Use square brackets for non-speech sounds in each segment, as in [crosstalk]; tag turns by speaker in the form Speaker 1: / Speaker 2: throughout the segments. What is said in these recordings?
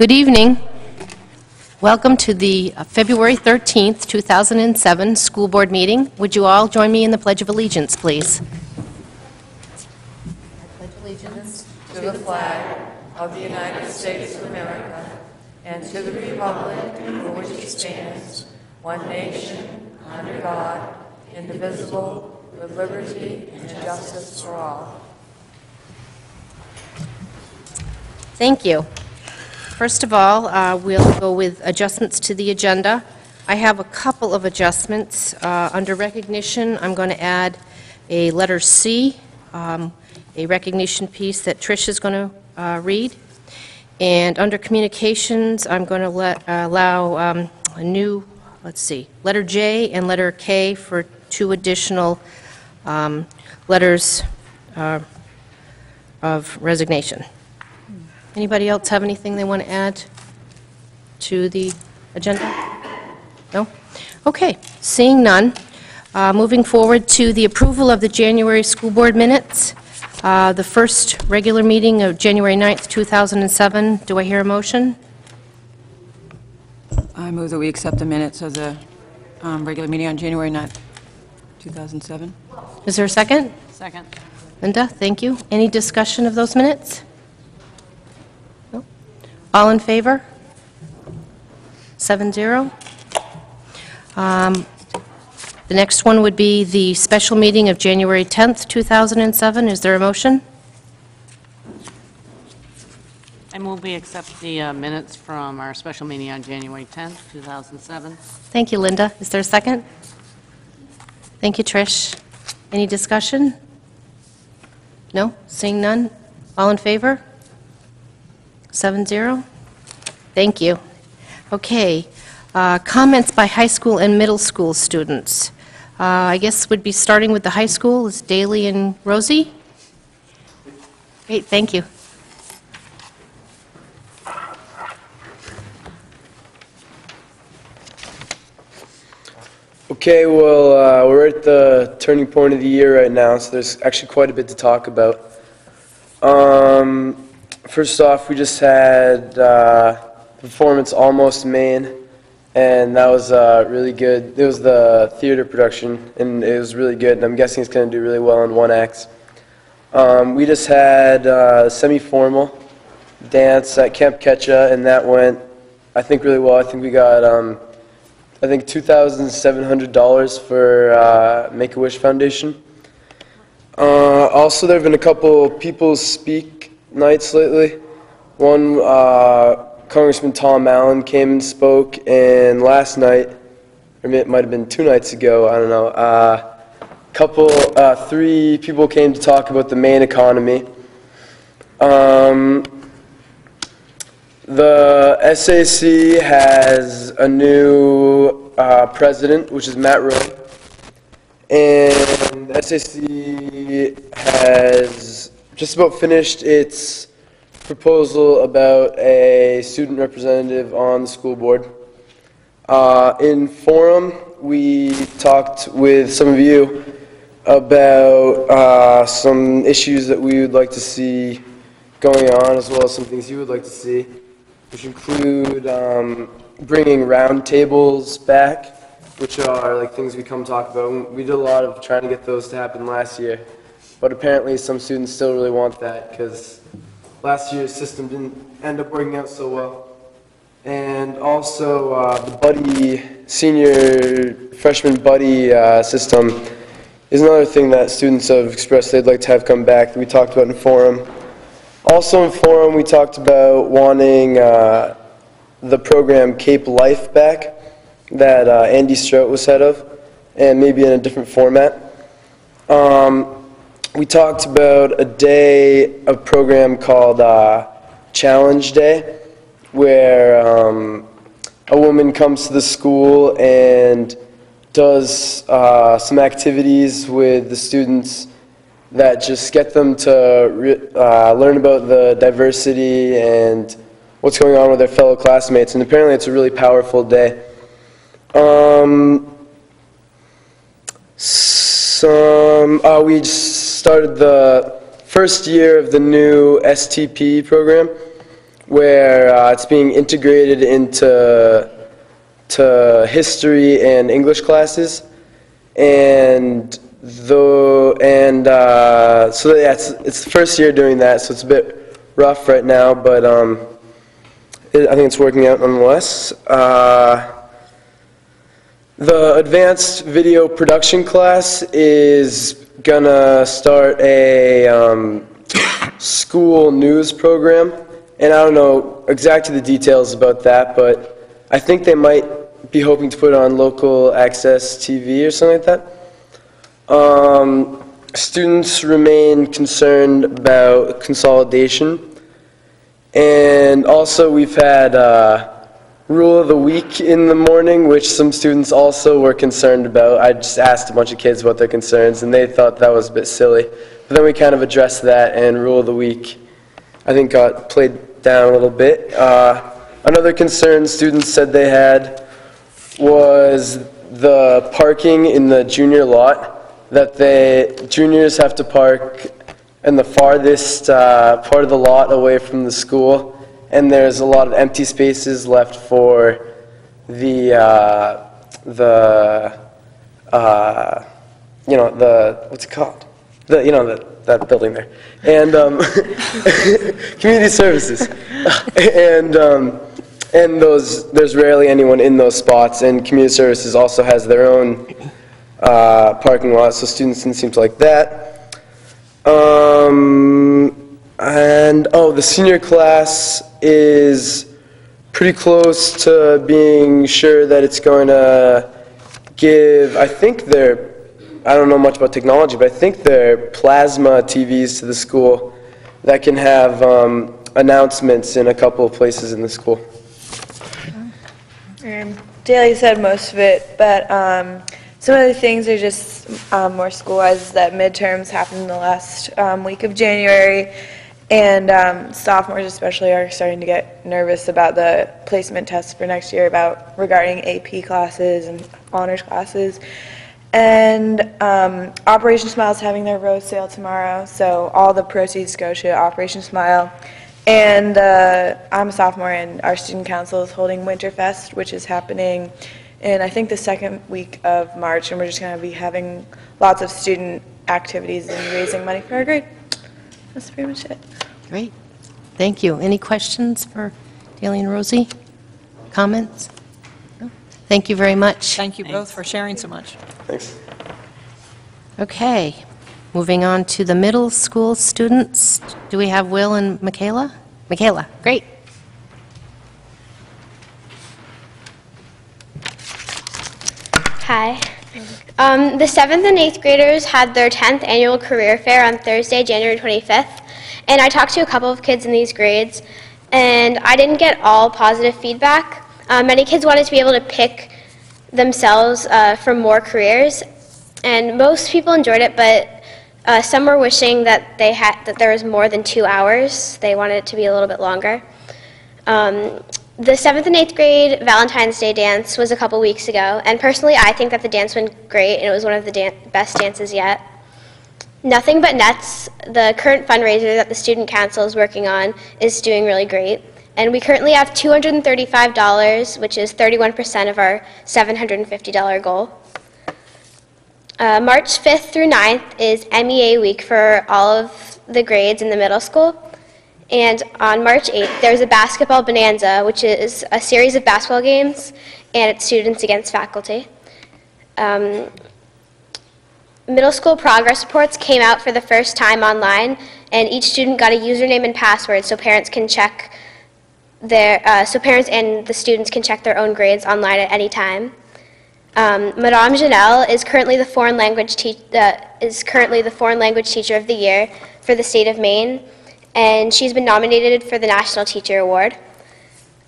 Speaker 1: Good evening. Welcome to the uh, February 13th, 2007 School Board meeting. Would you all join me in the Pledge of Allegiance, please?
Speaker 2: I pledge allegiance to the flag of the United States of America and to the republic for which it stands, one nation, under God, indivisible, with liberty and justice for all.
Speaker 1: Thank you. First of all, uh, we'll go with adjustments to the agenda. I have a couple of adjustments. Uh, Under recognition, I'm going to add a letter C, um, a recognition piece that Trish is going to uh, read. And under communications, I'm going to let, allow um, a new, let's see, letter J and letter K for two additional um, letters uh, of resignation. Anybody else have anything they want to add to the agenda? No? Okay, seeing none, uh, moving forward to the approval of the January school board minutes, Uh, the first regular meeting of January 9th, 2007. Do I hear a motion?
Speaker 3: I move that we accept the minutes of the um, regular meeting on January 9th, 2007.
Speaker 1: Is there a second?
Speaker 3: Second.
Speaker 1: Linda, thank you. Any discussion of those minutes? All in favor? Seven zero. Um, The next one would be the special meeting of January 10th, 2007. Is there a motion?
Speaker 4: I move we accept the uh, minutes from our special meeting on January 10th, 2007.
Speaker 1: Thank you, Linda. Is there a second? Thank you, Trish. Any discussion? No? Seeing none? All in favor? Seven zero? Thank you. Okay, uh, comments by high school and middle school students. Uh, I guess would be starting with the high school, is Daley and Rosie? Great, thank you.
Speaker 5: Okay, well, uh, we're at the turning point of the year right now, so there's actually quite a bit to talk about. Um, first off, we just had uh, performance almost Maine, and that was uh, really good. It was the theater production, and it was really good. And I'm guessing it's going to do really well in one acts. Um, we just had uh, semi-formal dance at Camp Ketcha, and that went, I think, really well. I think we got. Um, I think $2,700 for uh, Make-A-Wish Foundation. Uh, also, there have been a couple people speak nights lately. One, uh, Congressman Tom Allen came and spoke, and last night, or it might have been two nights ago, I don't know, uh, couple, uh, three people came to talk about the Maine economy. Um, the SAC has a new uh, president, which is Matt Roy. And the SAC has just about finished its proposal about a student representative on the school board. Uh, in forum, we talked with some of you about uh, some issues that we would like to see going on, as well as some things you would like to see which include um, bringing roundtables back, which are like things we come talk about. We did a lot of trying to get those to happen last year, but apparently some students still really want that because last year's system didn't end up working out so well. And also uh, the buddy, senior freshman buddy uh, system is another thing that students have expressed they'd like to have come back that we talked about in forum. Also in forum, we talked about wanting uh, the program Cape Life back that uh, Andy Strout was head of, and maybe in a different format. Um, we talked about a day of program called uh, Challenge Day, where um, a woman comes to the school and does uh, some activities with the students that just get them to uh, learn about the diversity and what's going on with their fellow classmates. And apparently, it's a really powerful day. Um, some uh, we started the first year of the new STP program, where uh, it's being integrated into to history and English classes, and though and uh, so yeah, it's, it's the first year doing that, so it's a bit rough right now, but um, it, I think it's working out nonetheless. Uh, the advanced video production class is gonna start a um, school news program, and I don't know exactly the details about that, but I think they might be hoping to put on local access TV or something like that. Um, students remain concerned about consolidation, and also we've had. Uh, rule of the week in the morning, which some students also were concerned about. I just asked a bunch of kids about their concerns, and they thought that was a bit silly. But then we kind of addressed that, and rule of the week, I think, got played down a little bit. Uh, another concern students said they had was the parking in the junior lot, that they, juniors have to park in the farthest uh, part of the lot away from the school and there's a lot of empty spaces left for the uh, the uh, you know the what's it called? The you know the, that building there. And um, [laughs] community services. [laughs] And um, and those there's rarely anyone in those spots. And community services also has their own uh, parking lot so students didn't seem to like that. Um, and oh the senior class is pretty close to being sure that it's going to give, I think they're, I don't know much about technology, but I think they're plasma TVs to the school that can have um, announcements in a couple of places in the school.
Speaker 6: Um, Daly said most of it, but um, some of the things are just um, more school-wise, that midterms happened in the last um, week of January, and um, sophomores especially are starting to get nervous about the placement tests for next year about regarding AP classes and honors classes. And um, Operation Smile is having their rose sale tomorrow, so all the proceeds go to Operation Smile. And uh, I'm a sophomore, and our student council is holding Winterfest, which is happening in I think the second week of March, and we're just going to be having lots of student activities and raising money for our grade. That's pretty much it.
Speaker 1: Great. Thank you. Any questions for Daley and Rosie? Comments? No? Thank you very much.
Speaker 7: Thank you both for sharing so much.
Speaker 5: Thanks.
Speaker 1: Okay, moving on to the middle school students. Do we have Will and Michaela? Michaela, great.
Speaker 8: Hi. Um, the seventh and eighth graders had their 10th annual career fair on Thursday, January 25th, and I talked to a couple of kids in these grades, and I didn't get all positive feedback. Uh, many kids wanted to be able to pick themselves uh, for more careers, and most people enjoyed it, but uh, some were wishing that they had that there was more than two hours. They wanted it to be a little bit longer. Um, the seventh and eighth grade Valentine's Day dance was a couple weeks ago, and personally, I think that the dance went great, and it was one of the dan- best dances yet. Nothing But Nets, the current fundraiser that the Student Council is working on, is doing really great. And we currently have $235, which is 31% of our $750 goal. Uh, March 5th through 9th is MEA week for all of the grades in the middle school. And on March 8th, there's a basketball bonanza, which is a series of basketball games, and it's students against faculty. Um, middle school progress reports came out for the first time online, and each student got a username and password so parents can check their, uh, so parents and the students can check their own grades online at any time. Um, Madame Janelle is currently the foreign language uh, is currently the foreign language teacher of the year for the state of Maine and she's been nominated for the National Teacher Award.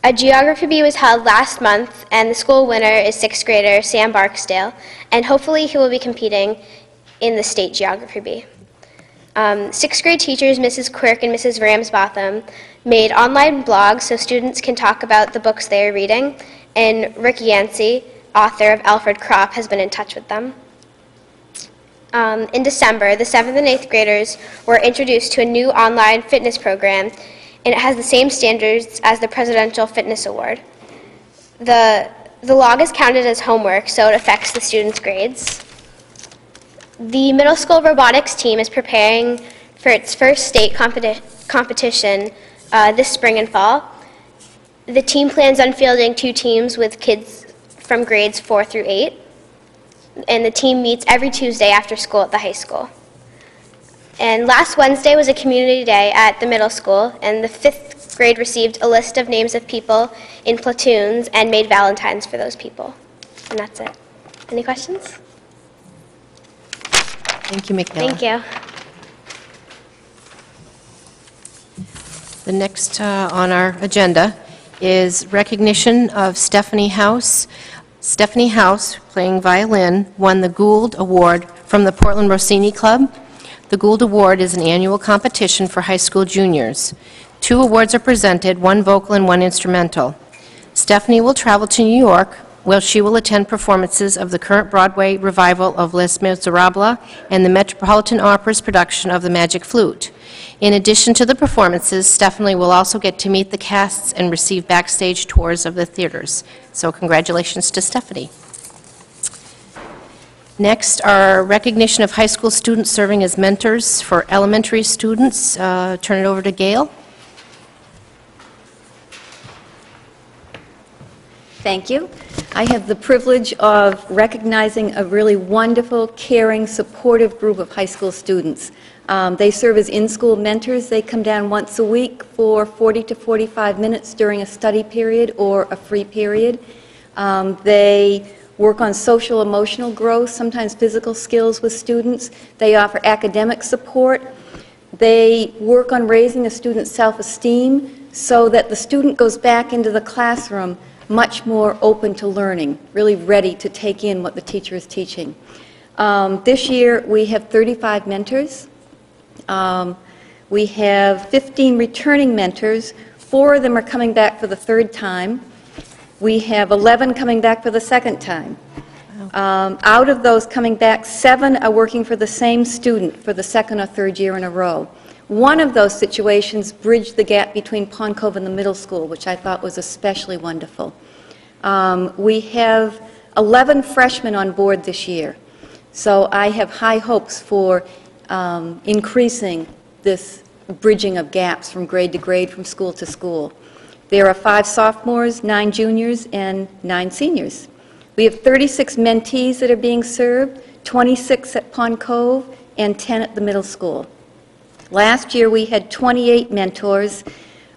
Speaker 8: A Geography Bee was held last month, and the school winner is sixth grader Sam Barksdale, and hopefully he will be competing in the state Geography Bee. Um, sixth grade teachers Mrs. Quirk and Mrs. Ramsbotham made online blogs so students can talk about the books they are reading, and Rick Yancey, author of Alfred Kropp, has been in touch with them. Um, in December, the 7th and 8th graders were introduced to a new online fitness program, and it has the same standards as the Presidential Fitness Award. The, the log is counted as homework, so it affects the students' grades. The middle school robotics team is preparing for its first state competi- competition uh, this spring and fall. The team plans on fielding two teams with kids from grades four through eight, and the team meets every Tuesday after school at the high school. And last Wednesday was a community day at the middle school, and the fifth grade received a list of names of people in platoons and made valentines for those people. And that's it. Any questions?
Speaker 1: Thank you, Michaela.
Speaker 8: Thank you.
Speaker 1: The next uh, on our agenda is recognition of Stephanie House. Stephanie House, playing violin, won the Gould Award from the Portland Rossini Club. The Gould Award is an annual competition for high school juniors. Two awards are presented, one vocal and one instrumental. Stephanie will travel to New York, where she will attend performances of the current Broadway revival of Les Miserables and the Metropolitan Opera's production of The Magic Flute. In addition to the performances, Stephanie will also get to meet the casts and receive backstage tours of the theaters. So congratulations to Stephanie. Next, our recognition of high school students serving as mentors for elementary students. Uh, Turn it over to Gail.
Speaker 7: Thank you. I have the privilege of recognizing a really wonderful, caring, supportive group of high school students. Um, They serve as in-school mentors. They come down once a week for 40 to 45 minutes during a study period or a free period. Um, They work on social emotional growth, sometimes physical skills with students. They offer academic support. They work on raising a student's self-esteem so that the student goes back into the classroom much more open to learning, really ready to take in what the teacher is teaching. Um, This year, we have 35 mentors. Um, We have 15 returning mentors. Four of them are coming back for the third time. We have 11 coming back for the second time. Um, Out of those coming back, seven are working for the same student for the second or third year in a row. One of those situations bridged the gap between Pond Cove and the middle school, which I thought was especially wonderful. Um, We have 11 freshmen on board this year, so I have high hopes for um, increasing this bridging of gaps from grade to grade, from school to school. There are five sophomores, nine juniors, and nine seniors. We have 36 mentees that are being served, 26 at Pond Cove, and 10 at the middle school. Last year, we had 28 mentors.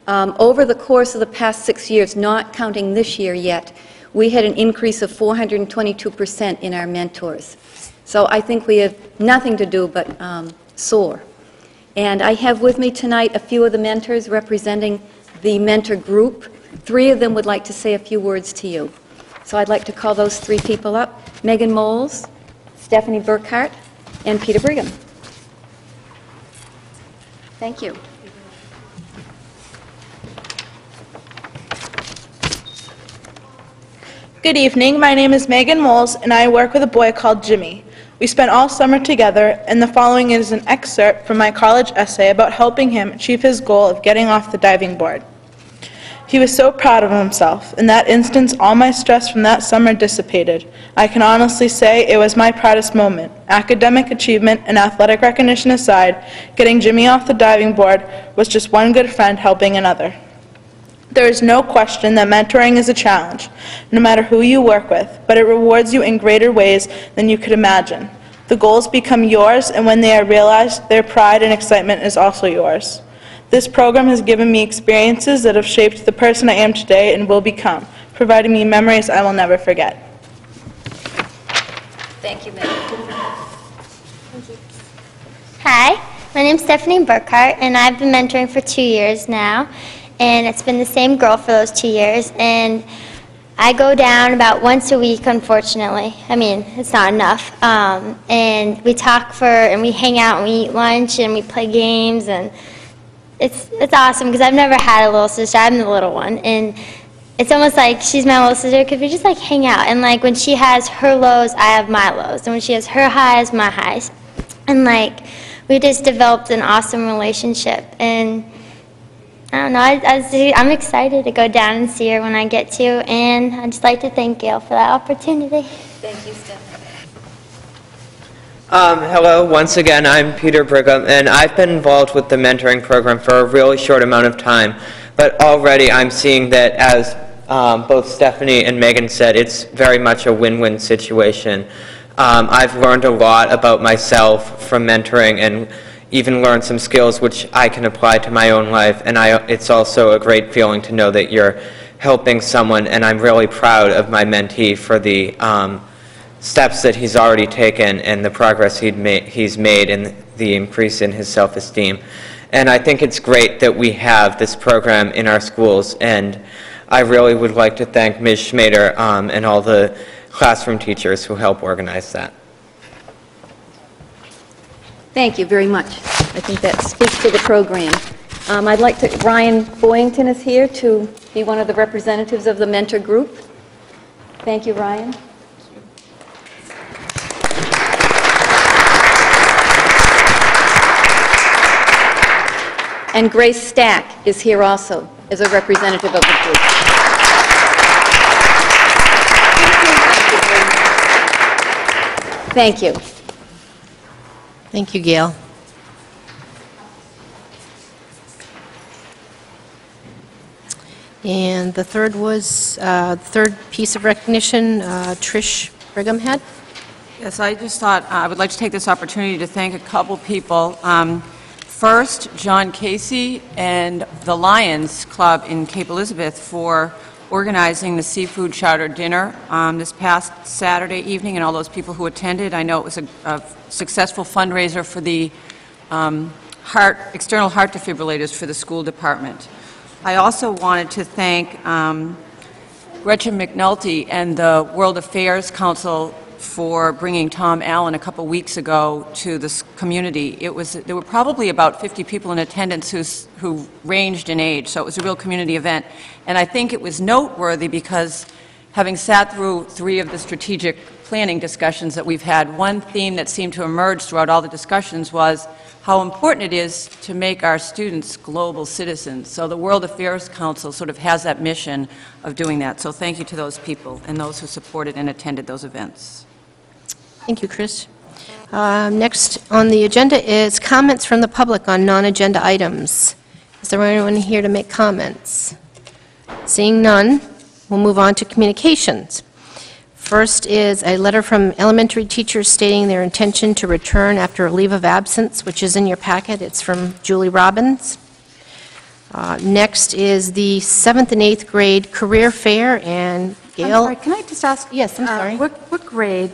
Speaker 7: Um, Over the course of the past six years, not counting this year yet, we had an increase of 422% in our mentors. So I think we have nothing to do but um, soar. And I have with me tonight a few of the mentors representing the mentor group. Three of them would like to say a few words to you. So I'd like to call those three people up, Megan Moles, Stephanie Burkhart, and Peter Brigham. Thank you.
Speaker 9: Good evening. My name is Megan Moles, and I work with a boy called Jimmy. We spent all summer together, and the following is an excerpt from my college essay about helping him achieve his goal of getting off the diving board. He was so proud of himself. In that instance, all my stress from that summer dissipated. I can honestly say it was my proudest moment. Academic achievement and athletic recognition aside, getting Jimmy off the diving board was just one good friend helping another. There is no question that mentoring is a challenge, no matter who you work with, but it rewards you in greater ways than you could imagine. The goals become yours, and when they are realized, their pride and excitement is also yours. This program has given me experiences that have shaped the person I am today and will become, providing me memories I will never forget.
Speaker 7: Thank you, Megan.
Speaker 10: Hi, my name is Stephanie Burkhart, and I've been mentoring for two years now. And it's been the same girl for those two years. And I go down about once a week, unfortunately. I mean, it's not enough. Um, and we talk for, and we hang out, and we eat lunch, and we play games, and it's it's awesome because I've never had a little sister. I'm the little one, and it's almost like she's my little sister because we just like hang out. And like when she has her lows, I have my lows, and when she has her highs, my highs, and like we just developed an awesome relationship. And I don't know. I, I was, I'm excited to go down and see her when I get to, and I'd just like to thank Gail for that opportunity.
Speaker 7: Thank you, Stephanie.
Speaker 11: Um, hello, once again, I'm Peter Brigham, and I've been involved with the mentoring program for a really short amount of time, but already I'm seeing that, as um, both Stephanie and Megan said, it's very much a win-win situation. Um, I've learned a lot about myself from mentoring and even learn some skills which I can apply to my own life, and I, it's also a great feeling to know that you're helping someone, and I'm really proud of my mentee for the um, steps that he's already taken and the progress he'd ma- he's made and the increase in his self-esteem. And I think it's great that we have this program in our schools, and I really would like to thank Ms. Schmader um, and all the classroom teachers who help organize that.
Speaker 7: Thank you very much. I think that speaks to the program. Um, I'd like to, Ryan Boyington is here to be one of the representatives of the mentor group. Thank you, Ryan. And Grace Stack is here also as a representative of the group. Thank you.
Speaker 1: Thank you, Gail. And the third was, uh, third piece of recognition, uh, Trish Brigham had.
Speaker 12: Yes, I just thought uh, I would like to take this opportunity to thank a couple people. Um, First, John Casey and the Lions Club in Cape Elizabeth for organizing the seafood charter dinner um, this past Saturday evening, and all those people who attended. I know it was a a successful fundraiser for the um, heart, external heart defibrillators for the school department. I also wanted to thank um, Gretchen McNulty and the World Affairs Council for bringing Tom Allen a couple weeks ago to this community. It was, there were probably about 50 people in attendance who's, who ranged in age, so it was a real community event. And I think it was noteworthy because having sat through three of the strategic planning discussions that we've had, one theme that seemed to emerge throughout all the discussions was how important it is to make our students global citizens. So the World Affairs Council sort of has that mission of doing that. So thank you to those people and those who supported and attended those events.
Speaker 1: Thank you, Chris. Uh, Next on the agenda is comments from the public on non-agenda items. Is there anyone here to make comments? Seeing none, we'll move on to communications. First is a letter from elementary teachers stating their intention to return after a leave of absence, which is in your packet. It's from Julie Robbins. Uh, Next is the seventh and eighth grade career fair, and
Speaker 13: I'm
Speaker 1: Gail...
Speaker 13: sorry, can I just ask?
Speaker 1: Yes, I'm
Speaker 13: uh,
Speaker 1: sorry.
Speaker 13: What, what grade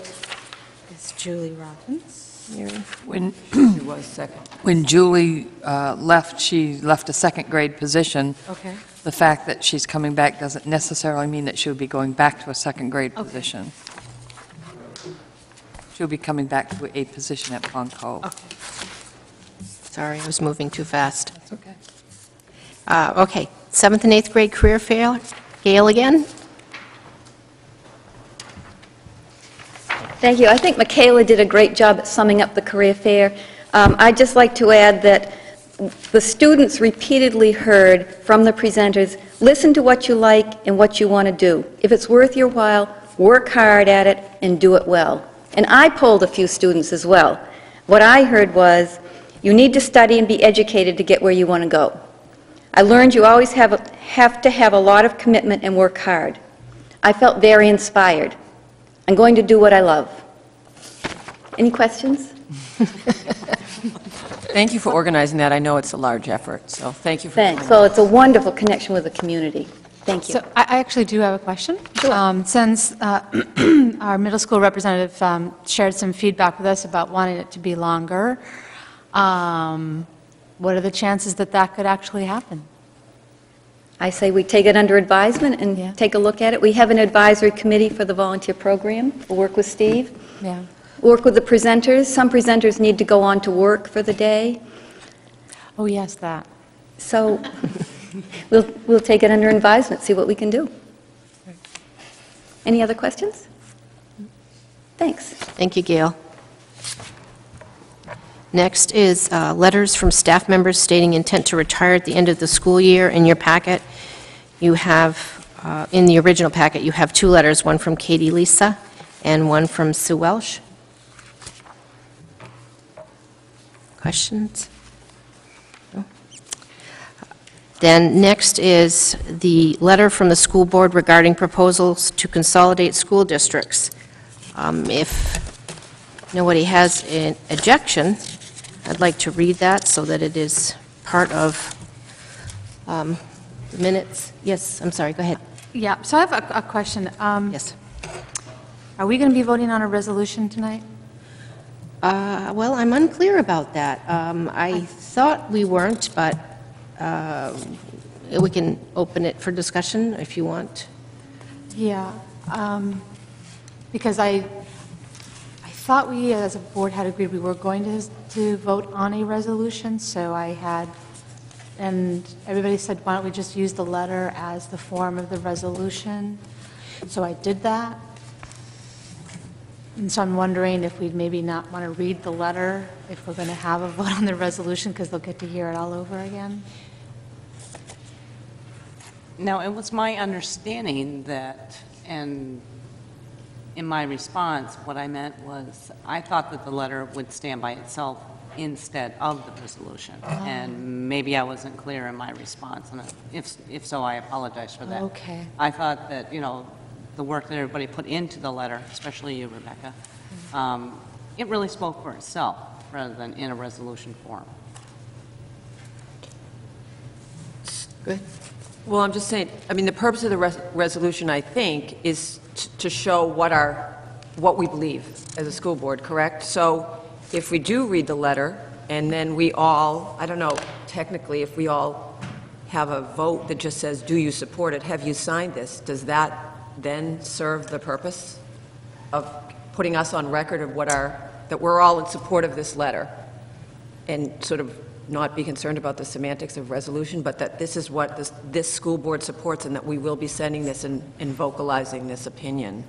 Speaker 13: Julie Robbins?
Speaker 14: When, [clears throat]
Speaker 12: It was second.
Speaker 14: when Julie uh, left, she left a second grade position.
Speaker 13: Okay.
Speaker 14: The fact that she's coming back doesn't necessarily mean that she would be going back to a second grade
Speaker 13: Okay.
Speaker 14: position. She'll be coming back to a position at Pond Cove.
Speaker 1: Sorry, I was moving too fast.
Speaker 14: That's okay.
Speaker 1: Uh, Okay, seventh and eighth grade career fair. Gail again?
Speaker 7: Thank you. I think Michaela did a great job at summing up the career fair. Um, I'd just like to add that the students repeatedly heard from the presenters, listen to what you like and what you want to do. If it's worth your while, work hard at it and do it well. And I polled a few students as well. What I heard was, you need to study and be educated to get where you want to go. I learned you always have, a- have to have a lot of commitment and work hard. I felt very inspired. I'm going to do what I love. Any questions? [laughs]
Speaker 12: Thank you for organizing that. I know it's a large effort, so thank you for doing
Speaker 7: Thanks.
Speaker 12: that.
Speaker 7: Well, it's a wonderful connection with the community. Thank you.
Speaker 13: So I I actually do have a question. Um, Since uh, [clears throat] our middle school representative um, shared some feedback with us about wanting it to be longer, um, what are the chances that that could actually happen?
Speaker 7: I say we take it under advisement
Speaker 13: Yeah.
Speaker 7: and take a look at it. We have an advisory committee for the volunteer program. We'll work with Steve,
Speaker 13: Yeah.
Speaker 7: work with the presenters. Some presenters need to go on to work for the day,
Speaker 13: Oh, yes, that.
Speaker 7: so [laughs] we'll, we'll take it under advisement, see what we can do. Any other questions? Thanks.
Speaker 1: Thank you, Gail. Next is uh, letters from staff members stating intent to retire at the end of the school year. In your packet, you have, uh, in the original packet, you have two letters, one from Katie Lisa and one from Sue Welsh. Questions? No? Then next is the letter from the school board regarding proposals to consolidate school districts. Um, If nobody has an objection, I'd like to read that so that it is part of um, the minutes. Yes, I'm sorry, go ahead.
Speaker 13: Yeah, so I have a, a question. Um,
Speaker 1: Yes.
Speaker 13: Are we going to be voting on a resolution tonight?
Speaker 1: Uh, Well, I'm unclear about that. Um, I thought we weren't, but uh, we can open it for discussion if you want.
Speaker 13: Yeah, um, because I, I thought we as a board had agreed we were going to, to vote on a resolution, so I had, and everybody said, why don't we just use the letter as the form of the resolution? So I did that. And so I'm wondering if we'd maybe not want to read the letter, if we're going to have a [laughs] vote on the resolution, because they'll get to hear it all over again.
Speaker 4: Now, it was my understanding that, and in my response, what I meant was, I thought that the letter would stand by itself instead of the resolution. And maybe I wasn't clear in my response, and if, if so, I apologize for that.
Speaker 13: Okay.
Speaker 4: I thought that, you know, the work that everybody put into the letter, especially you, Rebecca, um, it really spoke for itself, rather than in a resolution form.
Speaker 1: Good.
Speaker 12: Well, I'm just saying, I mean, the purpose of the res- resolution, I think, is to show what our, what we believe as a school board, correct? So if we do read the letter, and then we all, I don't know, technically, if we all have a vote that just says, do you support it, have you signed this, does that then serve the purpose of putting us on record of what our, that we're all in support of this letter? And sort of not be concerned about the semantics of resolution, but that this is what this, this school board supports, and that we will be sending this and and vocalizing this opinion.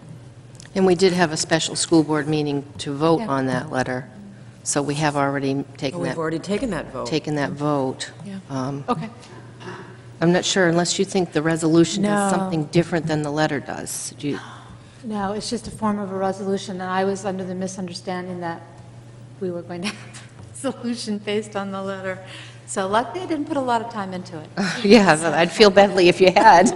Speaker 1: And we did have a special school board meeting to vote
Speaker 13: Yeah.
Speaker 1: on that letter, so we have already taken that
Speaker 12: We've
Speaker 1: that,
Speaker 12: already taken that vote.
Speaker 1: taken that vote.
Speaker 13: Yeah.
Speaker 1: Um,
Speaker 13: Okay.
Speaker 1: I'm not sure, unless you think the resolution does
Speaker 13: No.
Speaker 1: something different than the letter does. Do you,
Speaker 13: No, it's just a form of a resolution, and I was under the misunderstanding that we were going to have a resolution based on the letter. So luckily, I didn't put a lot of time into it. [laughs]
Speaker 1: yeah, but I'd feel badly if you had.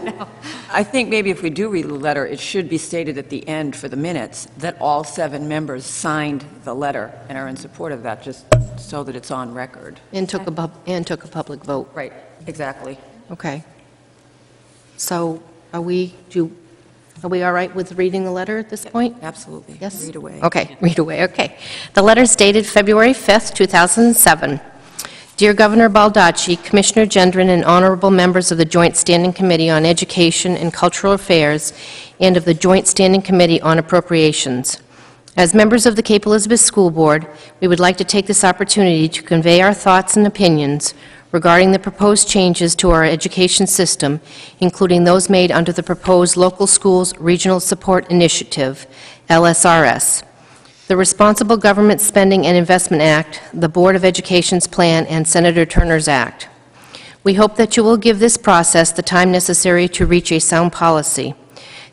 Speaker 1: [laughs]
Speaker 12: I think maybe if we do read the letter, it should be stated at the end for the minutes that all seven members signed the letter and are in support of that, just so that it's on record.
Speaker 1: And took a, pub- and took a public vote.
Speaker 12: Right, exactly.
Speaker 1: Okay. So are we, do, are we all right with reading the letter at this point?
Speaker 12: Absolutely.
Speaker 1: Yes?
Speaker 12: Read away.
Speaker 1: Okay, read away, okay. The letter is dated February 5th, 2007. Dear Governor Baldacci, Commissioner Gendron, and honorable members of the Joint Standing Committee on Education and Cultural Affairs and of the Joint Standing Committee on Appropriations. As members of the Cape Elizabeth School Board, we would like to take this opportunity to convey our thoughts and opinions regarding the proposed changes to our education system, including those made under the proposed Local Schools Regional Support Initiative, LSRS, the Responsible Government Spending and Investment Act, the Board of Education's Plan, and Senator Turner's Act. We hope that you will give this process the time necessary to reach a sound policy.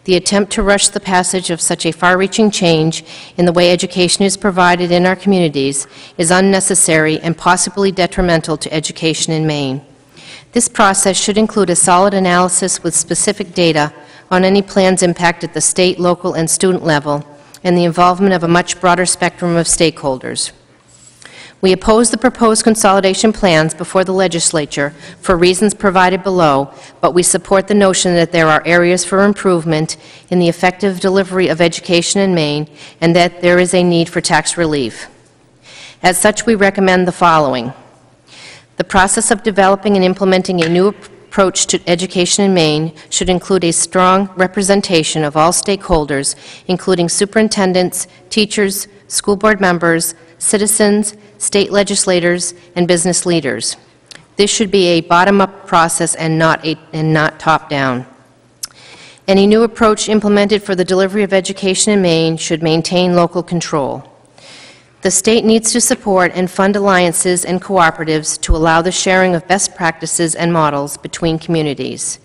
Speaker 1: The attempt to rush the passage of such a far-reaching change in the way education is provided in our communities is unnecessary and possibly detrimental to education in Maine. This process should include a solid analysis with specific data on any plans impact at the state, local, and student level, and the involvement of a much broader spectrum of stakeholders. We oppose the proposed consolidation plans before the legislature for reasons provided below, but we support the notion that there are areas for improvement in the effective delivery of education in Maine, and that there is a need for tax relief. As such, we recommend the following. The process of developing and implementing a new approach to education in Maine should include a strong representation of all stakeholders, including superintendents, teachers, school board members, citizens, state legislators, and business leaders. This should be a bottom-up process and not a, and not top-down. Any new approach implemented for the delivery of education in Maine should maintain local control. The state needs to support and fund alliances and cooperatives to allow the sharing of best practices and models between communities.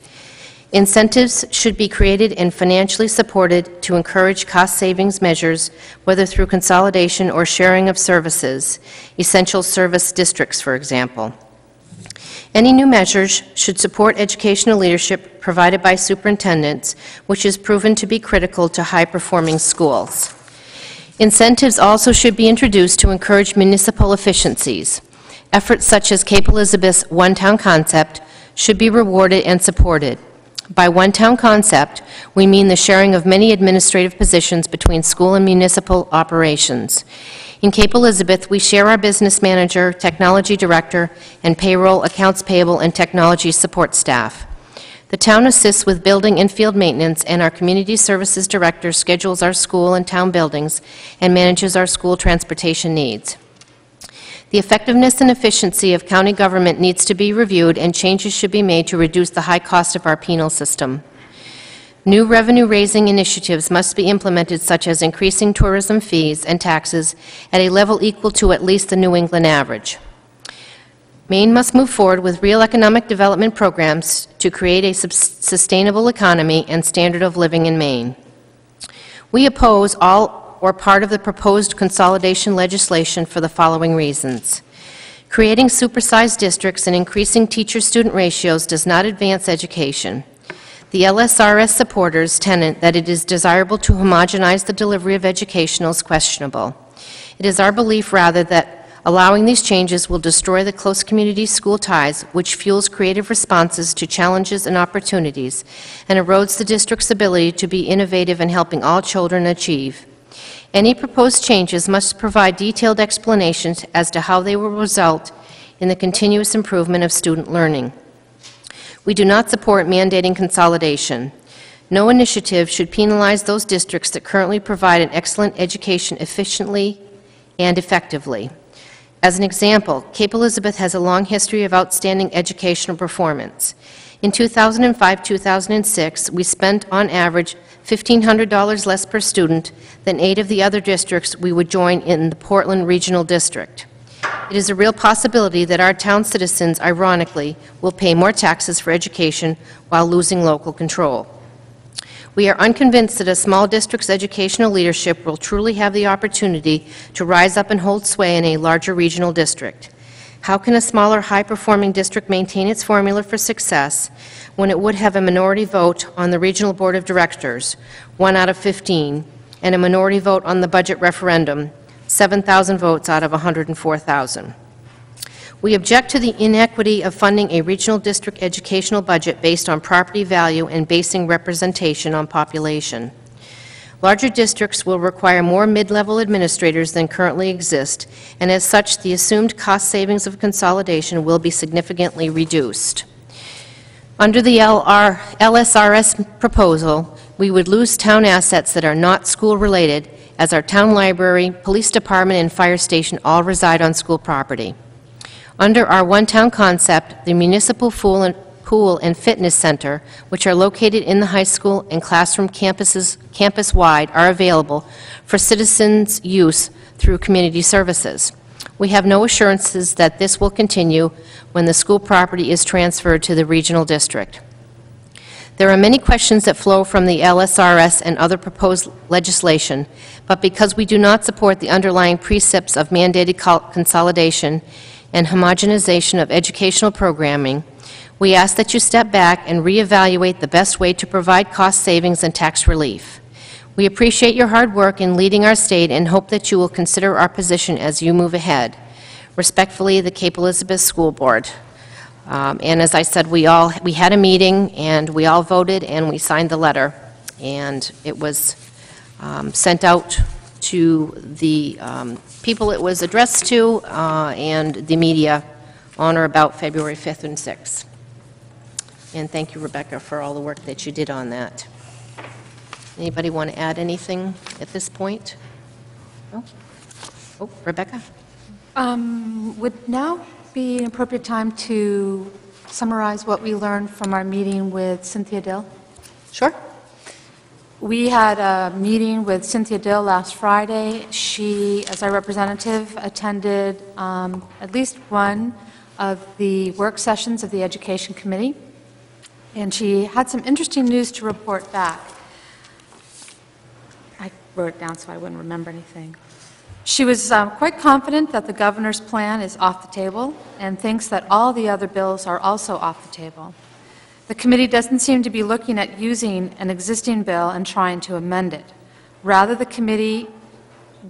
Speaker 1: Incentives should be created and financially supported to encourage cost savings measures, whether through consolidation or sharing of services, essential service districts, for example. Any new measures should support educational leadership provided by superintendents, which is proven to be critical to high-performing schools. Incentives also should be introduced to encourage municipal efficiencies. Efforts such as Cape Elizabeth's one-town concept should be rewarded and supported. By one-town concept, we mean the sharing of many administrative positions between school and municipal operations. In Cape Elizabeth, we share our business manager, technology director, and payroll, accounts payable, and technology support staff. The town assists with building and field maintenance, and our community services director schedules our school and town buildings and manages our school transportation needs. The effectiveness and efficiency of county government needs to be reviewed, and changes should be made to reduce the high cost of our penal system. New revenue-raising initiatives must be implemented, such as increasing tourism fees and taxes at a level equal to at least the New England average. Maine must move forward with real economic development programs to create a sustainable economy and standard of living in Maine. We oppose all or part of the proposed consolidation legislation for the following reasons. Creating supersized districts and increasing teacher-student ratios does not advance education. The LSRS supporters' tenet that it is desirable to homogenize the delivery of education is questionable. It is our belief, rather, that allowing these changes will destroy the close community school ties, which fuels creative responses to challenges and opportunities, and erodes the district's ability to be innovative in helping all children achieve. Any proposed changes must provide detailed explanations as to how they will result in the continuous improvement of student learning. We do not support mandating consolidation. No initiative should penalize those districts that currently provide an excellent education efficiently and effectively. As an example, Cape Elizabeth has a long history of outstanding educational performance. In 2005-2006, we spent on average $1,500 less per student than eight of the other districts we would join in the Portland Regional District. It is a real possibility that our town citizens, ironically, will pay more taxes for education while losing local control. We are unconvinced that a small district's educational leadership will truly have the opportunity to rise up and hold sway in a larger regional district. How can a smaller, high-performing district maintain its formula for success when it would have a minority vote on the Regional Board of Directors, one out of 15, and a minority vote on the budget referendum, 7,000 votes out of 104,000? We object to the inequity of funding a regional district educational budget based on property value and basing representation on population. Larger districts will require more mid-level administrators than currently exist, and as such, the assumed cost savings of consolidation will be significantly reduced. Under the LR LSRS proposal, we would lose town assets that are not school-related, as our town library, police department, and fire station all reside on school property. Under our one-town concept, the municipal pool and pool and fitness center, which are located in the high school and classroom campuses, campus-wide, are available for citizens' use through community services. We have no assurances that this will continue when the school property is transferred to the regional district. There are many questions that flow from the LSRS and other proposed legislation, but because we do not support the underlying precepts of mandated consolidation and homogenization of educational programming, we ask that you step back and reevaluate the best way to provide cost savings and tax relief. We appreciate your hard work in leading our state and hope that you will consider our position as you move ahead. Respectfully, the Cape Elizabeth School Board. Um, And as I said, we all, we had a meeting, and we all voted, and we signed the letter. And it was um, sent out to the um, people it was addressed to uh, and the media on or about February 5th and 6th. And thank you, Rebecca, for all the work that you did on that. Anybody want to add anything at this point? No? Oh, Rebecca?
Speaker 13: Um, Would now be an appropriate time to summarize what we learned from our meeting with Cynthia Dill?
Speaker 1: Sure.
Speaker 13: We had a meeting with Cynthia Dill last Friday. She, as our representative, attended um, at least one of the work sessions of the Education Committee, and she had some interesting news to report back. I wrote it down so I wouldn't remember anything. She was um, quite confident that the governor's plan is off the table and thinks that all the other bills are also off the table. The committee doesn't seem to be looking at using an existing bill and trying to amend it. Rather, the committee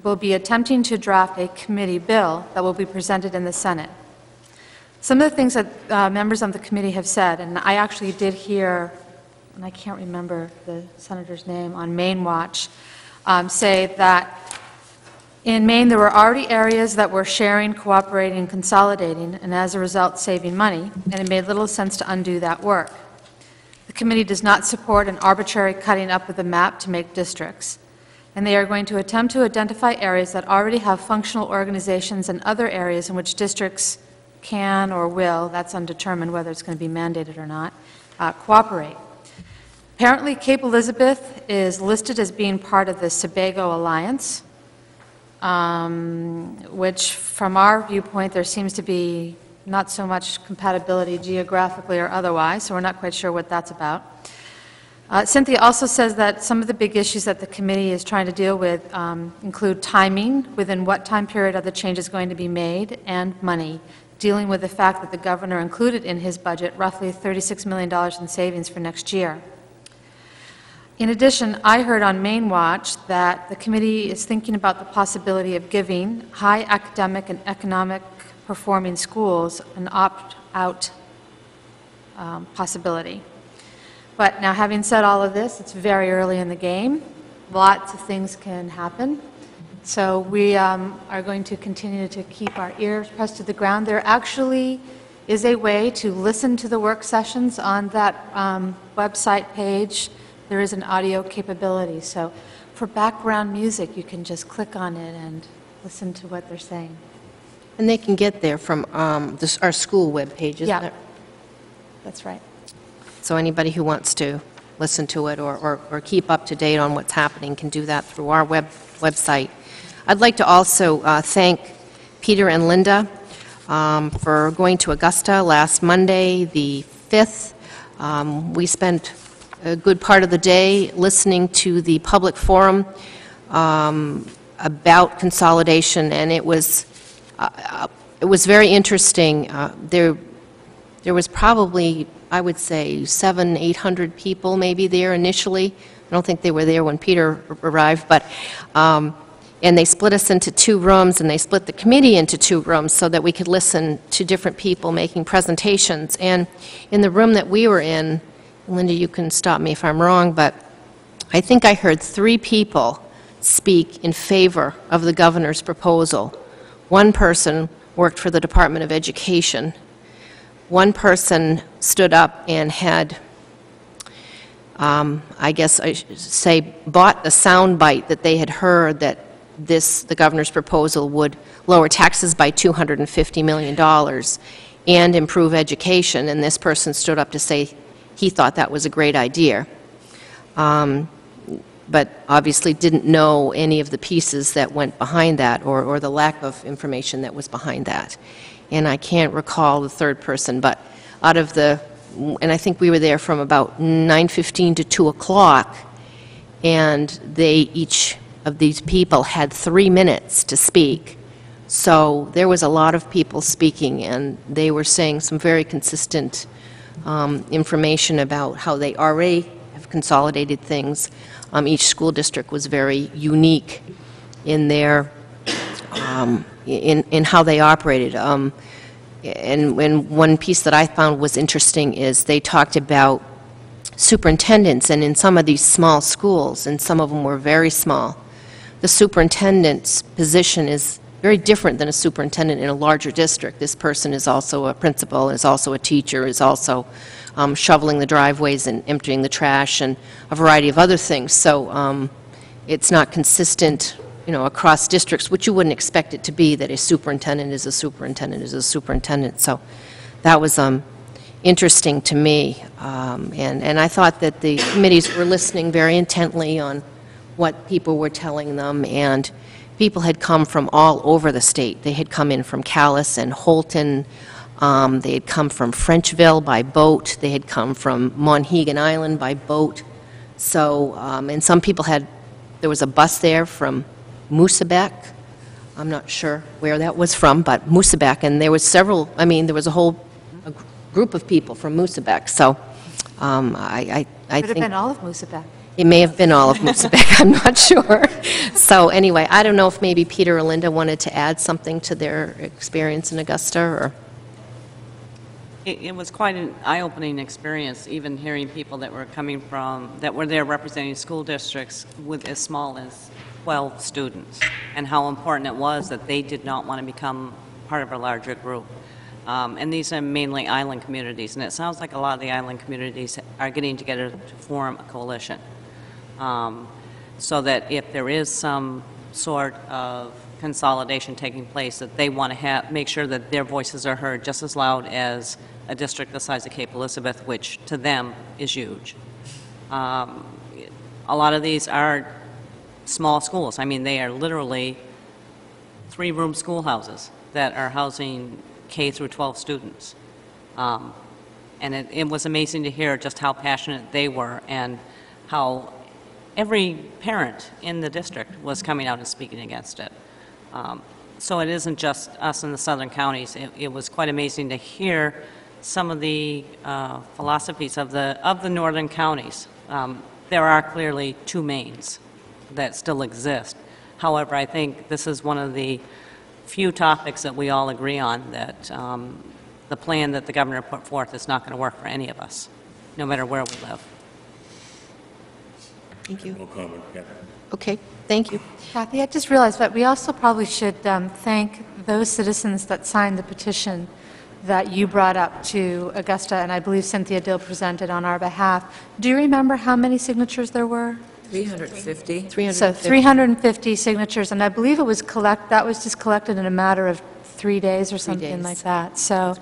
Speaker 13: will be attempting to draft a committee bill that will be presented in the Senate. Some of the things that uh, members of the committee have said, and I actually did hear, and I can't remember the senator's name, on Maine Watch, um, say that in Maine, there were already areas that were sharing, cooperating, and consolidating, and as a result, saving money, and it made little sense to undo that work. The committee does not support an arbitrary cutting up of the map to make districts, and they are going to attempt to identify areas that already have functional organizations and other areas in which districts can or will, that's undetermined whether it's going to be mandated or not, uh, cooperate. Apparently, Cape Elizabeth is listed as being part of the Sebago Alliance, um, which, from our viewpoint, there seems to be not so much compatibility geographically or otherwise, so we're not quite sure what that's about. Uh, Cynthia also says that some of the big issues that the committee is trying to deal with um, include timing, within what time period are the changes going to be made, and money, dealing with the fact that the governor included in his budget roughly $36 million in savings for next year. In addition, I heard on Maine Watch that the committee is thinking about the possibility of giving high academic and economic performing schools an opt-out um, possibility. But now, having said all of this, it's very early in the game. Lots of things can happen. So we um, are going to continue to keep our ears pressed to the ground. There actually is a way to listen to the work sessions on that um, website page. There is an audio capability. So for background music, you can just click on it and listen to what they're saying.
Speaker 1: And they can get there from um, this- our school webpage, isn't
Speaker 13: Yeah.
Speaker 1: it?
Speaker 13: That's right.
Speaker 1: So anybody who wants to listen to it or, or, or keep up to date on what's happening can do that through our web, website. I'd like to also uh, thank Peter and Linda um, for going to Augusta last Monday, the 5th. Um, We spent a good part of the day listening to the public forum um, about consolidation, and it was, uh, uh, it was very interesting. Uh, There, there was probably, I would say, seven, 800 people maybe there initially. I don't think they were there when Peter arrived, but, um, and they split us into two rooms, and they split the committee into two rooms so that we could listen to different people making presentations. And in the room that we were in, Linda, you can stop me if I'm wrong, but I think I heard three people speak in favor of the governor's proposal. One person worked for the Department of Education. One person stood up and had, um, I guess I should say, bought the soundbite that they had heard that this, the governor's proposal would lower taxes by $250 million and improve education, and this person stood up to say he thought that was a great idea. Um, but obviously didn't know any of the pieces that went behind that, or, or the lack of information that was behind that. And I can't recall the third person, but out of the, and I think we were there from about 9:15 to 2 o'clock, and they, each of these people had three minutes to speak. So there was a lot of people speaking, and they were saying some very consistent um, information about how they already have consolidated things. Um, Each school district was very unique in their, um, in in how they operated. Um, And and one piece that I found was interesting is they talked about superintendents, and in some of these small schools, and some of them were very small, the superintendent's position is very different than a superintendent in a larger district. This person is also a principal, is also a teacher, is also um, shoveling the driveways and emptying the trash and a variety of other things. So um, it's not consistent, you know, across districts, which you wouldn't expect it to be, that a superintendent is a superintendent is a superintendent. So that was um, interesting to me. Um, And, and I thought that the committees were listening very intently on what people were telling them, and people had come from all over the state. They had come in from Calais and Houlton, um, they had come from Frenchboro by boat, they had come from Monhegan Island by boat. So, um, and some people had, there was a bus there from Moosabec. I'm not sure where that was from, but Moosabec, and there was several, I mean, there was a whole a group of people from Moosabec, so um, I, I I
Speaker 13: Could have
Speaker 1: think...
Speaker 13: been all of Moosabec.
Speaker 1: It may have been all of Moosabec, [laughs] I'm not sure. So anyway, I don't know if maybe Peter or Linda wanted to add something to their experience in Augusta, or...
Speaker 4: It, it was quite an eye-opening experience, even hearing people that were coming from, that were there representing school districts with as small as 12 students, and how important it was that they did not want to become part of a larger group. Um, And these are mainly island communities, and it sounds like a lot of the island communities are getting together to form a coalition. Um, So that if there is some sort of consolidation taking place, that they want to have, make sure that their voices are heard just as loud as a district the size of Cape Elizabeth, which to them is huge. Um, A lot of these are small schools. I mean, they are literally three-room schoolhouses that are housing K through 12 students. Um, And it, it was amazing to hear just how passionate they were and how every parent in the district was coming out and speaking against it. Um, So it isn't just us in the southern counties. It, it was quite amazing to hear some of the uh, philosophies of the, of the northern counties. Um, There are clearly two Maines that still exist. However, I think this is one of the few topics that we all agree on, that um, the plan that the governor put forth is not going to work for any of us, no matter where we live.
Speaker 1: Thank you.
Speaker 15: No comment, yeah.
Speaker 1: Okay, thank you.
Speaker 13: Kathy, I just realized that we also probably should um, thank those citizens that signed the petition that you brought up to Augusta, and I believe Cynthia Dill presented on our behalf. Do you remember how many signatures there were?
Speaker 12: 350? 350.
Speaker 13: So 350 signatures, and I believe it was collect, that was just collected in a matter of three days or something
Speaker 1: days.
Speaker 13: like that. So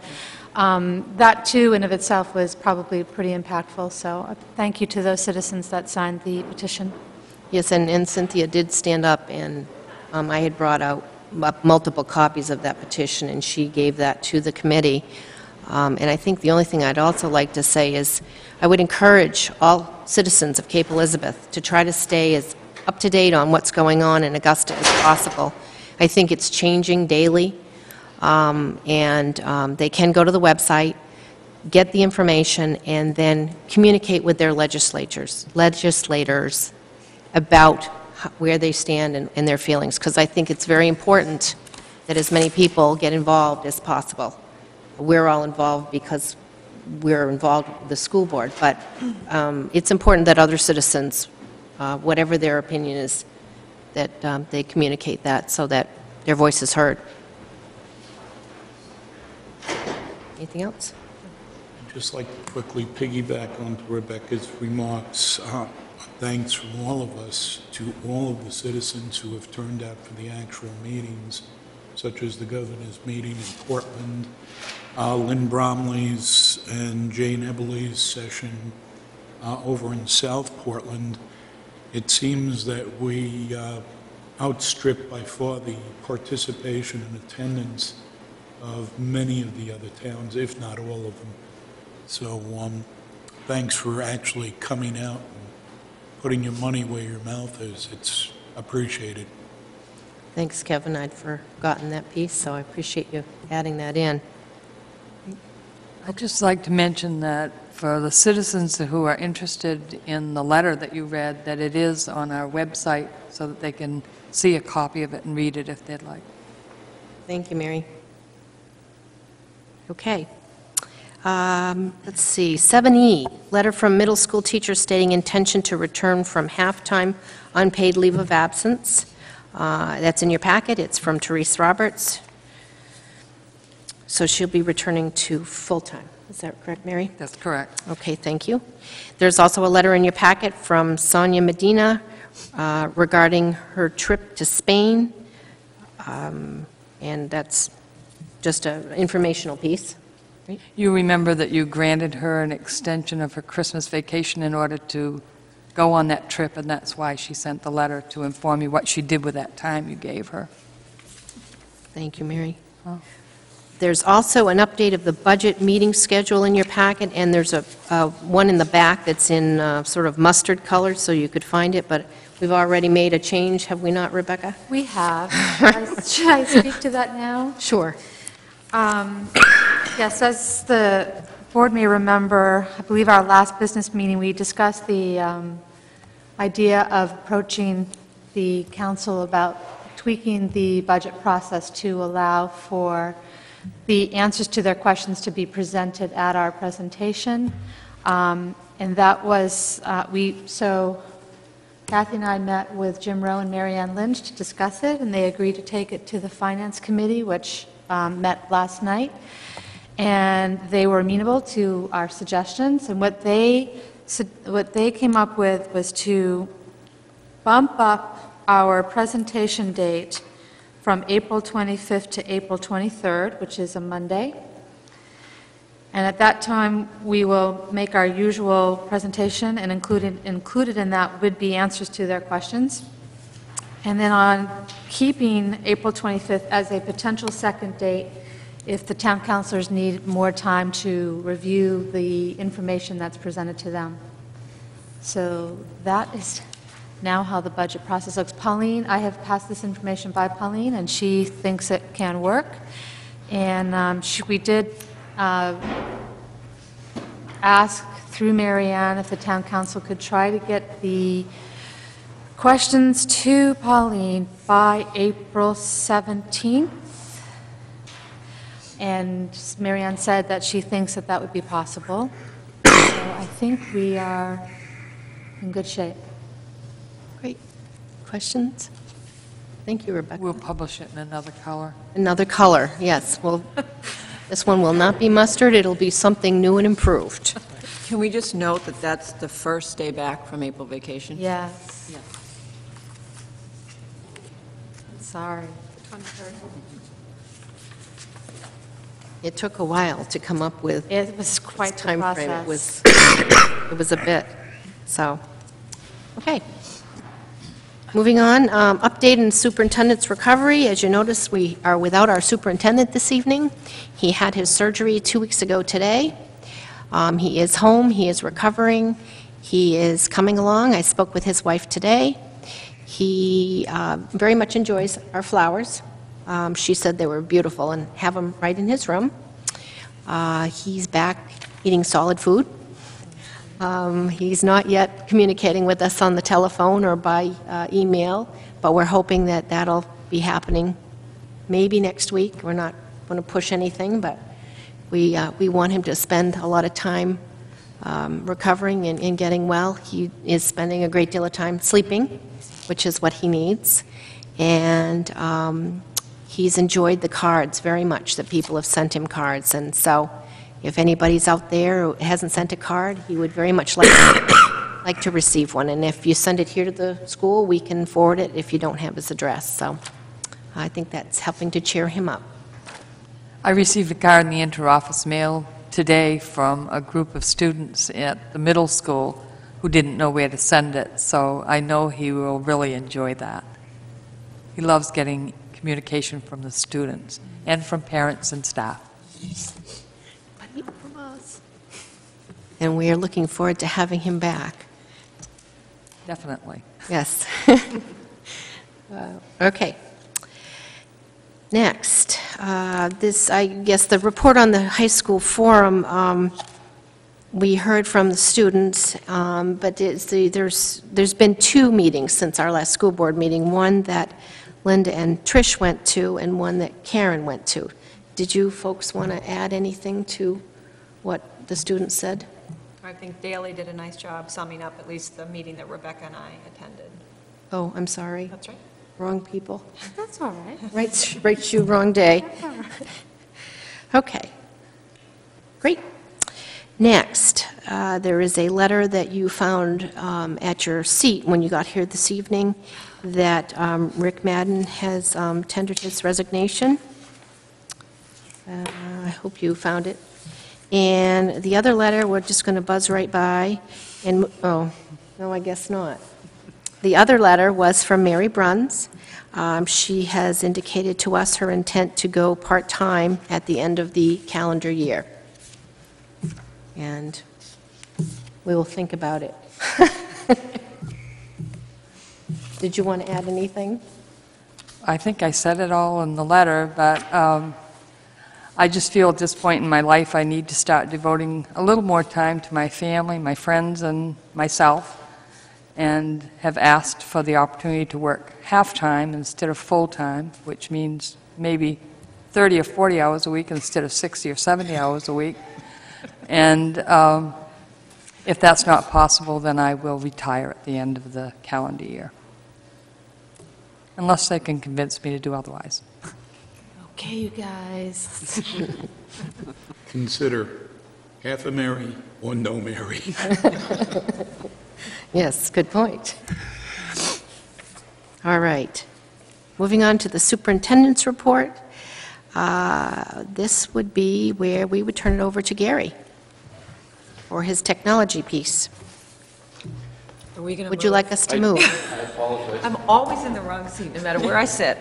Speaker 13: um, that too in of itself was probably pretty impactful, so uh, thank you to those citizens that signed the petition.
Speaker 1: Yes, and and Cynthia did stand up, and um, I had brought out multiple copies of that petition, and she gave that to the committee. Um, And I think the only thing I'd also like to say is, I would encourage all citizens of Cape Elizabeth to try to stay as up-to-date on what's going on in Augusta as possible. I think it's changing daily, um, and um, they can go to the website, get the information, and then communicate with their legislatures, legislators, about where they stand and and their feelings, because I think it's very important that as many people get involved as possible. We're all involved because we're involved with the school board, but um, it's important that other citizens, uh, whatever their opinion is, that um, they communicate that so that their voice is heard. Anything else?
Speaker 15: I'd Just like to quickly piggyback onto Rebecca's remarks. Uh, Thanks from all of us to all of the citizens who have turned out for the actual meetings, such as the governor's meeting in Portland, uh, Lynn Bromley's and Jane Eberle's session uh, over in South Portland. It seems that we uh, outstrip by far the participation and attendance of many of the other towns, if not all of them. So um, thanks for actually coming out and putting your money where your mouth is. It's appreciated.
Speaker 1: Thanks, Kevin, I'd forgotten that piece, so I appreciate you adding that in.
Speaker 14: I'd just like to mention that for the citizens who are interested in the letter that you read, that it is on our website so that they can see a copy of it and read it if they'd like.
Speaker 1: Thank you, Mary. Okay. Um, Let's see, 7E, letter from middle school teacher stating intention to return from half-time unpaid leave of absence. Uh, That's in your packet, it's from Therese Roberts. So she'll be returning to full-time. Is that correct, Mary?
Speaker 14: That's correct.
Speaker 1: Okay, thank you. There's also a letter in your packet from Sonia Medina uh, regarding her trip to Spain, Um, and that's just an informational piece.
Speaker 14: You remember that you granted her an extension of her Christmas vacation in order to go on that trip, and that's why she sent the letter to inform you what she did with that time you gave her.
Speaker 1: Thank you, Mary.
Speaker 14: Oh.
Speaker 1: There's also an update of the budget meeting schedule in your packet, and there's a, uh, one in the back that's in uh, sort of mustard color, so you could find it, but we've already made a change, have we not, Rebecca?
Speaker 13: We have. [laughs] Should I speak to that now?
Speaker 1: Sure.
Speaker 13: Um, Yes, as the board may remember, I believe our last business meeting, we discussed the um, idea of approaching the council about tweaking the budget process to allow for the answers to their questions to be presented at our presentation. Um, And that was, uh, we, so Kathy and I met with Jim Rowe and Mary Ann Lynch to discuss it, and they agreed to take it to the Finance Committee, which um, met last night. And they were amenable to our suggestions, and what they, what they came up with was to bump up our presentation date from April 25th to April 23rd, which is a Monday. And at that time, we will make our usual presentation, and included, included in that would be answers to their questions. And then on keeping April 25th as a potential second date, if the town councilors need more time to review the information that's presented to them. So that is now how the budget process looks. Pauline, I have passed this information by Pauline, and she thinks it can work. And um, she- we did uh, ask through Marianne if the town council could try to get the questions to Pauline by April 17th. And Marianne said that she thinks that that would be possible. So I think we are in good shape.
Speaker 1: Great. Questions? Thank you, Rebecca.
Speaker 14: We'll publish it in another color.
Speaker 1: Another color, yes. Well, [laughs] this one will not be mustard, it'll be something new and improved.
Speaker 12: Can we just note that that's the first day back from April vacation?
Speaker 13: Yes. Sorry.
Speaker 1: It took a while to come up with
Speaker 13: It was quite the
Speaker 1: timeframe.
Speaker 13: process.
Speaker 1: It was, [coughs] it was a bit, so, okay. Moving on, um, update in superintendent's recovery. As you notice, we are without our superintendent this evening. He had his surgery two weeks ago today. Um, He is home, he is recovering, he is coming along. I spoke with his wife today. He uh, very much enjoys our flowers. Um, She said they were beautiful and have them right in his room. Uh, He's back eating solid food. Um, He's not yet communicating with us on the telephone or by uh, email, but we're hoping that that'll be happening maybe next week. We're not going to push anything, but we, uh, we want him to spend a lot of time um, recovering and and getting well. He is spending a great deal of time sleeping, which is what he needs. And um, he's enjoyed the cards very much, that people have sent him cards. And so if anybody's out there who hasn't sent a card, he would very much like, [coughs] like to receive one. And if you send it here to the school, we can forward it if you don't have his address. So I think that's helping to cheer him up.
Speaker 14: I received a card in the interoffice mail today from a group of students at the middle school who didn't know where to send it, so I know he will really enjoy that. He loves getting communication from the students and from parents and staff.
Speaker 1: And we are looking forward to having him back.
Speaker 14: Definitely.
Speaker 1: Yes. [laughs] Uh, Okay. Next, uh, this, I guess, the report on the high school forum, um, we heard from the students, um, but it's the- there's, there's been two meetings since our last school board meeting, one that Linda and Trish went to, and one that Karen went to. Did you folks want to add anything to what the students said?
Speaker 16: I think Daley did a nice job summing up at least the meeting that Rebecca and I attended.
Speaker 1: Oh, I'm sorry.
Speaker 16: That's right.
Speaker 1: Wrong people.
Speaker 13: That's all right. [laughs]
Speaker 1: Right, sh- right shoe, wrong day. [laughs] Okay. Great. Next, uh, there is a letter that you found um, at your seat when you got here this evening that um, Rick Madden has um, tendered his resignation. Uh, I hope you found it. And the other letter, we're just going to buzz right by, and, oh, no, I guess not. The other letter was from Mary Bruns. Um, She has indicated to us her intent to go part-time at the end of the calendar year. And we will think about it. [laughs] Did you want to add anything?
Speaker 14: I think I said it all in the letter, but um, I just feel at this point in my life, I need to start devoting a little more time to my family, my friends, and myself, and have asked for the opportunity to work half-time instead of full-time, which means maybe 30 or 40 hours a week instead of 60 or 70 hours a week. And um, if that's not possible, then I will retire at the end of the calendar year, unless they can convince me to do otherwise.
Speaker 1: Okay, you guys. [laughs]
Speaker 15: Consider half a Mary or no Mary. [laughs]
Speaker 1: Yes, good point. All right. Moving on to the superintendent's report. Uh, This would be where we would turn it over to Gary for his technology piece.
Speaker 12: Are we going to
Speaker 1: Would you like us to move?
Speaker 12: I'm always in the wrong seat, no matter where I sit.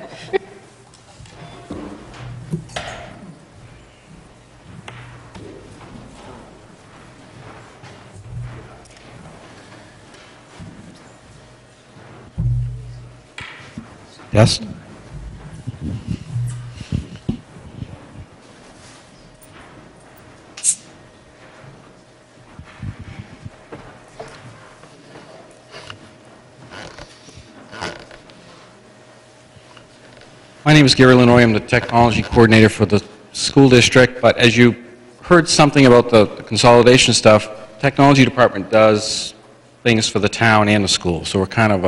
Speaker 17: Yes? My name is Gary Lenoy. I'm the technology coordinator for the school district, but as you heard something about the consolidation stuff, technology department does things for the town and the school. So we're kind of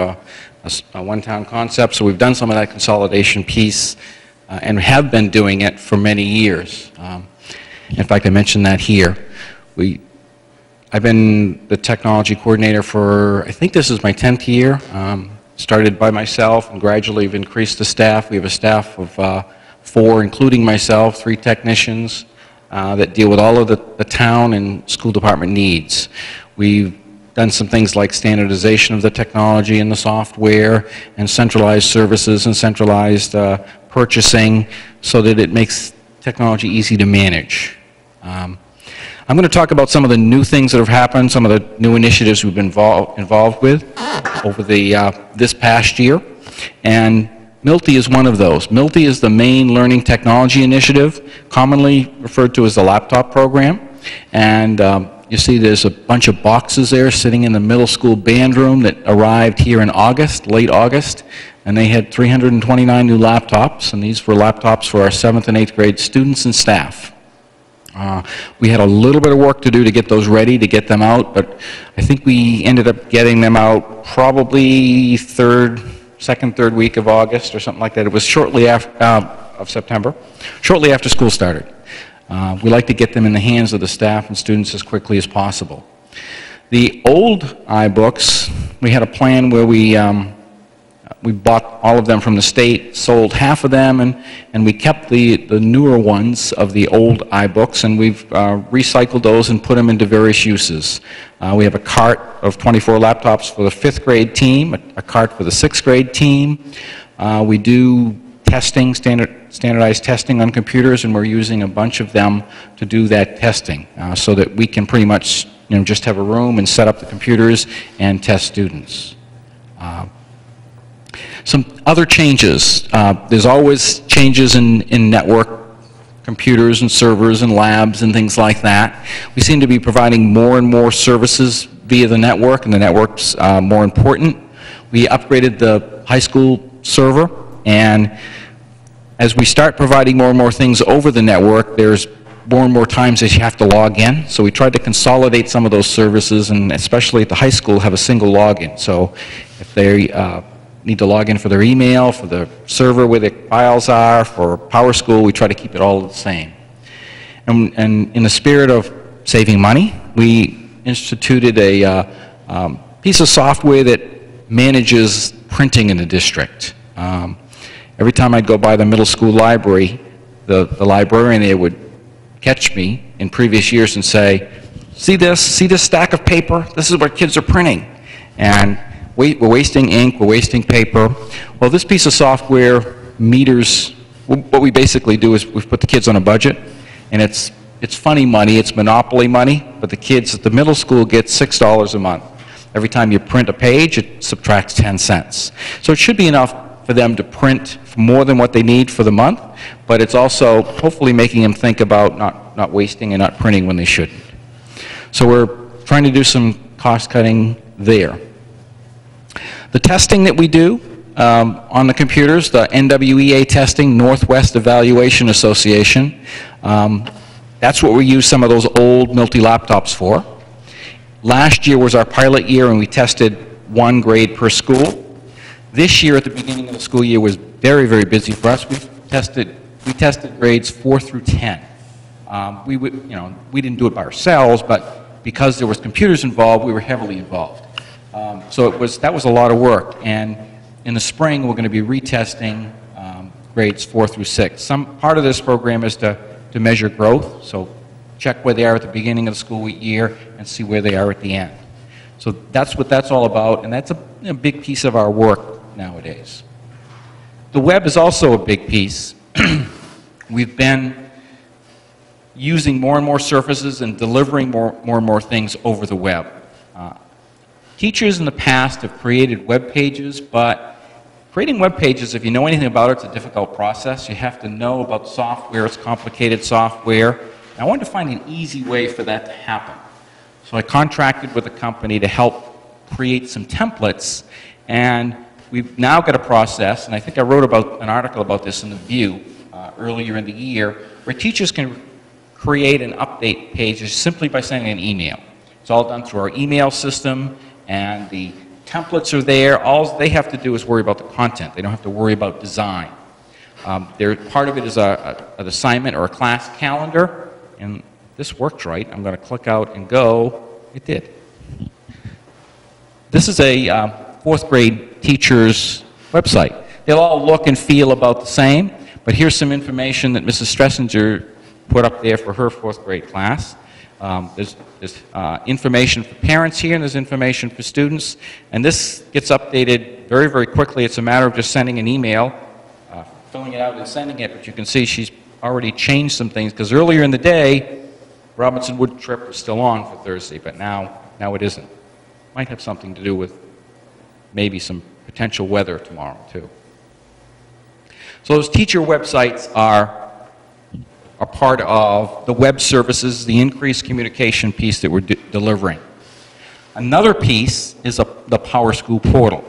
Speaker 17: a one-town concept, so we've done some of that consolidation piece uh, and have been doing it for many years. Um, In fact, I mentioned that here. We, I've been the technology coordinator for, I think this is my 10th year. Um, Started by myself and gradually have increased the staff. We have a staff of uh, four, including myself, three technicians uh, that deal with all of the, the town and school department needs. We've done some things like standardization of the technology and the software and centralized services and centralized uh, purchasing so that it makes technology easy to manage. Um, I'm going to talk about some of the new things that have happened, some of the new initiatives we've been invol- involved with over the, uh, this past year. And Milty is one of those. Milty is the Maine learning technology initiative, commonly referred to as the laptop program. And um, you see there's a bunch of boxes there sitting in the middle school band room that arrived here in August, late August. And they had 329 new laptops, and these were laptops for our seventh and eighth grade students and staff. Uh, We had a little bit of work to do to get those ready, to get them out, but I think we ended up getting them out probably third, second, third week of August or something like that. It was shortly after, of September, shortly after school started. Uh, We like to get them in the hands of the staff and students as quickly as possible. The old iBooks, we had a plan where we, um, we bought all of them from the state, sold half of them, and, and we kept the, the newer ones of the old iBooks, and we've uh, recycled those and put them into various uses. Uh, we have a cart of 24 laptops for the fifth grade team, a, a cart for the sixth grade team. Uh, we do testing, standard, standardized testing on computers, and we're using a bunch of them to do that testing, uh, so that we can pretty much, you know, just have a room and set up the computers and test students. Uh, some other changes. Uh, There's always changes in, in network computers and servers and labs and things like that. We seem to be providing more and more services via the network, and the network's uh, more important. We upgraded the high school server, and as we start providing more and more things over the network, there's more and more times that you have to log in. So we tried to consolidate some of those services, and especially at the high school, have a single login. So if they uh, need to log in for their email, for the server where the files are, for Power School, we try to keep it all the same. And, and in the spirit of saving money, we instituted a uh, um, piece of software that manages printing in the district. Um, every time I'd go by the middle school library, the, the librarian there would catch me in previous years and say, see this, see this stack of paper? This is what kids are printing. And we're wasting ink, we're wasting paper. Well, this piece of software meters, what we basically do is we've put the kids on a budget, and it's, it's funny money, it's monopoly money, but the kids at the middle school get $6 a month. Every time you print a page, it subtracts 10 cents. So it should be enough for them to print more than what they need for the month, but it's also hopefully making them think about not, not wasting and not printing when they shouldn't. So we're trying to do some cost cutting there. The testing that we do um, on the computers, the NWEA testing, Northwest Evaluation Association, um, that's what we use some of those old multi laptops for. Last year was our pilot year, and we tested one grade per school. This year, at the beginning of the school year, was very, very busy for us. We tested, we tested grades 4 through 10. Um, we would, you know, we didn't do it by ourselves, but because there was computers involved, we were heavily involved. Um, so it was, that was a lot of work. And in the spring, we're going to be retesting um, grades 4 through 6. Some part of this program is to, to measure growth, so check where they are at the beginning of the school year and see where they are at the end. So that's what that's all about, and that's a, a big piece of our work nowadays. The web is also a big piece. [clears throat] We've been using more and more surfaces and delivering more, more and more things over the web. Teachers in the past have created web pages, but creating web pages, if you know anything about it, it's a difficult process. You have to know about software, it's complicated software. I wanted to find an easy way for that to happen. So I contracted with a company to help create some templates, and we've now got a process, and I think I wrote about an article about this in The View uh, earlier in the year, where teachers can create and update pages simply by sending an email. It's all done through our email system, and the templates are there. All they have to do is worry about the content. They don't have to worry about design. Um, part of it is a, a, an assignment or a class calendar, and this worked right. I'm going to click out and go. It did. This is a um, fourth grade teacher's website. They'll all look and feel about the same, but here's some information that Mrs. Stressinger put up there for her fourth grade class. Um, there's there's uh, information for parents here, and there's information for students. And this gets updated very, very quickly. It's a matter of just sending an email, uh, filling it out and sending it. But you can see she's already changed some things, because earlier in the day, Robinson Wood trip was still on for Thursday, but now, now it isn't. Might have something to do with maybe some potential weather tomorrow, too. So those teacher websites are are part of the web services, the increased communication piece that we're de- delivering. Another piece is a, the Power School portal.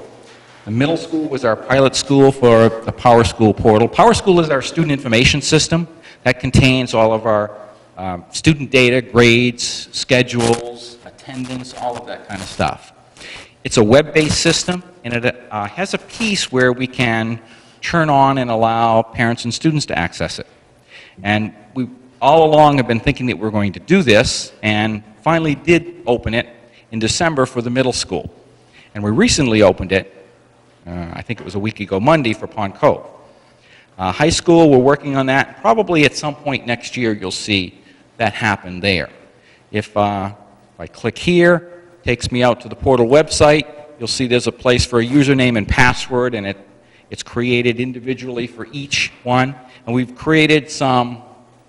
Speaker 17: The middle school was our pilot school for the Power School portal. Power School is our student information system that contains all of our um, student data, grades, schedules, attendance, all of that kind of stuff. It's a web-based system, and it uh, has a piece where we can turn on and allow parents and students to access it. And we all along have been thinking that we're going to do this, and finally did open it in December for the middle school. And we recently opened it, uh, I think it was a week ago Monday, for Pond Cove. Uh, high school, we're working on that. Probably at some point next year, you'll see that happen there. If, uh, if I click here, takes me out to the portal website. You'll see there's a place for a username and password, and it, it's created individually for each one. And we've created some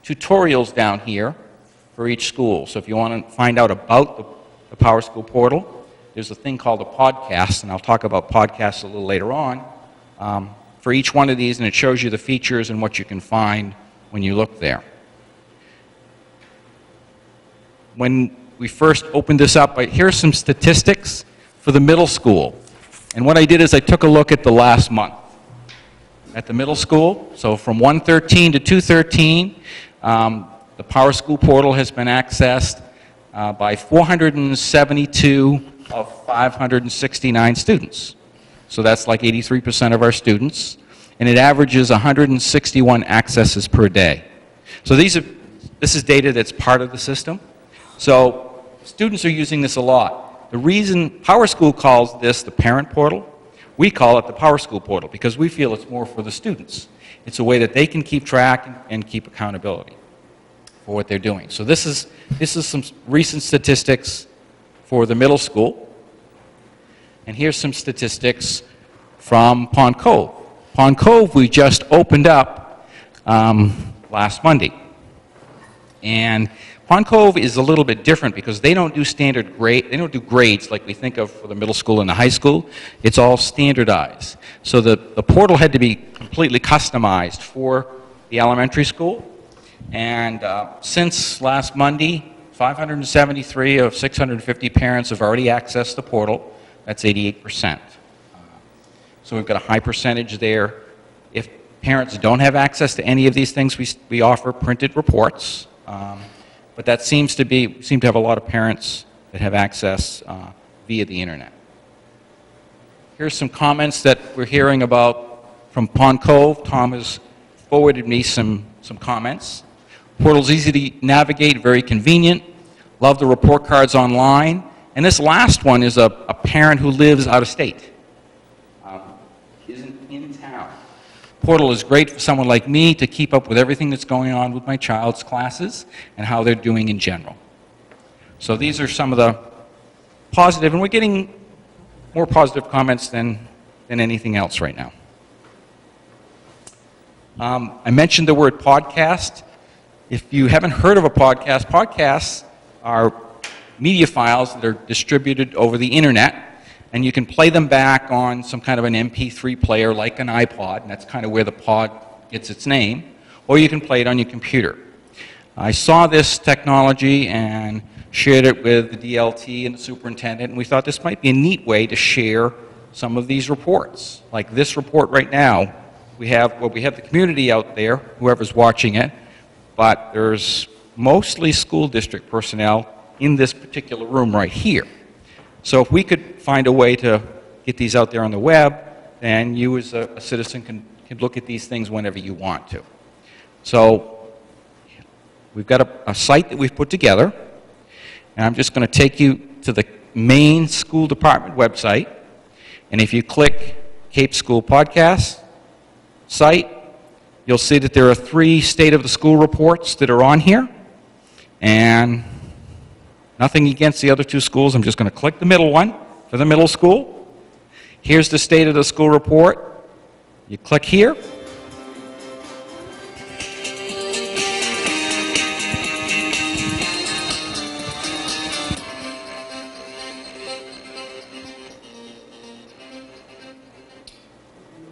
Speaker 17: tutorials down here for each school. So if you want to find out about the, the Power School portal, there's a thing called a podcast, and I'll talk about podcasts a little later on, um, for each one of these, and it shows you the features and what you can find when you look there. When we first opened this up, I, here's some statistics for the middle school. And what I did is I took a look at the last month at the middle school. So from 113 to 213, um, the Power School portal has been accessed uh, by 472 of 569 students. So that's like 83% of our students. And it averages 161 accesses per day. So these are, this is data that's part of the system. So students are using this a lot. The reason Power School calls this the parent portal, we call it the Power School portal because we feel it's more for the students. It's a way that they can keep track and keep accountability for what they're doing. So this is, this is some recent statistics for the middle school. And here's some statistics from Pond Cove. Pond Cove, we just opened up um, last Monday. And Pond Cove is a little bit different because they don't do standard grade, they don't do grades like we think of for the middle school and the high school. It's all standardized. So the, the portal had to be completely customized for the elementary school. And uh, since last Monday, 573 of 650 parents have already accessed the portal. That's 88%. So we've got a high percentage there. If parents don't have access to any of these things, we, we offer printed reports. Um, but that seems to be, seem to have a lot of parents that have access uh, via the internet. Here's some comments that we're hearing about from Pond Cove. Tom has forwarded me some, some comments. Portal's easy to navigate, very convenient. Love the report cards online. And this last one is a, a parent who lives out of state. Um, isn't in town. Portal is great for someone like me to keep up with everything that's going on with my child's classes and how they're doing in general. So these are some of the positive, and we're getting more positive comments than, than anything else right now. Um, I mentioned the word podcast. If you haven't heard of a podcast, podcasts are media files that are distributed over the internet, and you can play them back on some kind of an MP3 player like an iPod, and that's kind of where the pod gets its name, or you can play it on your computer. I saw this technology and shared it with the DLT and the superintendent, and we thought this might be a neat way to share some of these reports. Like this report right now, we have, well, we have the community out there, whoever's watching it, but there's mostly school district personnel in this particular room right here. So if we could find a way to get these out there on the web, then you as a, a citizen can, can look at these things whenever you want to. So we've got a, a site that we've put together, and I'm just going to take you to the main school department website, and if you click Cape School Podcast site, you'll see that there are three State of the School reports that are on here, and Nothing against the other two schools. I'm just going to click the middle one for the middle school. Here's the state of the school report. You click here.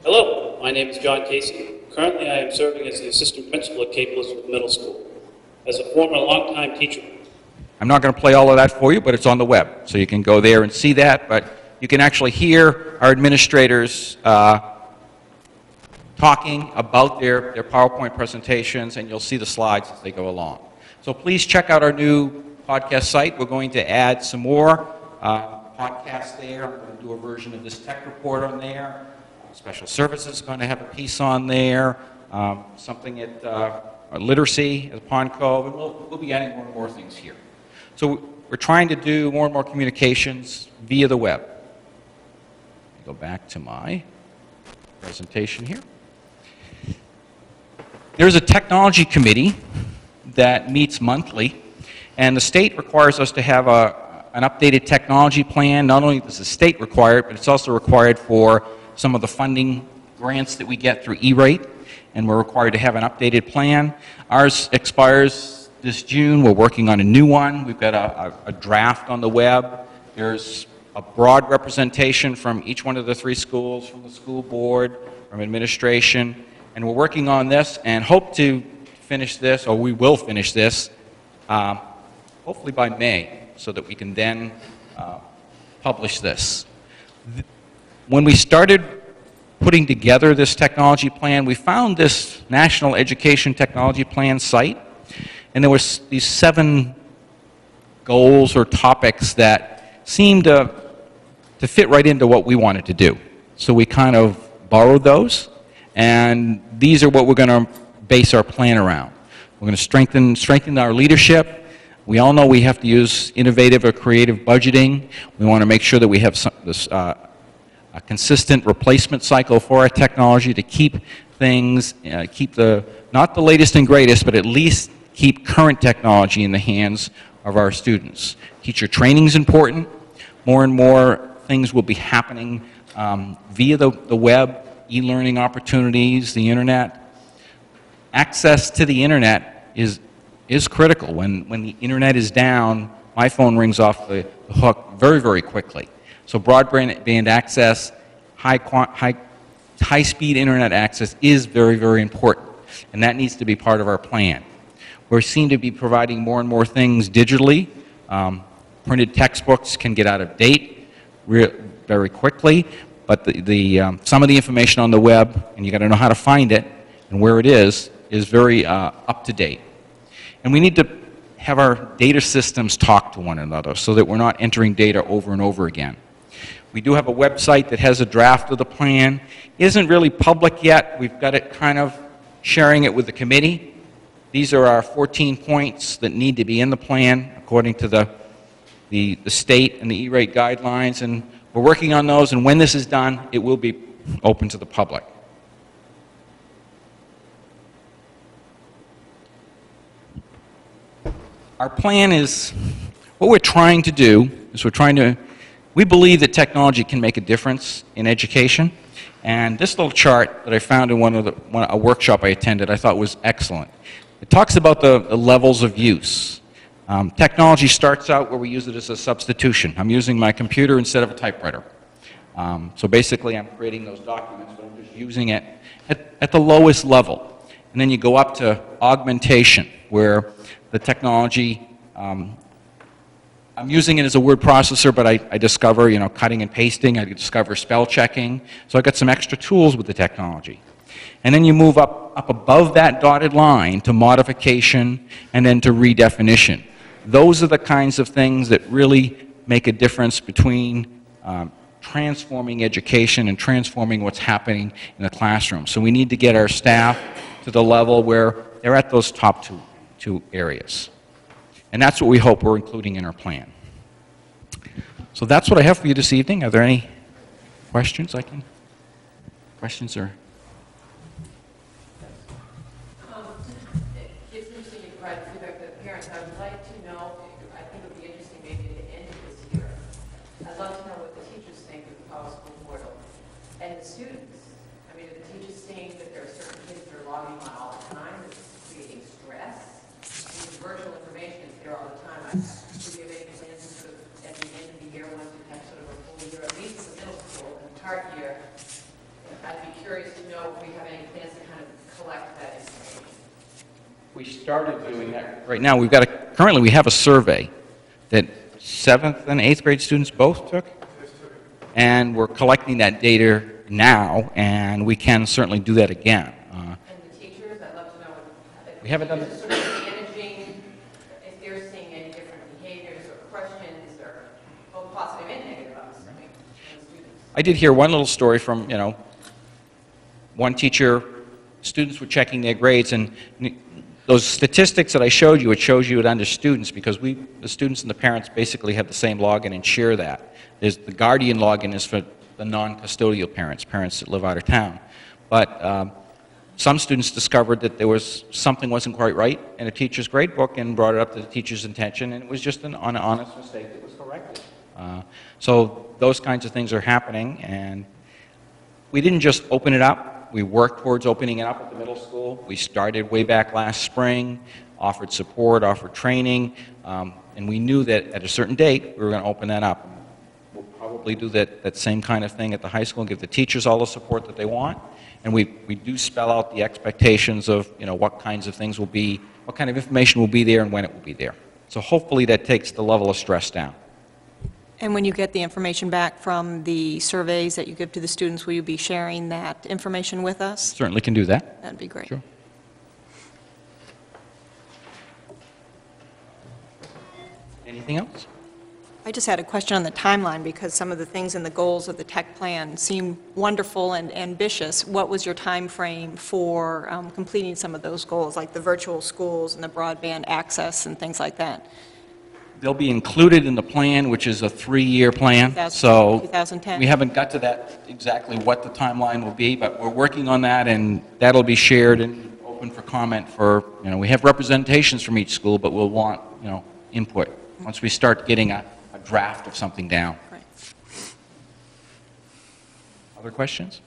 Speaker 18: Hello, my name is John Casey. Currently, I am serving as the assistant principal at Cape Elizabeth Middle School. As a former longtime teacher
Speaker 17: I'm not going to play all of that for you, but it's on the web. So you can go there and see that. But you can actually hear our administrators uh, talking about their, their PowerPoint presentations, and you'll see the slides as they go along. So please check out our new podcast site. We're going to add some more uh, podcasts there. I'm going to do a version of this tech report on there. Special Services is going to have a piece on there. Um, something at uh, literacy at Pond Cove, and we'll, we'll be adding more and more things here. So we're trying to do more and more communications via the web. Go back to my presentation here. There's a technology committee that meets monthly, and the state requires us to have a, an updated technology plan. Not only does the state require it, but it's also required for some of the funding grants that we get through E-rate, and we're required to have an updated plan. Ours expires this June. We're working on a new one. We've got a, a, a draft on the web. There's a broad representation from each one of the three schools, from the school board, from administration, and we're working on this and hope to finish this, or we will finish this, um, hopefully by May, so that we can then uh, publish this. When we started putting together this technology plan, we found this National Education Technology Plan site, and there were these seven goals or topics that seemed to, to fit right into what we wanted to do. So we kind of borrowed those, and these are what we're going to base our plan around. We're going to strengthen, strengthen our leadership. We all know we have to use innovative or creative budgeting. We want to make sure that we have some, this, uh, a consistent replacement cycle for our technology to keep things, uh, keep the, not the latest and greatest, but at least keep current technology in the hands of our students. Teacher training is important. More and more things will be happening um, via the, the web, e-learning opportunities, the internet. Access to the internet is, is critical. When, when the internet is down, my phone rings off the the hook very, very quickly. So broadband access, high, qua- high, high-speed internet access is very, very important, and that needs to be part of our plan. We seem to be providing more and more things digitally. Um, printed textbooks can get out of date very quickly, but the, the, um, some of the information on the web, and you got to know how to find it and where it is, is very uh, up to date. And we need to have our data systems talk to one another so that we're not entering data over and over again. We do have a website that has a draft of the plan. It isn't really public yet. We've got it kind of sharing it with the committee. These are our 14 points that need to be in the plan according to the, the, the state and the E-rate guidelines, and we're working on those, and when this is done, it will be open to the public. Our plan is, what we're trying to do is we're trying to, we believe that technology can make a difference in education. And this little chart that I found in one of the, one, a workshop I attended, I thought was excellent. It talks about the, the levels of use. Um, technology starts out where we use it as a substitution. I'm using my computer instead of a typewriter. Um, so basically, I'm creating those documents, but I'm just using it at, at the lowest level. And then you go up to augmentation, where the technology, um, I'm using it as a word processor, but I, I discover, you know, cutting and pasting, I discover spell checking. So I got some extra tools with the technology. And then you move up, up above that dotted line to modification and then to redefinition. Those are the kinds of things that really make a difference between um, transforming education and transforming what's happening in the classroom. So we need to get our staff to the level where they're at those top two, two areas. And that's what we hope we're including in our plan. So that's what I have for you this evening. Are there any questions I can, questions or?
Speaker 12: It's interesting you provide feedback to the parents. I would like to know, I think it would be interesting maybe at the end of this year, I'd love to know what the teachers think of the Power School portal and the students. I mean, are the teachers saying that there are certain kids that are logging on all the time, that's creating stress? I mean, the virtual information is there all the time. I- Should we have any plans to sort of, at the end of the year, once we have sort of a full year, at least for the middle school, an entire year? I'd be curious to know if we have any plans to kind of collect that information.
Speaker 17: We started doing that. Right now, we've got a, currently, we have a survey that seventh and eighth grade students both took. And we're collecting that data now, and we can certainly do that again. Uh,
Speaker 12: And the teachers, I'd love to know if
Speaker 17: We haven't done
Speaker 12: Just sort of managing, if they're seeing any different behaviors or questions, or both positive and negative, I'm assuming, from the students.
Speaker 17: I did hear one little story from, you know, one teacher, students were checking their grades, and n- those statistics that I showed you, it shows you it under students, because we, the students and the parents basically have the same login and share that. There's, the Guardian login is for the non-custodial parents, parents that live out of town. But um, some students discovered that there was, something wasn't quite right in a teacher's grade book and brought it up to the teacher's attention, and it was just an an honest mistake that was corrected. Uh, So those kinds of things are happening, and we didn't just open it up. We worked towards opening it up at the middle school. We started way back last spring, offered support, offered training, um, and we knew that at a certain date, we were going to open that up. We'll probably do that, that same kind of thing at the high school and give the teachers all the support that they want. And we, we do spell out the expectations of, you know, what kinds of things will be, what kind of information will be there and when it will be there. So hopefully that takes the level of stress down.
Speaker 16: And when you get the information back from the surveys that you give to the students, will you be sharing that information with us?
Speaker 17: Certainly can do that.
Speaker 16: That'd be great.
Speaker 17: Sure. Anything else?
Speaker 16: I just had a question on the timeline, because some of the things in the goals of the tech plan seem wonderful and ambitious. What was your time frame for um, completing some of those goals, like the virtual schools and the broadband access and things like that?
Speaker 17: They'll be included in the plan, which is a three-year plan.
Speaker 16: 2000
Speaker 17: So
Speaker 16: 2010?
Speaker 17: we haven't got to that, exactly what the timeline will be, but we're working on that, and that'll be shared and open for comment for, you know, we have representations from each school, but we'll want, you know, input once we start getting a a draft of something down.
Speaker 16: Right.
Speaker 17: Other questions?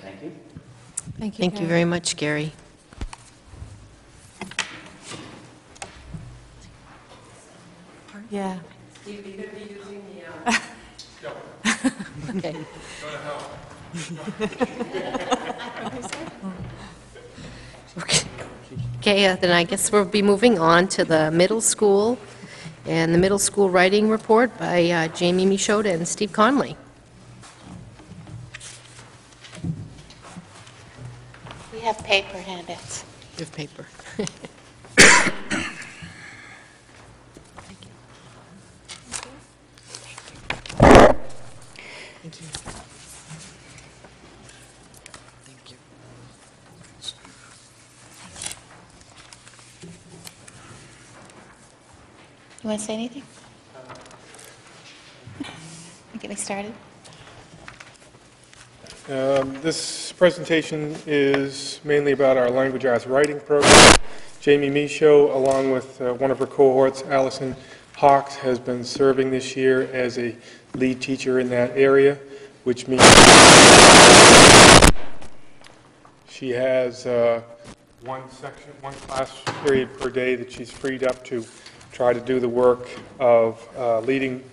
Speaker 17: Thank you.
Speaker 13: Thank you.
Speaker 1: Thank you
Speaker 13: Gary.
Speaker 1: very much, Gary.
Speaker 13: Yeah.
Speaker 1: Okay. Okay, uh, then I guess we'll be moving on to the middle school, and the middle school writing report by uh, Jamie Michaud and Steve Conley.
Speaker 19: We have paper handouts.
Speaker 1: You have paper. [laughs]
Speaker 19: You want to say anything? [laughs] Get me started?
Speaker 20: Um, This presentation is mainly about our language arts writing program. Jamie Michaud, along with uh, one of her cohorts, Allison Hawks, has been serving this year as a lead teacher in that area, which means she has uh, one section, one class period per day that she's freed up to try to do the work of uh, leading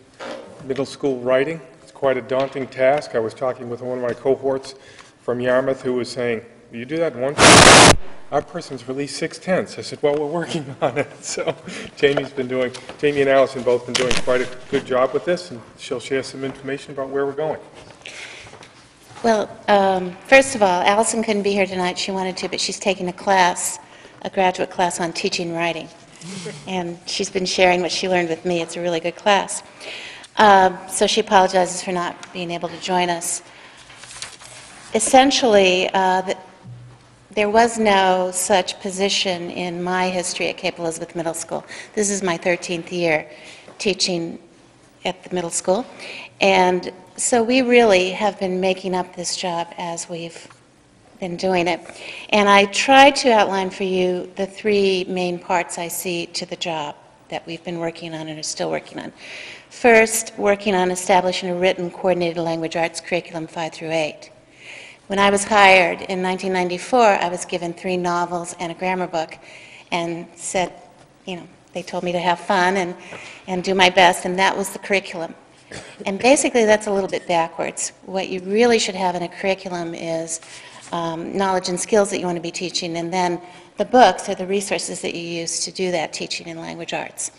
Speaker 20: middle school writing. It's quite a daunting task. I was talking with one of my cohorts from Yarmouth who was saying, you do that in one? Our person's released six tenths. I said, well, we're working [laughs] on it. So Jamie's been doing, Jamie and Allison both been doing quite a good job with this, and she'll share some information about where we're going.
Speaker 19: Well, um, first of all, Allison couldn't be here tonight. She wanted to, but she's taking a class, a graduate class on teaching writing. And she's been sharing what she learned with me. It's a really good class. Um, So she apologizes for not being able to join us. Essentially, uh, the- there was no such position in my history at Cape Elizabeth Middle School. This is my 13th year teaching at the middle school. And so we really have been making up this job as we've been doing it. And I tried to outline for you the three main parts I see to the job that we've been working on and are still working on. First, working on establishing a written coordinated language arts curriculum 5 through 8. When I was hired in 1994, I was given three novels and a grammar book and said, you know, they told me to have fun and, and do my best, and that was the curriculum. And basically, that's a little bit backwards. What you really should have in a curriculum is um, knowledge and skills that you want to be teaching, and then the books are the resources that you use to do that teaching in language arts.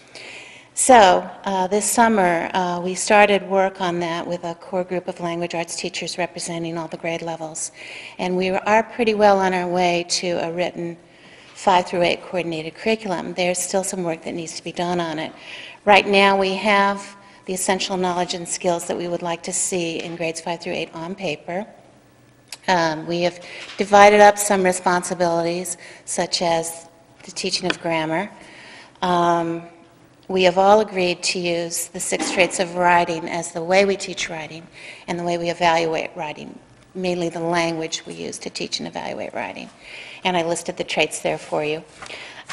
Speaker 19: So, uh, this summer, uh, we started work on that with a core group of language arts teachers representing all the grade levels. And we are pretty well on our way to a written 5 through 8 coordinated curriculum. There's still some work that needs to be done on it. Right now, we have the essential knowledge and skills that we would like to see in grades 5 through 8 on paper. Um, We have divided up some responsibilities, such as the teaching of grammar. Um, We have all agreed to use the six traits of writing as the way we teach writing and the way we evaluate writing, mainly the language we use to teach and evaluate writing. And I listed the traits there for you.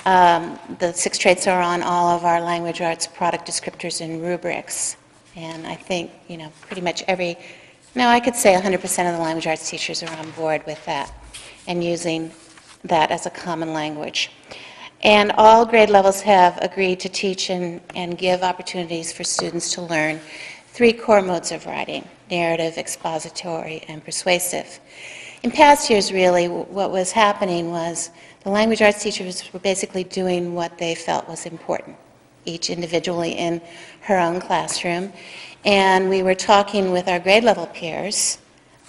Speaker 19: Um, The six traits are on all of our language arts product descriptors and rubrics. And I think, you know, pretty much every, no, I could say 100% of the language arts teachers are on board with that and using that as a common language. And all grade levels have agreed to teach and, and give opportunities for students to learn three core modes of writing, narrative, expository, and persuasive. In past years, really, what was happening was the language arts teachers were basically doing what they felt was important, each individually in her own classroom. And we were talking with our grade level peers,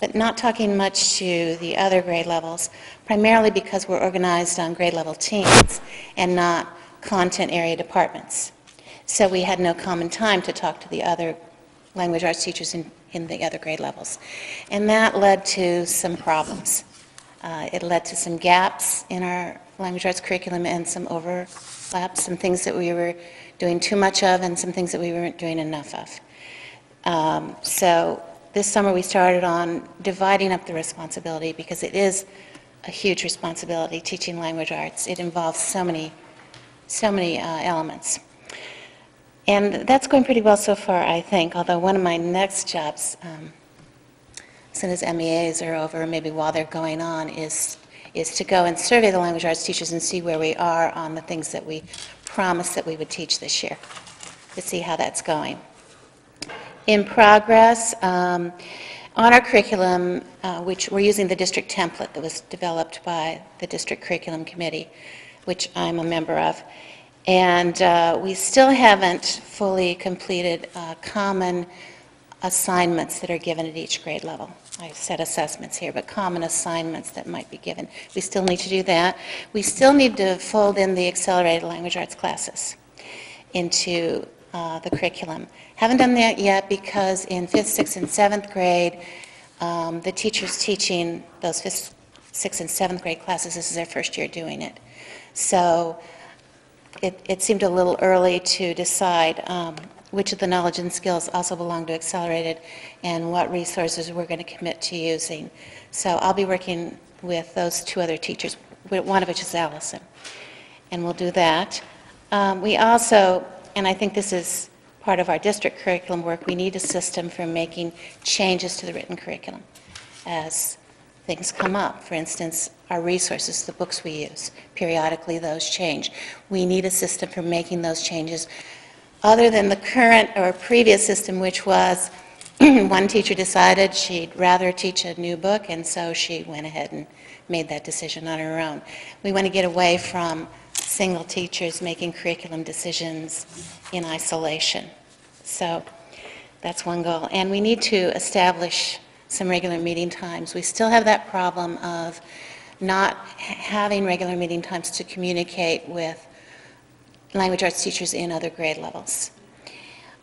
Speaker 19: but not talking much to the other grade levels, primarily because we're organized on grade level teams and not content area departments. So we had no common time to talk to the other language arts teachers in, in the other grade levels. And that led to some problems. Uh, It led to some gaps in our language arts curriculum and some overlaps, some things that we were doing too much of and some things that we weren't doing enough of. Um, So this summer we started on dividing up the responsibility because it is a huge responsibility teaching language arts. It involves so many, so many uh, elements. And that's going pretty well so far, I think, although one of my next jobs, um, as soon as MEAs are over, maybe while they're going on, is, is to go and survey the language arts teachers and see where we are on the things that we promised that we would teach this year, to see how that's going. In progress, um, on our curriculum, uh, which we're using the district template that was developed by the district curriculum committee, which I'm a member of, and uh, we still haven't fully completed uh, common assignments that are given at each grade level. I said assessments here, but common assignments that might be given. We still need to do that. We still need to fold in the accelerated language arts classes into uh, the curriculum. Haven't done that yet because in fifth, sixth, and seventh grade, um, the teachers teaching those fifth, sixth, and seventh grade classes, this is their first year doing it. So it, it seemed a little early to decide um, which of the knowledge and skills also belong to accelerated and what resources we're going to commit to using. So I'll be working with those two other teachers, one of which is Allison, and we'll do that. Um, we also, and I think this is part of our district curriculum work, we need a system for making changes to the written curriculum as things come up. For instance, our resources, the books we use, periodically those change. We need a system for making those changes other than the current or previous system, which was [clears throat] one teacher decided she'd rather teach a new book, and so she went ahead and made that decision on her own. We want to get away from single teachers making curriculum decisions in isolation. So that's one goal. And we need to establish some regular meeting times. We still have that problem of not having regular meeting times to communicate with language arts teachers in other grade levels.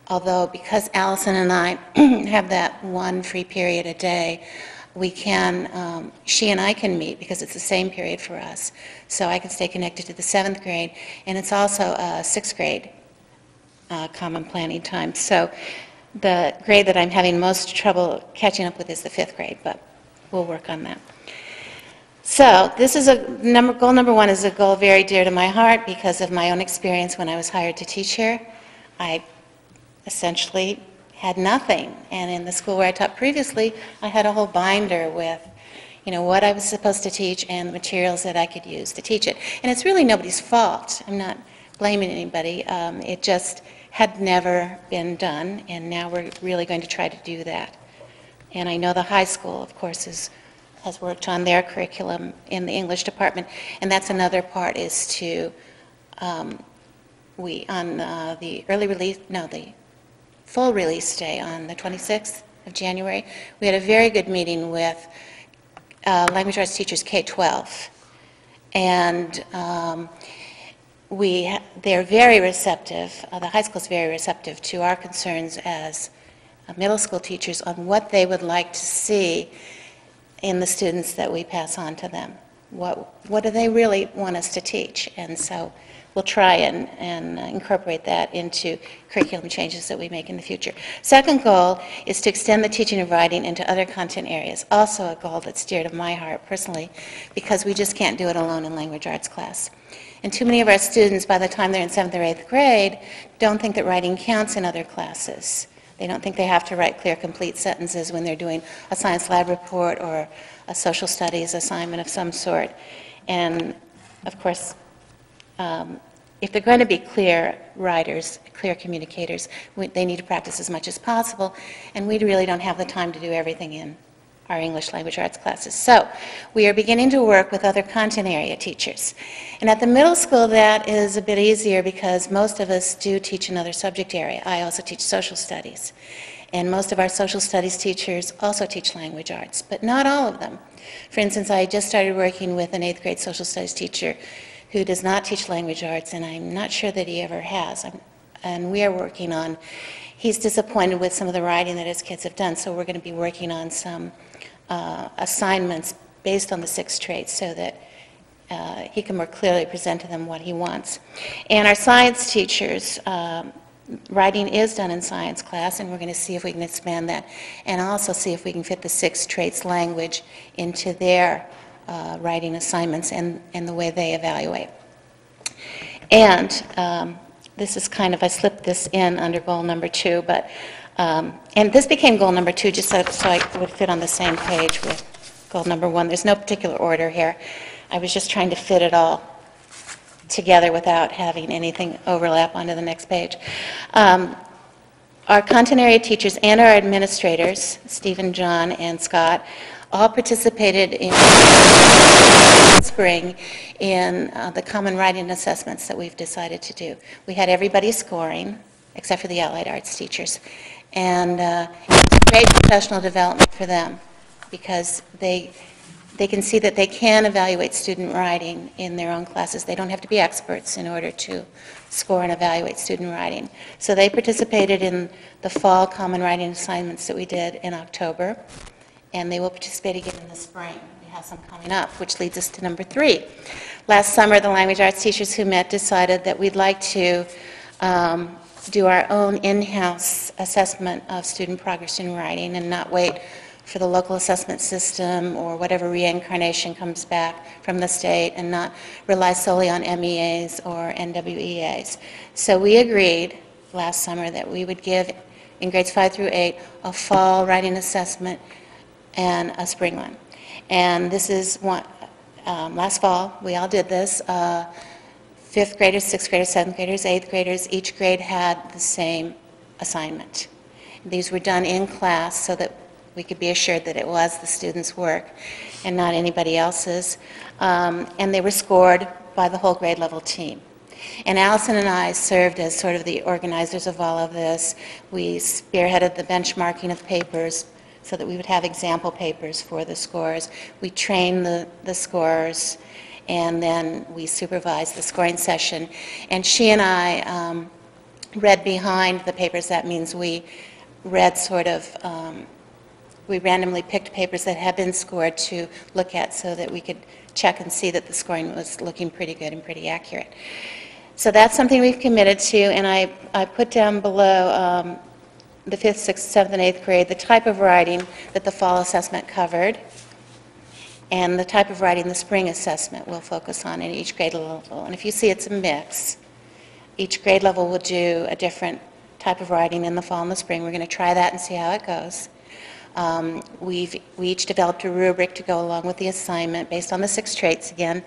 Speaker 19: Although, because Allison and I [clears throat] have that one free period a day, we can, um, she and I can meet because it's the same period for us. So I can stay connected to the seventh grade, and it's also a sixth grade uh, common planning time. So the grade that I'm having most trouble catching up with is the fifth grade, but we'll work on that. So this is a number, goal number one is a goal very dear to my heart because of my own experience when I was hired to teach here. I essentially had nothing. And in the school where I taught previously, I had a whole binder with, you know, what I was supposed to teach and the materials that I could use to teach it. And it's really nobody's fault. I'm not blaming anybody. Um, it just had never been done, and now we're really going to try to do that. And I know the high school, of course, is has worked on their curriculum in the English department, and that's another part is to, um, we, on uh, the early release, no, the full release day on the 26th of January, we had a very good meeting with uh, language arts teachers K-12. And um, we, they're very receptive, uh, the high school is very receptive to our concerns as uh, middle school teachers on what they would like to see in the students that we pass on to them. What, what do they really want us to teach? And so we'll try and, and incorporate that into curriculum changes that we make in the future. Second goal is to extend the teaching of writing into other content areas, also a goal that's dear to my heart personally, because we just can't do it alone in language arts class. And too many of our students, by the time they're in seventh or eighth grade, don't think that writing counts in other classes. They don't think they have to write clear, complete sentences when they're doing a science lab report or a social studies assignment of some sort. And of course, um, if they're going to be clear writers, clear communicators, we, they need to practice as much as possible. And we really don't have the time to do everything in our English language arts classes. So we are beginning to work with other content area teachers. And at the middle school, that is a bit easier because most of us do teach another subject area. I also teach social studies. And most of our social studies teachers also teach language arts, but not all of them. For instance, I just started working with an eighth grade social studies teacher who does not teach language arts, and I'm not sure that he ever has. I'm, and we are working on, he's disappointed with some of the writing that his kids have done, so we're going to be working on some uh, assignments based on the six traits so that uh, he can more clearly present to them what he wants. And our science teachers, um, writing is done in science class, and we're going to see if we can expand that, and also see if we can fit the six traits language into their uh, writing assignments and, and the way they evaluate. And um, this is kind of, I slipped this in under goal number two, but, um, and this became goal number two just so, so I would fit on the same page with goal number one. There's no particular order here. I was just trying to fit it all together without having anything overlap onto the next page. Um, Our content area teachers and our administrators, Stephen, John, and Scott, all participated in spring in uh, the common writing assessments that we've decided to do. We had everybody scoring, except for the allied arts teachers. And uh, it's great professional development for them because they, they can see that they can evaluate student writing in their own classes. They don't have to be experts in order to score and evaluate student writing. So they participated in the fall common writing assignments that we did in October, and they will participate again in the spring. We have some coming up, which leads us to number three. Last summer, the language arts teachers who met decided that we'd like to um, do our own in-house assessment of student progress in writing and not wait for the local assessment system or whatever reincarnation comes back from the state and not rely solely on MEAs or NWEAs. So we agreed last summer that we would give in grades five through eight a fall writing assessment and a spring one. And this is one, um, last fall, we all did this. Uh, fifth graders, sixth graders, seventh graders, eighth graders, each grade had the same assignment. These were done in class so that we could be assured that it was the students' work and not anybody else's. Um, and they were scored by the whole grade level team. And Allison and I served as sort of the organizers of all of this. We spearheaded the benchmarking of papers so that we would have example papers for the scores. We trained the, the scorers, and then we supervised the scoring session. And she and I um, read behind the papers. That means we read sort of um, we randomly picked papers that had been scored to look at so that we could check and see that the scoring was looking pretty good and pretty accurate. So that's something we've committed to, and I, I put down below um, the fifth, sixth, seventh, and eighth grade the type of writing that the fall assessment covered, and the type of writing the spring assessment will focus on in each grade level. And if you see it's a mix, each grade level will do a different type of writing in the fall and the spring. We're going to try that and see how it goes. Um, We've, we each developed a rubric to go along with the assignment based on the six traits again,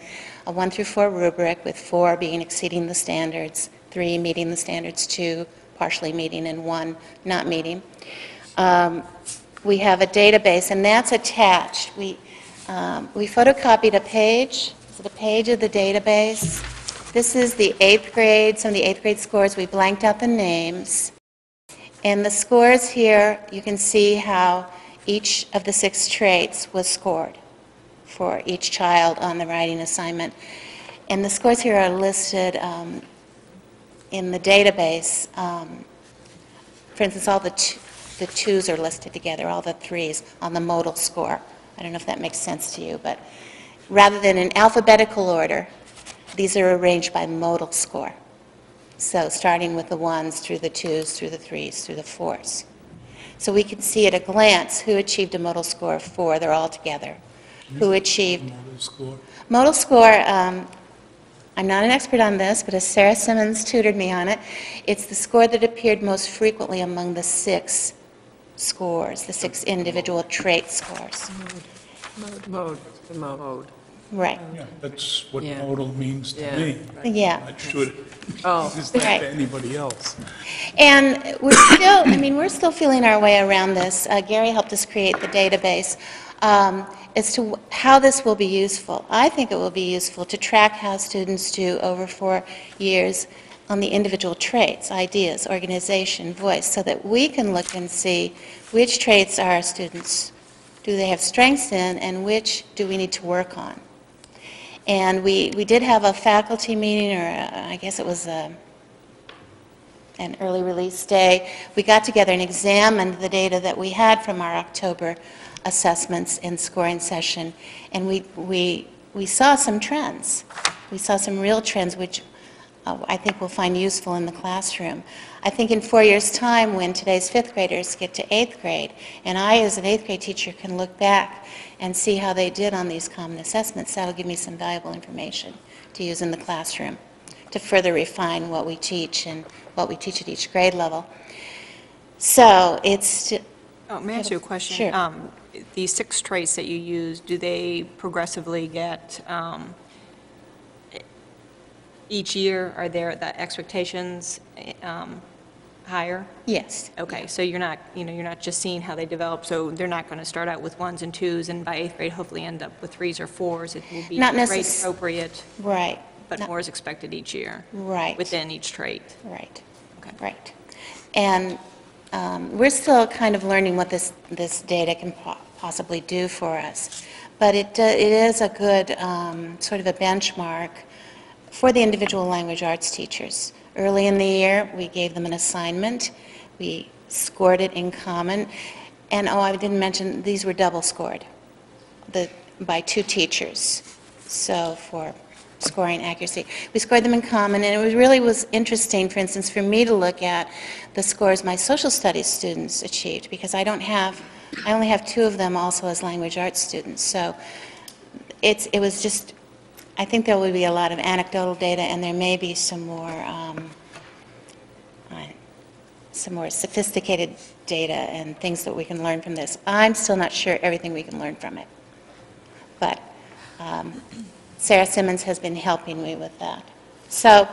Speaker 19: a one through four rubric with four being exceeding the standards, three meeting the standards, two partially meeting, and one not meeting. Um, We have a database, and that's attached. We, um, we photocopied a page, is a page of the database? This is the eighth grade, some of the eighth grade scores. We blanked out the names. And the scores here, you can see how each of the six traits was scored for each child on the writing assignment. And the scores here are listed um, in the database. Um, For instance, all the the twos are listed together, all the threes on the modal score. I don't know if that makes sense to you, but rather than in alphabetical order, these are arranged by modal score. So starting with the ones, through the twos, through the threes, through the fours. So we can see at a glance who achieved a modal score of four, they're all together. Who achieved,
Speaker 15: Model score.
Speaker 19: modal score, um, I'm not an expert on this, but as Sarah Simmons tutored me on it, it's the score that appeared most frequently among the six scores, the six individual trait scores.
Speaker 12: Mode, mode, the mode.
Speaker 19: Right.
Speaker 15: Yeah, that's what
Speaker 12: Yeah.
Speaker 15: modal means to
Speaker 12: Yeah.
Speaker 15: me.
Speaker 19: Yeah. [laughs]
Speaker 15: Not sure
Speaker 12: Oh.
Speaker 15: it's that
Speaker 19: Right.
Speaker 15: to anybody else.
Speaker 19: And we're still, I mean, we're still feeling our way around this. Uh, Gary helped us create the database um, as to how this will be useful. I think it will be useful to track how students do over four years on the individual traits, ideas, organization, voice, so that we can look and see which traits our students, do they have strengths in, and which do we need to work on. And we, we did have a faculty meeting, or uh, I guess it was a, an early release day, we got together and examined the data that we had from our October assessments and scoring session, and we, we, we saw some trends. We saw some real trends, which uh, I think we'll find useful in the classroom. I think in four years' time, when today's fifth graders get to eighth grade, and I, as an eighth grade teacher, can look back and see how they did on these common assessments, that'll give me some valuable information to use in the classroom to further refine what we teach and what we teach at each grade level. So it's.
Speaker 16: Oh, may I ask you a question?
Speaker 19: Sure.
Speaker 16: Um, These six traits that you use, do they progressively get, um, each year, are there, the expectations um, higher?
Speaker 19: Yes.
Speaker 16: Okay, so you're not, you know, you're not just seeing how they develop, so they're not going to start out with ones and twos, and by eighth grade, hopefully end up with threes or fours. It will be
Speaker 19: Not
Speaker 16: grade
Speaker 19: necess-
Speaker 16: appropriate,
Speaker 19: Right.
Speaker 16: but
Speaker 19: Not-
Speaker 16: more is expected each year.
Speaker 19: Right.
Speaker 16: Within each trait.
Speaker 19: Right, Okay. right. And um, we're still kind of learning what this, this data can po- possibly do for us. But it, do- it is a good, um, sort of a benchmark for the individual language arts teachers. Early in the year, we gave them an assignment. We scored it in common. And, oh, I didn't mention, these were double scored, the, by two teachers. So for scoring accuracy. We scored them in common, and it was really was interesting, for instance, for me to look at the scores my social studies students achieved, because I don't have, I only have two of them also as language arts students. So it's, it was just, I think there will be a lot of anecdotal data, and there may be some more, um, some more sophisticated data and things that we can learn from this. I'm still not sure everything we can learn from it. But um, Sarah Simmons has been helping me with that. So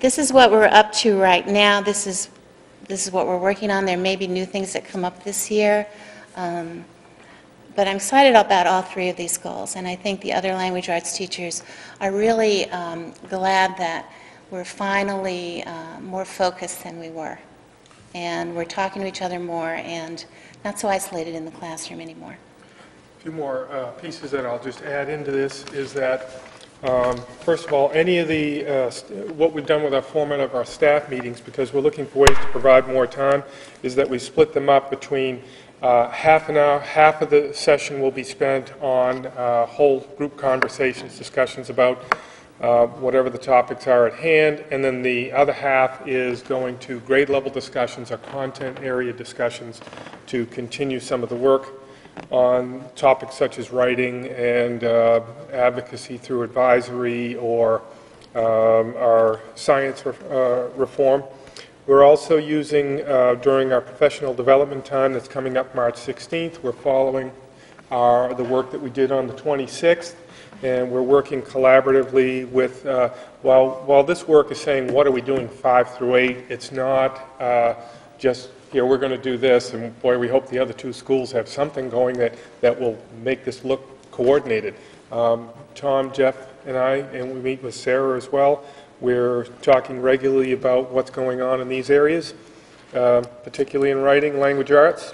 Speaker 19: this is what we're up to right now. This is, this is what we're working on. There may be new things that come up this year. Um, But I'm excited about all three of these goals, and I think the other language arts teachers are really um, glad that we're finally uh, more focused than we were. And we're talking to each other more and not so isolated in the classroom anymore.
Speaker 20: A few more uh, pieces that I'll just add into this is that, um, first of all, any of the, uh, st- what we've done with our format of our staff meetings, because we're looking for ways to provide more time, is that we split them up between uh, half an hour, half of the session will be spent on uh, whole group conversations, discussions about uh, whatever the topics are at hand, and then the other half is going to grade level discussions or content area discussions to continue some of the work on topics such as writing and uh, advocacy through advisory or um, our science re- uh, reform. We're also using, uh, during our professional development time that's coming up March 16th, we're following our, the work that we did on the 26th, and we're working collaboratively with, uh, while, while this work is saying, what are we doing five through eight, it's not uh, just, here, we're going to do this, and boy, we hope the other two schools have something going that, that will make this look coordinated. Um, Tom, Jeff, and I, and we meet with Sarah as well, we're talking regularly about what's going on in these areas, uh, particularly in writing, language arts.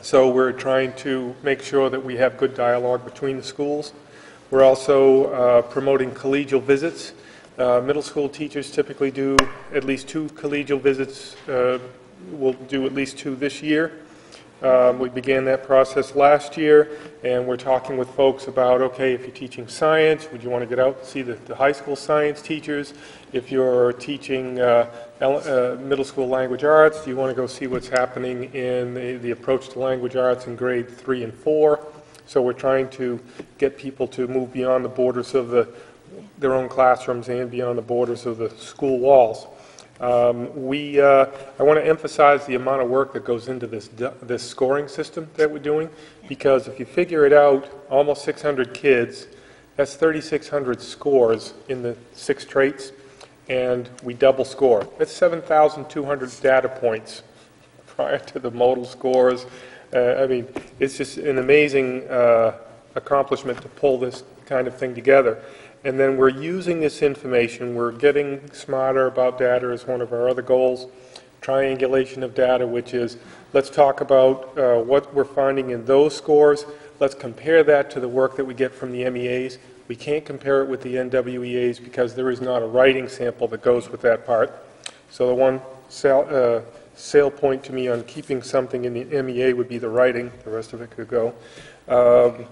Speaker 20: So we're trying to make sure that we have good dialogue between the schools. We're also uh, promoting collegial visits. Uh, Middle school teachers typically do at least two collegial visits. We'll do at least two this year. Um, We began that process last year, and we're talking with folks about, okay, if you're teaching science, would you want to get out and see the, the high school science teachers? If you're teaching uh, uh, middle school language arts, do you want to go see what's happening in the, the approach to language arts in grade three and four? So we're trying to get people to move beyond the borders of the, their own classrooms and beyond the borders of the school walls. Um, We, uh, I want to emphasize the amount of work that goes into this, this scoring system that we're doing, because if you figure it out, almost 600 kids, that's 3,600 scores in the six traits, and we double score. That's 7,200 data points [laughs] prior to the modal scores. Uh, I mean, it's just an amazing uh, accomplishment to pull this kind of thing together. And then we're using this information, we're getting smarter about data as one of our other goals, triangulation of data, which is, let's talk about uh, what we're finding in those scores, let's compare that to the work that we get from the MEAs. We can't compare it with the NWEAs because there is not a writing sample that goes with that part. So the one sale, uh, sale point to me on keeping something in the MEA would be the writing, the rest of it could go. Um,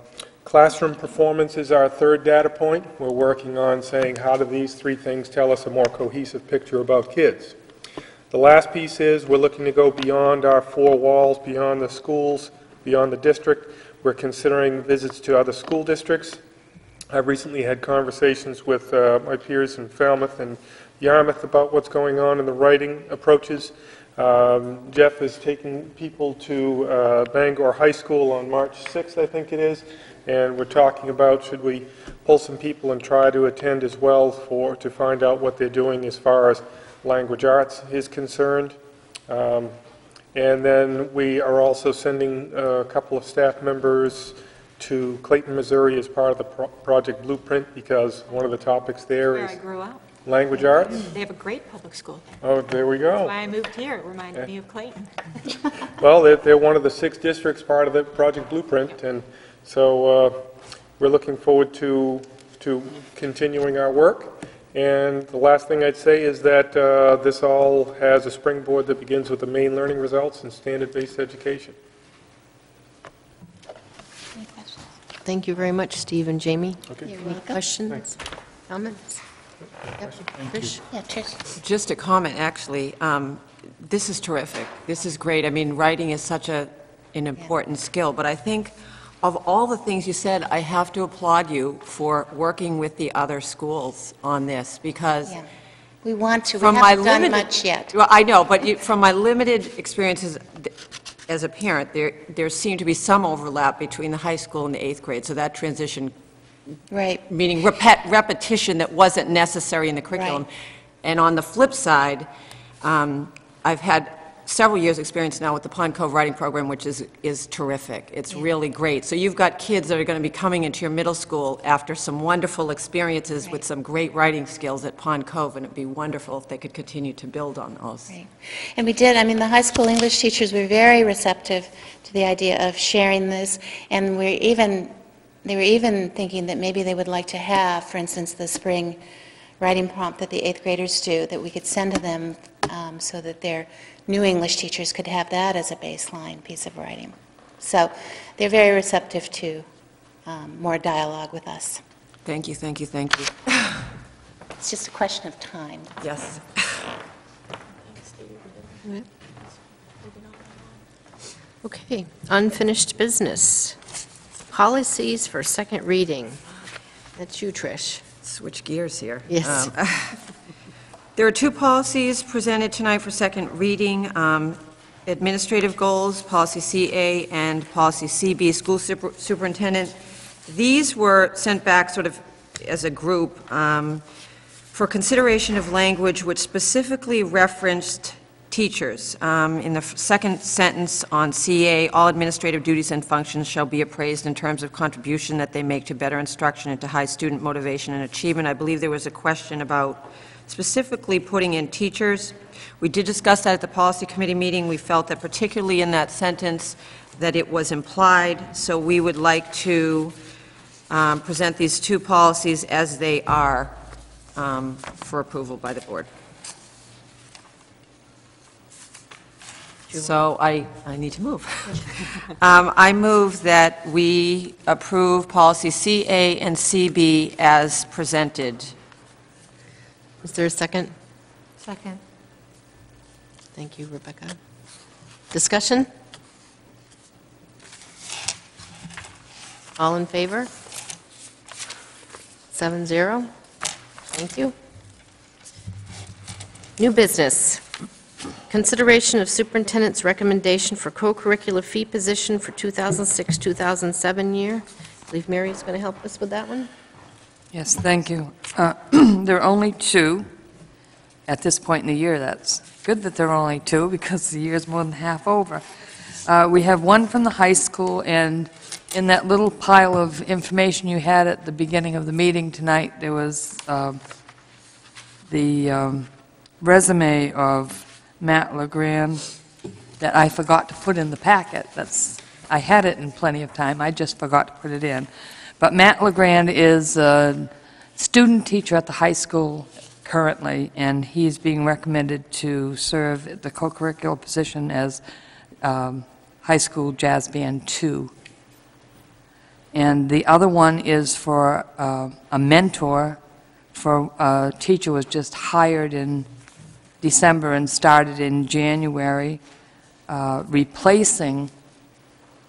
Speaker 20: Classroom performance is our third data point. We're working on saying, how do these three things tell us a more cohesive picture about kids? The last piece is, we're looking to go beyond our four walls, beyond the schools, beyond the district. We're considering visits to other school districts. I've recently had conversations with uh, my peers in Falmouth and Yarmouth about what's going on in the writing approaches. Um, Jeff is taking people to uh, Bangor High School on March 6th, I think it is, and we're talking about should we pull some people and try to attend as well for to find out what they're doing as far as language arts is concerned. Um, and then we are also sending a couple of staff members to Clayton, Missouri as part of the pro- Project Blueprint because one of the topics there
Speaker 16: Where
Speaker 20: is
Speaker 16: I grew up.
Speaker 20: language arts.
Speaker 16: They have a great public school.
Speaker 20: Oh, there we
Speaker 16: That's
Speaker 20: go.
Speaker 16: why I moved here. It reminded me of Clayton.
Speaker 20: Well, they're, they're one of the six districts part of the Project Blueprint, and so uh, we're looking forward to, to continuing our work. And the last thing I'd say is that uh, this all has a springboard that begins with the Maine learning results and standard-based education.
Speaker 1: Thank you very much, Steve and Jamie.
Speaker 20: Okay.
Speaker 1: Any questions, comments? Yep. Trish?
Speaker 19: Yeah, Trish.
Speaker 12: Just a comment, actually. Um, This is terrific. This is great. I mean, writing is such a, an important skill, but I think of all the things you said, I have to applaud you for working with the other schools on this, because
Speaker 19: Yeah. We want to, we
Speaker 12: from my
Speaker 19: haven't done
Speaker 12: limited...
Speaker 19: much yet.
Speaker 12: Well, I know, but you- from my limited experiences as a parent, there, there seemed to be some overlap between the high school and the eighth grade, so that transition
Speaker 19: Right.
Speaker 12: meaning repet, repetition that wasn't necessary in the curriculum.
Speaker 19: Right.
Speaker 12: And on the flip side, um, I've had several years' experience now with the Pond Cove Writing Program, which is, is terrific. It's really great. So you've got kids that are going to be coming into your middle school after some wonderful experiences with some great writing skills at Pond Cove, and it'd be wonderful if they could continue to build on those.
Speaker 19: And we did, I mean, the high school English teachers were very receptive to the idea of sharing this, and we're even, they were even thinking that maybe they would like to have, for instance, the spring writing prompt that the eighth graders do, that we could send to them um, so that their new English teachers could have that as a baseline piece of writing. So they're very receptive to um, more dialogue with us.
Speaker 12: Thank you, thank you, thank you. [sighs]
Speaker 19: It's just a question of time.
Speaker 12: Yes. [laughs]
Speaker 1: Okay, unfinished business. Policies for second reading. That's you, Trish.
Speaker 12: Switch gears here.
Speaker 1: Yes.
Speaker 12: Um, [laughs] There are two policies presented tonight for second reading. um, Administrative goals, Policy CA and Policy CB, School Super- Superintendent. These were sent back sort of as a group um, for consideration of language which specifically referenced teachers. Um, In the second sentence on CA, all administrative duties and functions shall be appraised in terms of contribution that they make to better instruction and to high student motivation and achievement. I believe there was a question about specifically putting in teachers. We did discuss that at the policy committee meeting. We felt that particularly in that sentence, that it was implied, so we would like to um, present these two policies as they are um, for approval by the board. So I, I need to move. [laughs] Um, I move that we approve policy CA and CB as presented.
Speaker 1: Is there a second?
Speaker 13: Second.
Speaker 1: Thank you, Rebecca. Discussion? All in favor? Seven zero. Thank you. New business. Consideration of superintendent's recommendation for co-curricular fee position for 2006-2007 year. I believe Mary is going to help us with that one.
Speaker 14: Yes, thank you. Uh, [clears throat] There are only two at this point in the year. That's good that there are only two, [laughs] because the year is more than half over. Uh, We have one from the high school, and in that little pile of information you had at the beginning of the meeting tonight, there was um, the um, resume of Matt LeGrand that I forgot to put in the packet. That's, I had it in plenty of time, I just forgot to put it in. But Matt LeGrand is a student teacher at the high school currently, and he's being recommended to serve the co-curricular position as um, high school jazz band two. And the other one is for uh, a mentor for a teacher who was just hired in December and started in January, uh, replacing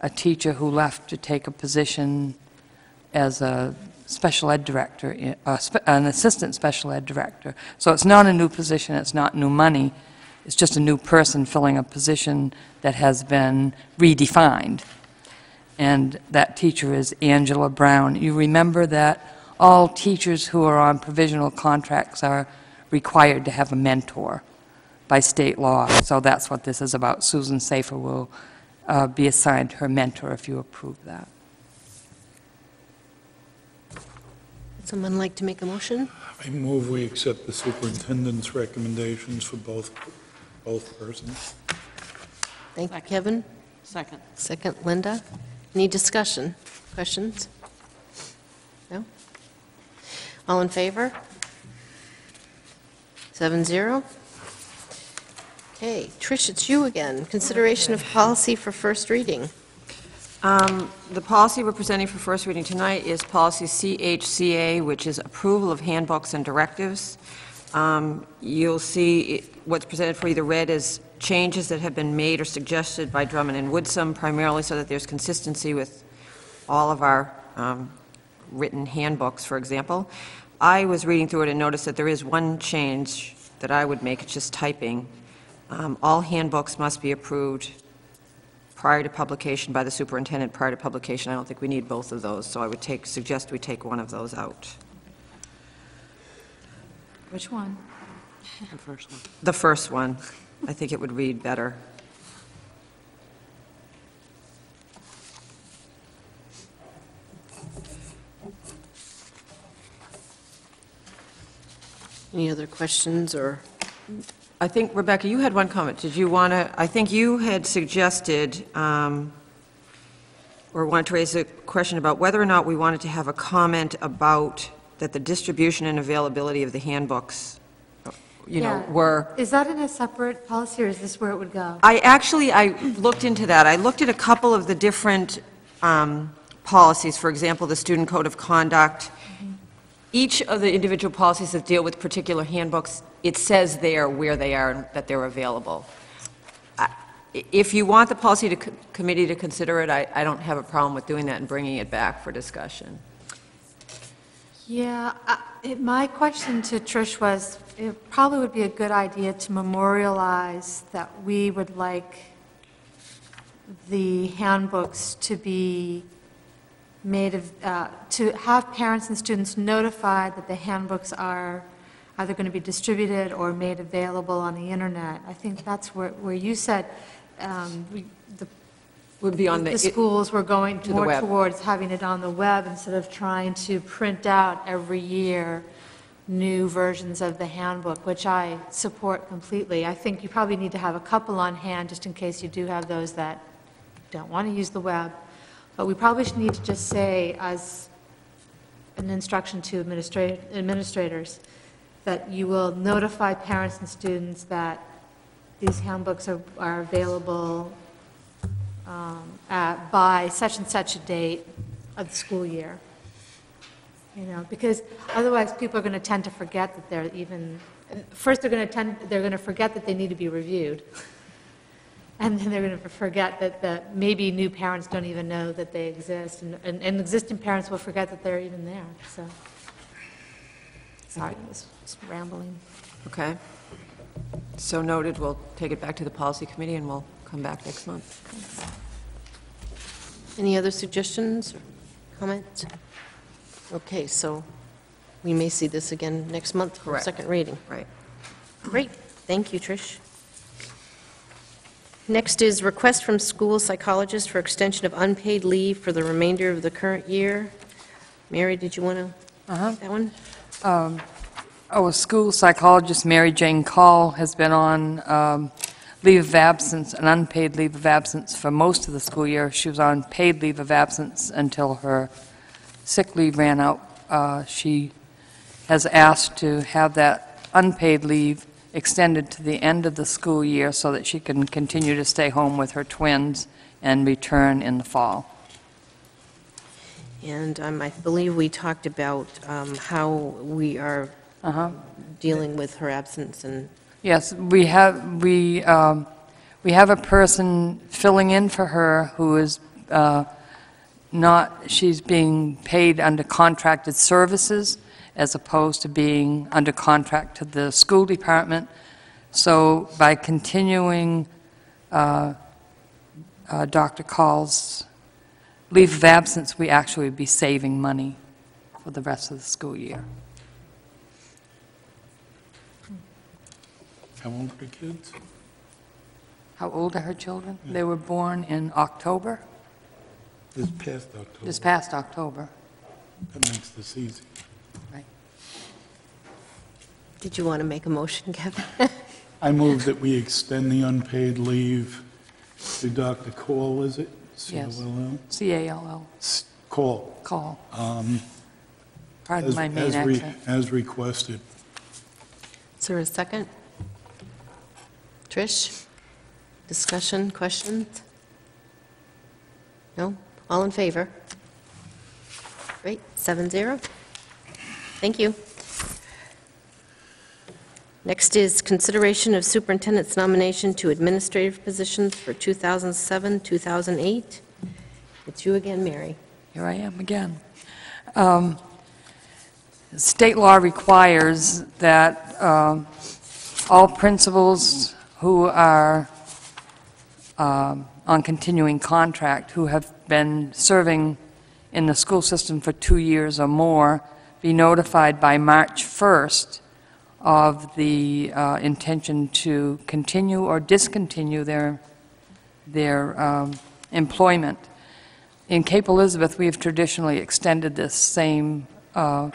Speaker 14: a teacher who left to take a position as a special ed director, uh, an assistant special ed director. So it's not a new position, it's not new money, it's just a new person filling a position that has been redefined. And that teacher is Angela Brown. You remember that all teachers who are on provisional contracts are required to have a mentor by state law. So that's what this is about. Susan Safer will uh, be assigned her mentor if you approve that.
Speaker 1: Someone like to make a motion?
Speaker 15: I move we accept the superintendent's recommendations for both, both persons.
Speaker 1: Thank you, Kevin.
Speaker 4: Second.
Speaker 1: Second, Linda. Any discussion? Questions? No? All in favor? Seven zero. Okay, Trish, it's you again. Consideration of policy for first reading.
Speaker 12: Um, The policy we're presenting for first reading tonight is policy CHCA, which is approval of handbooks and directives. Um, You'll see it- what's presented for you, the red is changes that have been made or suggested by Drummond and Woodsum, primarily so that there's consistency with all of our um, written handbooks, for example. I was reading through it and noticed that there is one change that I would make, it's just typing. Um, All handbooks must be approved prior to publication by the superintendent, prior to publication. I don't think we need both of those, so I would take, suggest we take one of those out.
Speaker 13: Which one?
Speaker 4: The first one.
Speaker 12: The first one, I think it would read better.
Speaker 1: Any other questions or?
Speaker 12: I think, Rebecca, you had one comment. Did you want to, I think you had suggested, um, or wanted to raise a question about whether or not we wanted to have a comment about that the distribution and availability of the handbooks, you know,
Speaker 13: Yeah.
Speaker 12: were
Speaker 13: Is that in a separate policy, or is this where it would go?
Speaker 12: I actually, I looked into that. I looked at a couple of the different um, policies, for example, the Student Code of Conduct. Each of the individual policies that deal with particular handbooks, it says there where they are and that they're available. If you want the policy to co- committee to consider it, I I don't have a problem with doing that and bringing it back for discussion.
Speaker 13: Yeah, I- it- my question to Trish was, it probably would be a good idea to memorialize that we would like the handbooks to be made of, uh, to have parents and students notified that the handbooks are either going to be distributed or made available on the internet. I think that's where, where you said um, we- the
Speaker 12: Would be on the...
Speaker 13: the schools were going
Speaker 12: to
Speaker 13: more towards having it on the web instead of trying to print out every year new versions of the handbook, which I support completely. I think you probably need to have a couple on hand, just in case you do have those that don't want to use the web. But we probably should need to just say, as an instruction to administra- administrators, that you will notify parents and students that these handbooks are are available um, at, by such and such a date of the school year. You know, because otherwise, people are going to tend to forget that they're even, first, they're going to tend, they're going to forget that they need to be reviewed. And then they're going to forget that, that maybe new parents don't even know that they exist, and, and and existing parents will forget that they're even there, so. Sorry, I was just rambling.
Speaker 12: Okay. So noted, we'll take it back to the policy committee, and we'll come back next month.
Speaker 1: Any other suggestions or comments? Okay, so we may see this again next month for
Speaker 12: Correct.
Speaker 1: second reading.
Speaker 12: Right.
Speaker 1: Great, thank you, Trish. Next is request from school psychologist for extension of unpaid leave for the remainder of the current year. Mary, did you want to,
Speaker 14: Uh-huh.
Speaker 1: that one?
Speaker 14: Um, Our school psychologist, Mary Jane Call, has been on um, leave of absence, an unpaid leave of absence for most of the school year. She was on paid leave of absence until her sick leave ran out. Uh, She has asked to have that unpaid leave extended to the end of the school year so that she can continue to stay home with her twins and return in the fall.
Speaker 1: And um, I believe we talked about um, how we are dealing with her absence and
Speaker 14: Yes, we have, we, um, we have a person filling in for her who is uh, not, she's being paid under contracted services as opposed to being under contract to the school department. So by continuing uh, uh, Dr. Call's leave of absence, we actually would be saving money for the rest of the school year.
Speaker 15: How old are the kids?
Speaker 14: How old are her children? They were born in October,
Speaker 15: This past October.
Speaker 14: this past October.
Speaker 15: That makes this easy. Right.
Speaker 1: Did you want to make a motion, Kevin? [laughs]
Speaker 15: I move that we extend the unpaid leave to Dr. Cole, is it?
Speaker 14: Yes.
Speaker 15: C-O-L-L?
Speaker 14: C-A-L-L.
Speaker 15: Cole.
Speaker 14: Call.
Speaker 15: Um,
Speaker 14: Pardon
Speaker 15: as-
Speaker 14: my main
Speaker 15: as re-
Speaker 14: accent.
Speaker 15: As requested.
Speaker 1: Is there a second? Trish? Discussion, questions? No? All in favor? Great, seven zero. Thank you. Next is consideration of superintendent's nomination to administrative positions for 2007, 2008. It's you again, Mary.
Speaker 14: Here I am again. Um, State law requires that um, all principals who are um, on continuing contract, who have been serving in the school system for two years or more, be notified by March 1st of the uh, intention to continue or discontinue their, their um, employment. In Cape Elizabeth, we have traditionally extended this same uh,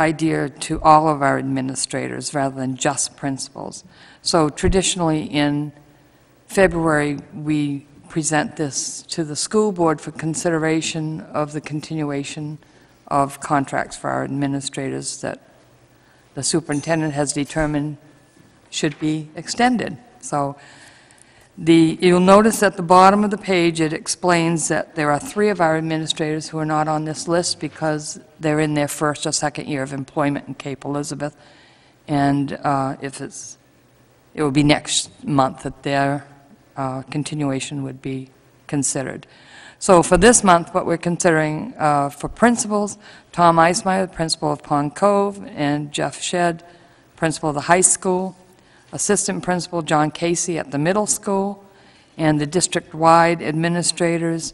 Speaker 14: idea to all of our administrators rather than just principals. So traditionally, in February, we present this to the school board for consideration of the continuation of contracts for our administrators that the superintendent has determined should be extended. So the, you'll notice at the bottom of the page, it explains that there are three of our administrators who are not on this list because they're in their first or second year of employment in Cape Elizabeth. And uh, if it's, it will be next month that their uh, continuation would be considered. So for this month, what we're considering uh, for principals, Tom Eismeier, the principal of Pond Cove, and Jeff Shedd, principal of the high school, assistant principal John Casey at the middle school, and the district-wide administrators,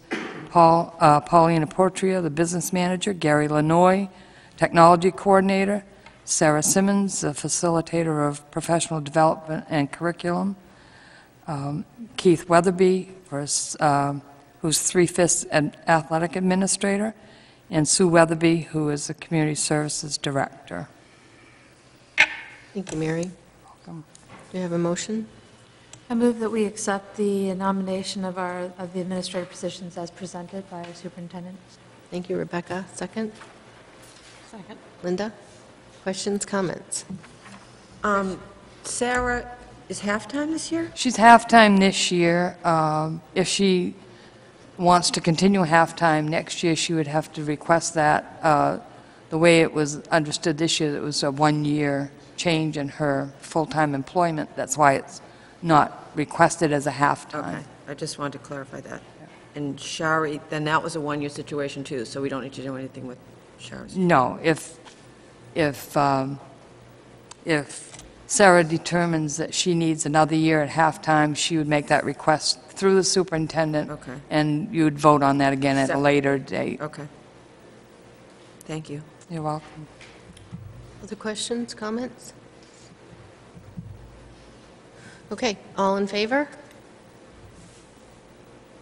Speaker 14: Paul, uh, Pauline Aportria, the business manager, Gary Lanoy, technology coordinator, Sarah Simmons, the facilitator of professional development and curriculum, um, Keith Weatherby, for um, who's three-fifths athletic administrator, and Stu Weatherby, who is the community services director.
Speaker 1: Thank you, Mary.
Speaker 14: Welcome.
Speaker 1: Do you have a motion?
Speaker 13: I move that we accept the nomination of our, of the administrative positions as presented by our superintendent.
Speaker 1: Thank you, Rebecca. Second?
Speaker 16: Second.
Speaker 1: Linda? Questions, comments?
Speaker 12: Um, Sarah is halftime this year?
Speaker 14: She's halftime this year. Um, If she wants to continue halftime next year, she would have to request that. Uh, The way it was understood this year, it was a one-year change in her full-time employment. That's why it's not requested as a halftime.
Speaker 12: Okay, I just wanted to clarify that. And Shari, then that was a one-year situation too, so we don't need to do anything with Shari's.
Speaker 14: No, if, if, um, if Sarah determines that she needs another year at half-time, she would make that request through the superintendent.
Speaker 12: Okay.
Speaker 14: And you would vote on that again at a
Speaker 12: Sep-
Speaker 14: later date.
Speaker 12: Okay. Thank you.
Speaker 14: You're welcome.
Speaker 1: Other questions, comments? Okay, all in favor?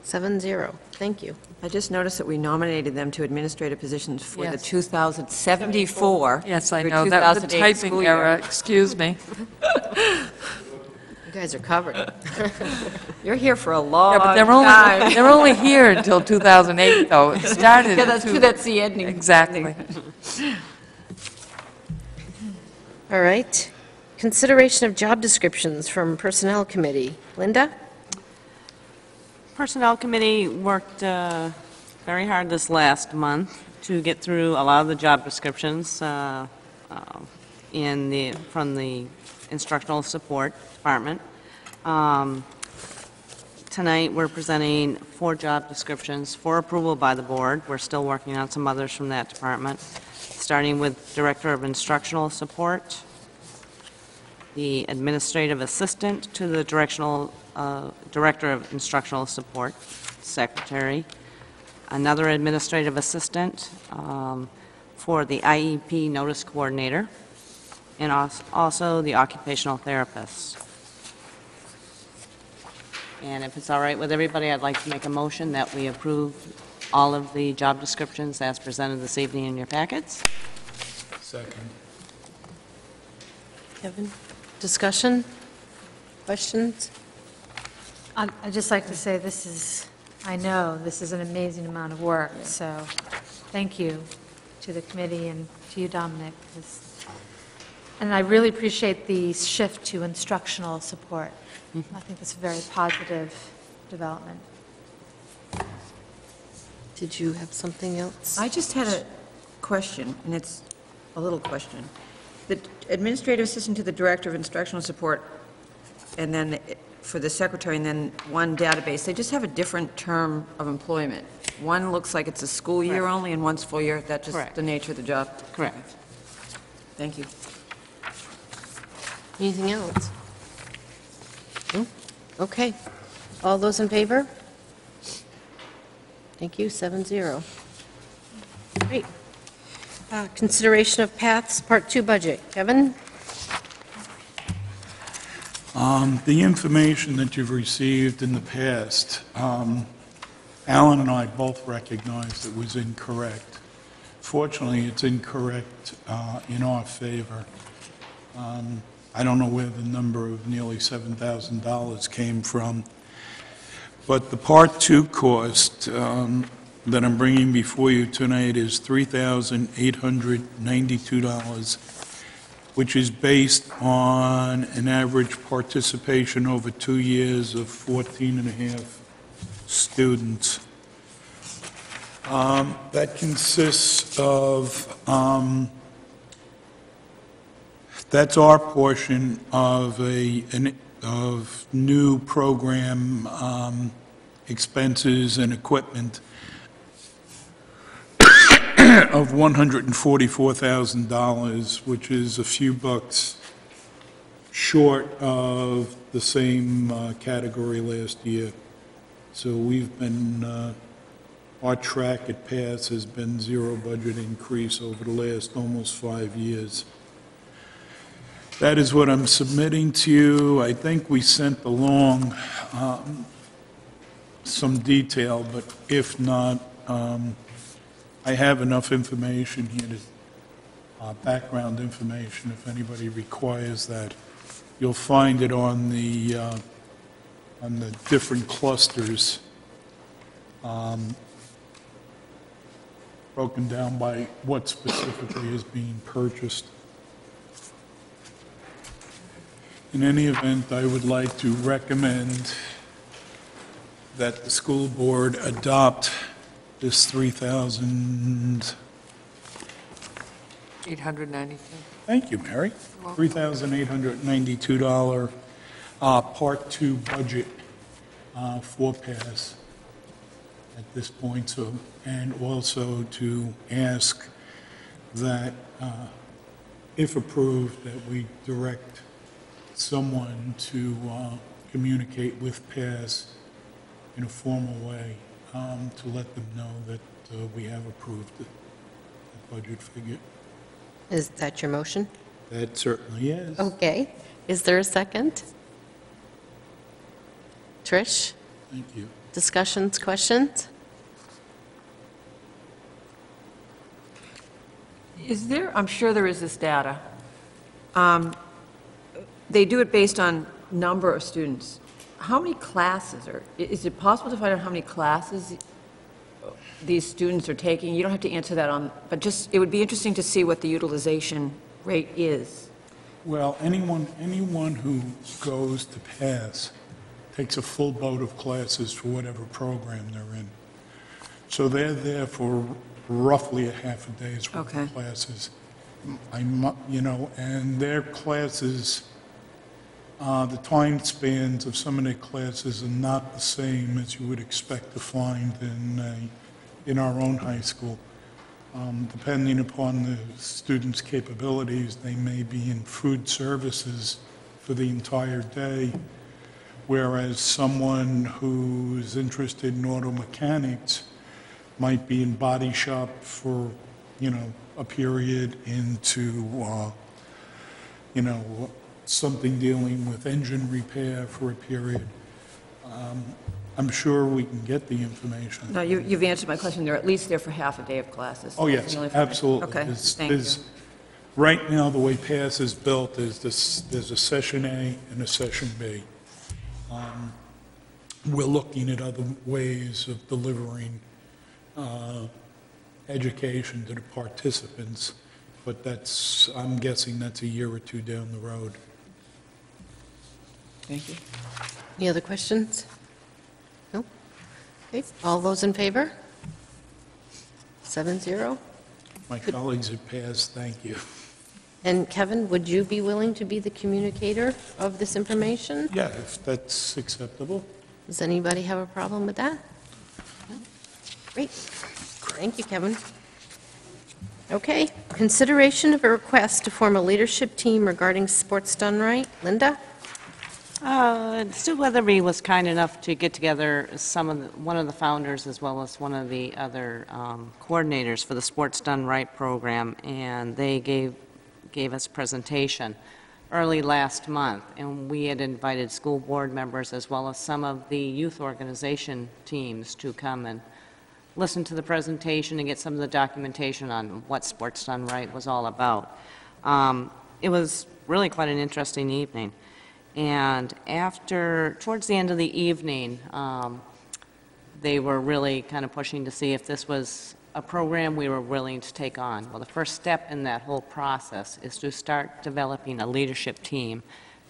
Speaker 1: Seven zero. Thank you.
Speaker 12: I just noticed that we nominated them to administrative positions for the
Speaker 14: Yes.
Speaker 12: 2074.
Speaker 14: Yes, I
Speaker 12: through
Speaker 14: know, that was a
Speaker 12: 2008 school
Speaker 14: typing
Speaker 12: year.
Speaker 14: error, excuse me. [laughs]
Speaker 1: You guys are covered. [laughs]
Speaker 12: You're here for a long
Speaker 14: Yeah, but they're
Speaker 12: time.
Speaker 14: only, [laughs] they're only here until 2008, though. It started.
Speaker 12: Yeah,
Speaker 14: in
Speaker 12: that's
Speaker 14: two-
Speaker 12: true, that's the ending.
Speaker 14: Exactly.
Speaker 1: All right. Consideration of job descriptions from Personnel Committee. Linda?
Speaker 16: Personnel Committee worked uh,
Speaker 4: very hard this last month to get through a lot of the job descriptions uh, uh, in the, from the instructional support department. Um, Tonight, we're presenting four job descriptions for approval by the board. We're still working on some others from that department, starting with Director of Instructional Support, the Administrative Assistant to the Directional, uh, Director of Instructional Support, Secretary, another Administrative Assistant um, for the IEP Notice Coordinator, and also the Occupational Therapist. And if it's all right with everybody, I'd like to make a motion that we approve all of the job descriptions as presented this evening in your packets.
Speaker 15: Second.
Speaker 1: Kevin, discussion? Questions?
Speaker 13: I'd I'd just like to say this is, I know this is an amazing amount of work, so thank you to the committee and to you, Dominic. 'cause- And I really appreciate the shift to instructional support. Mm-hmm. I think it's a very positive development.
Speaker 1: Did you have something else?
Speaker 21: I just had a question, and it's a little question. The administrative assistant to the director of instructional support, and then for the secretary, and then one database, they just have a different term of employment. One looks like it's a school year
Speaker 4: Correct.
Speaker 21: only, and one's full year. That's just
Speaker 4: Correct.
Speaker 21: the nature of the job?
Speaker 4: Correct.
Speaker 21: Thank you.
Speaker 1: Anything else? No? Okay. All those in favor? Thank you, seven zero. Great. Uh, Consideration of PATHS, Part Two budget. Kevin?
Speaker 15: Um, The information that you've received in the past, um, Alan and I both recognized it was incorrect. Fortunately, it's incorrect uh, in our favor. Um, I don't know where the number of nearly $7,000 came from, but the Part Two cost um, that I'm bringing before you tonight is $3,892 which is based on an average participation over two years of 14 and a half students. Um, That consists of, um, that's our portion of a, an- of new program um, expenses and equipment [coughs] of $144,000, which is a few bucks short of the same uh, category last year. So we've been, uh, our track at PATHS has been zero budget increase over the last almost five years. That is what I'm submitting to you. I think we sent along um, some detail, but if not, um, I have enough information here to, uh, background information, if anybody requires that. You'll find it on the, uh, on the different clusters, um, broken down by what specifically is being purchased. In any event, I would like to recommend that the school board adopt this 3,000,
Speaker 14: 892.
Speaker 15: thank you, Mary, $3,892 uh, Part Two budget uh, for PATHS at this point, so, and also to ask that, uh, if approved, that we direct someone to uh, communicate with PATHS in a formal way um, to let them know that uh, we have approved the the budget figure.
Speaker 1: Is that your motion?
Speaker 15: That certainly is.
Speaker 1: Okay. Is there a second? Trish?
Speaker 15: Thank you.
Speaker 1: Discussions, questions?
Speaker 3: Is there, I'm sure there is this data. Um, They do it based on number of students. How many classes are, i- is it possible to find out how many classes these students are taking? You don't have to answer that on, but just, it would be interesting to see what the utilization rate is.
Speaker 15: Well, anyone, anyone who goes to PATHS takes a full boat of classes for whatever program they're in. So they're there for roughly a half a day's worth
Speaker 21: Okay.
Speaker 15: of classes. I, mu- you know, and their classes, uh, the time spans of some of their classes are not the same as you would expect to find in, in our own high school. Um, Depending upon the students' capabilities, they may be in food services for the entire day, whereas someone who's interested in auto mechanics might be in body shop for, you know, a period into, uh, you know, something dealing with engine repair for a period. Um, I'm sure we can get the information.
Speaker 21: No, you- you've answered my question. They're at least there for half a day of classes.
Speaker 15: Oh,
Speaker 21: That's
Speaker 15: yes,
Speaker 21: the only thing.
Speaker 15: absolutely.
Speaker 21: Okay,
Speaker 15: There's-
Speaker 21: thank you.
Speaker 15: Right now, the way PATHS is built is this, there's a session A and a session B. Um, We're looking at other ways of delivering uh, education to the participants, but that's, I'm guessing that's a year or two down the road.
Speaker 21: Thank you.
Speaker 1: Any other questions? No? Okay, all those in favor? Seven zero.
Speaker 15: My colleagues have passed, thank you.
Speaker 1: And Kevin, would you be willing to be the communicator of this information?
Speaker 15: Yeah, if that's acceptable.
Speaker 1: Does anybody have a problem with that? No? Great. Thank you, Kevin. Okay, consideration of a request to form a leadership team regarding sports done right. Linda?
Speaker 4: Uh, Stu Weatherby was kind enough to get together some of, the- one of the founders as well as one of the other um, coordinators for the Sports Done Right program, and they gave, gave us presentation early last month, and we had invited school board members as well as some of the youth organization teams to come and listen to the presentation and get some of the documentation on what Sports Done Right was all about. Um, It was really quite an interesting evening. And after, towards the end of the evening, um, they were really kind of pushing to see if this was a program we were willing to take on. Well, the first step in that whole process is to start developing a leadership team,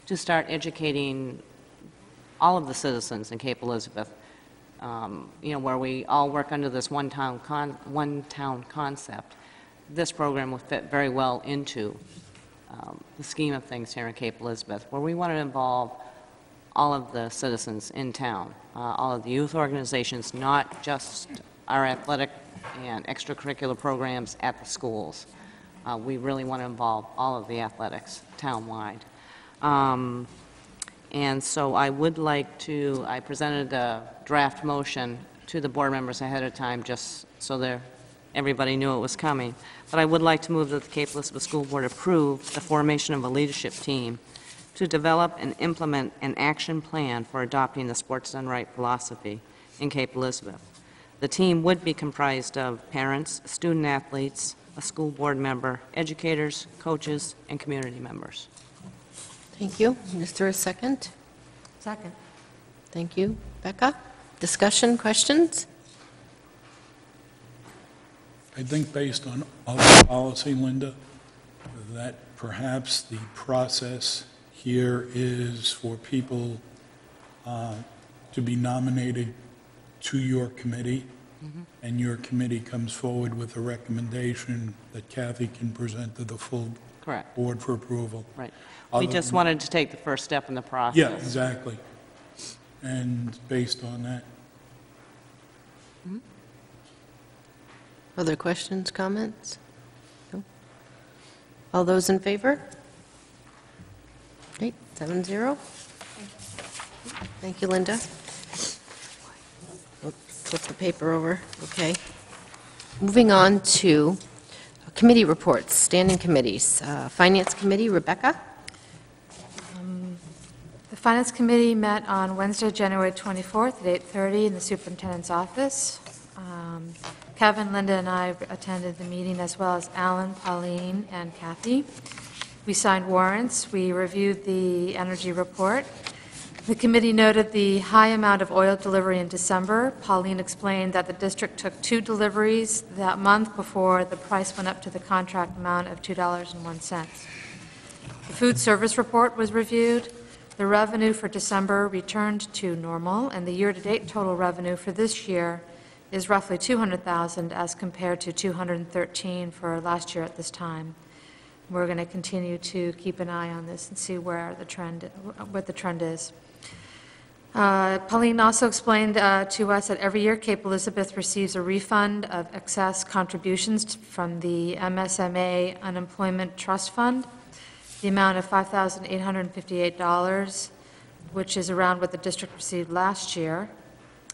Speaker 4: to start educating all of the citizens in Cape Elizabeth, um, you know, where we all work under this one-town con, one-town concept. This program will fit very well into um, the scheme of things here in Cape Elizabeth, where we want to involve all of the citizens in town, uh, all of the youth organizations, not just our athletic and extracurricular programs at the schools. Uh, We really want to involve all of the athletics townwide. Um, And so I would like to, I presented a draft motion to the board members ahead of time, just so everybody knew it was coming. But I would like to move that the Cape Elizabeth School Board approve the formation of a leadership team to develop and implement an action plan for adopting the Sports Done Right philosophy in Cape Elizabeth. The team would be comprised of parents, student athletes, a school board member, educators, coaches, and community members.
Speaker 1: Thank you. Is there a second?
Speaker 13: Second.
Speaker 1: Thank you. Becca? Discussion, questions?
Speaker 15: I think based on other policy, Linda, that perhaps the process here is for people uh, to be nominated to your committee, and your committee comes forward with a recommendation that Kathy can present to the full
Speaker 4: Correct.
Speaker 15: board for approval.
Speaker 4: Right. We
Speaker 15: Other
Speaker 4: just
Speaker 15: than-
Speaker 4: wanted to take the first step in the process.
Speaker 15: Yeah, exactly. And based on that,
Speaker 1: Other questions, comments? No? All those in favor? Great, seven zero. Thank you, Linda. Flip the paper over, okay. Moving on to committee reports, standing committees. Uh, Finance Committee, Rebecca?
Speaker 13: The Finance Committee met on Wednesday, January 24th at 8:30 in the Superintendent's office. Um, Kevin, Linda, and I attended the meeting, as well as Alan, Pauline, and Kathy. We signed warrants, we reviewed the energy report. The committee noted the high amount of oil delivery in December. Pauline explained that the district took two deliveries that month before the price went up to the contract amount of $2.01. The food service report was reviewed. The revenue for December returned to normal, and the year-to-date total revenue for this year is roughly 200,000 as compared to 213 for last year at this time. We're going to continue to keep an eye on this and see where the trend, what the trend is. Uh, Pauline also explained uh, to us that every year Cape Elizabeth receives a refund of excess contributions from the MSMA Unemployment Trust Fund, the amount of $5,858, which is around what the district received last year.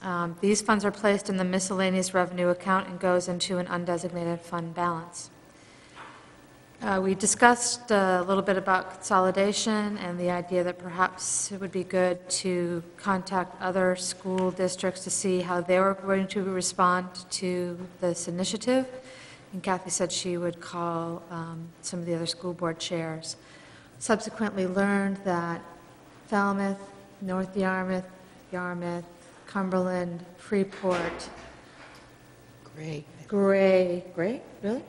Speaker 13: Um, These funds are placed in the miscellaneous revenue account and goes into an undesignated fund balance. Uh, We discussed uh, a little bit about consolidation and the idea that perhaps it would be good to contact other school districts to see how they were going to respond to this initiative. And Kathy said she would call um, some of the other school board chairs. Subsequently learned that Falmouth, North Yarmouth, Yarmouth, Cumberland, Freeport,
Speaker 1: Gray.
Speaker 13: Gray,
Speaker 1: Gray, really?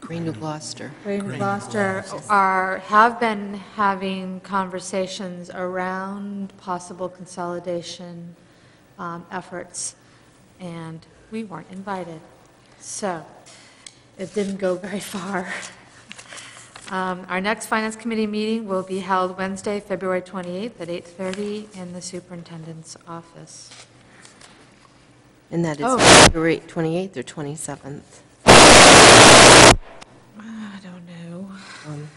Speaker 1: Gray New Gloucester.
Speaker 13: Gray and Gloucester are, have been having conversations around possible consolidation um, efforts, and we weren't invited. So it didn't go very [laughs] far. Um, Our next Finance Committee meeting will be held Wednesday, February 28th at 8:30 in the superintendent's office.
Speaker 1: And that is
Speaker 13: Oh.
Speaker 1: February 28th or 27th?
Speaker 13: I don't know.
Speaker 1: Um,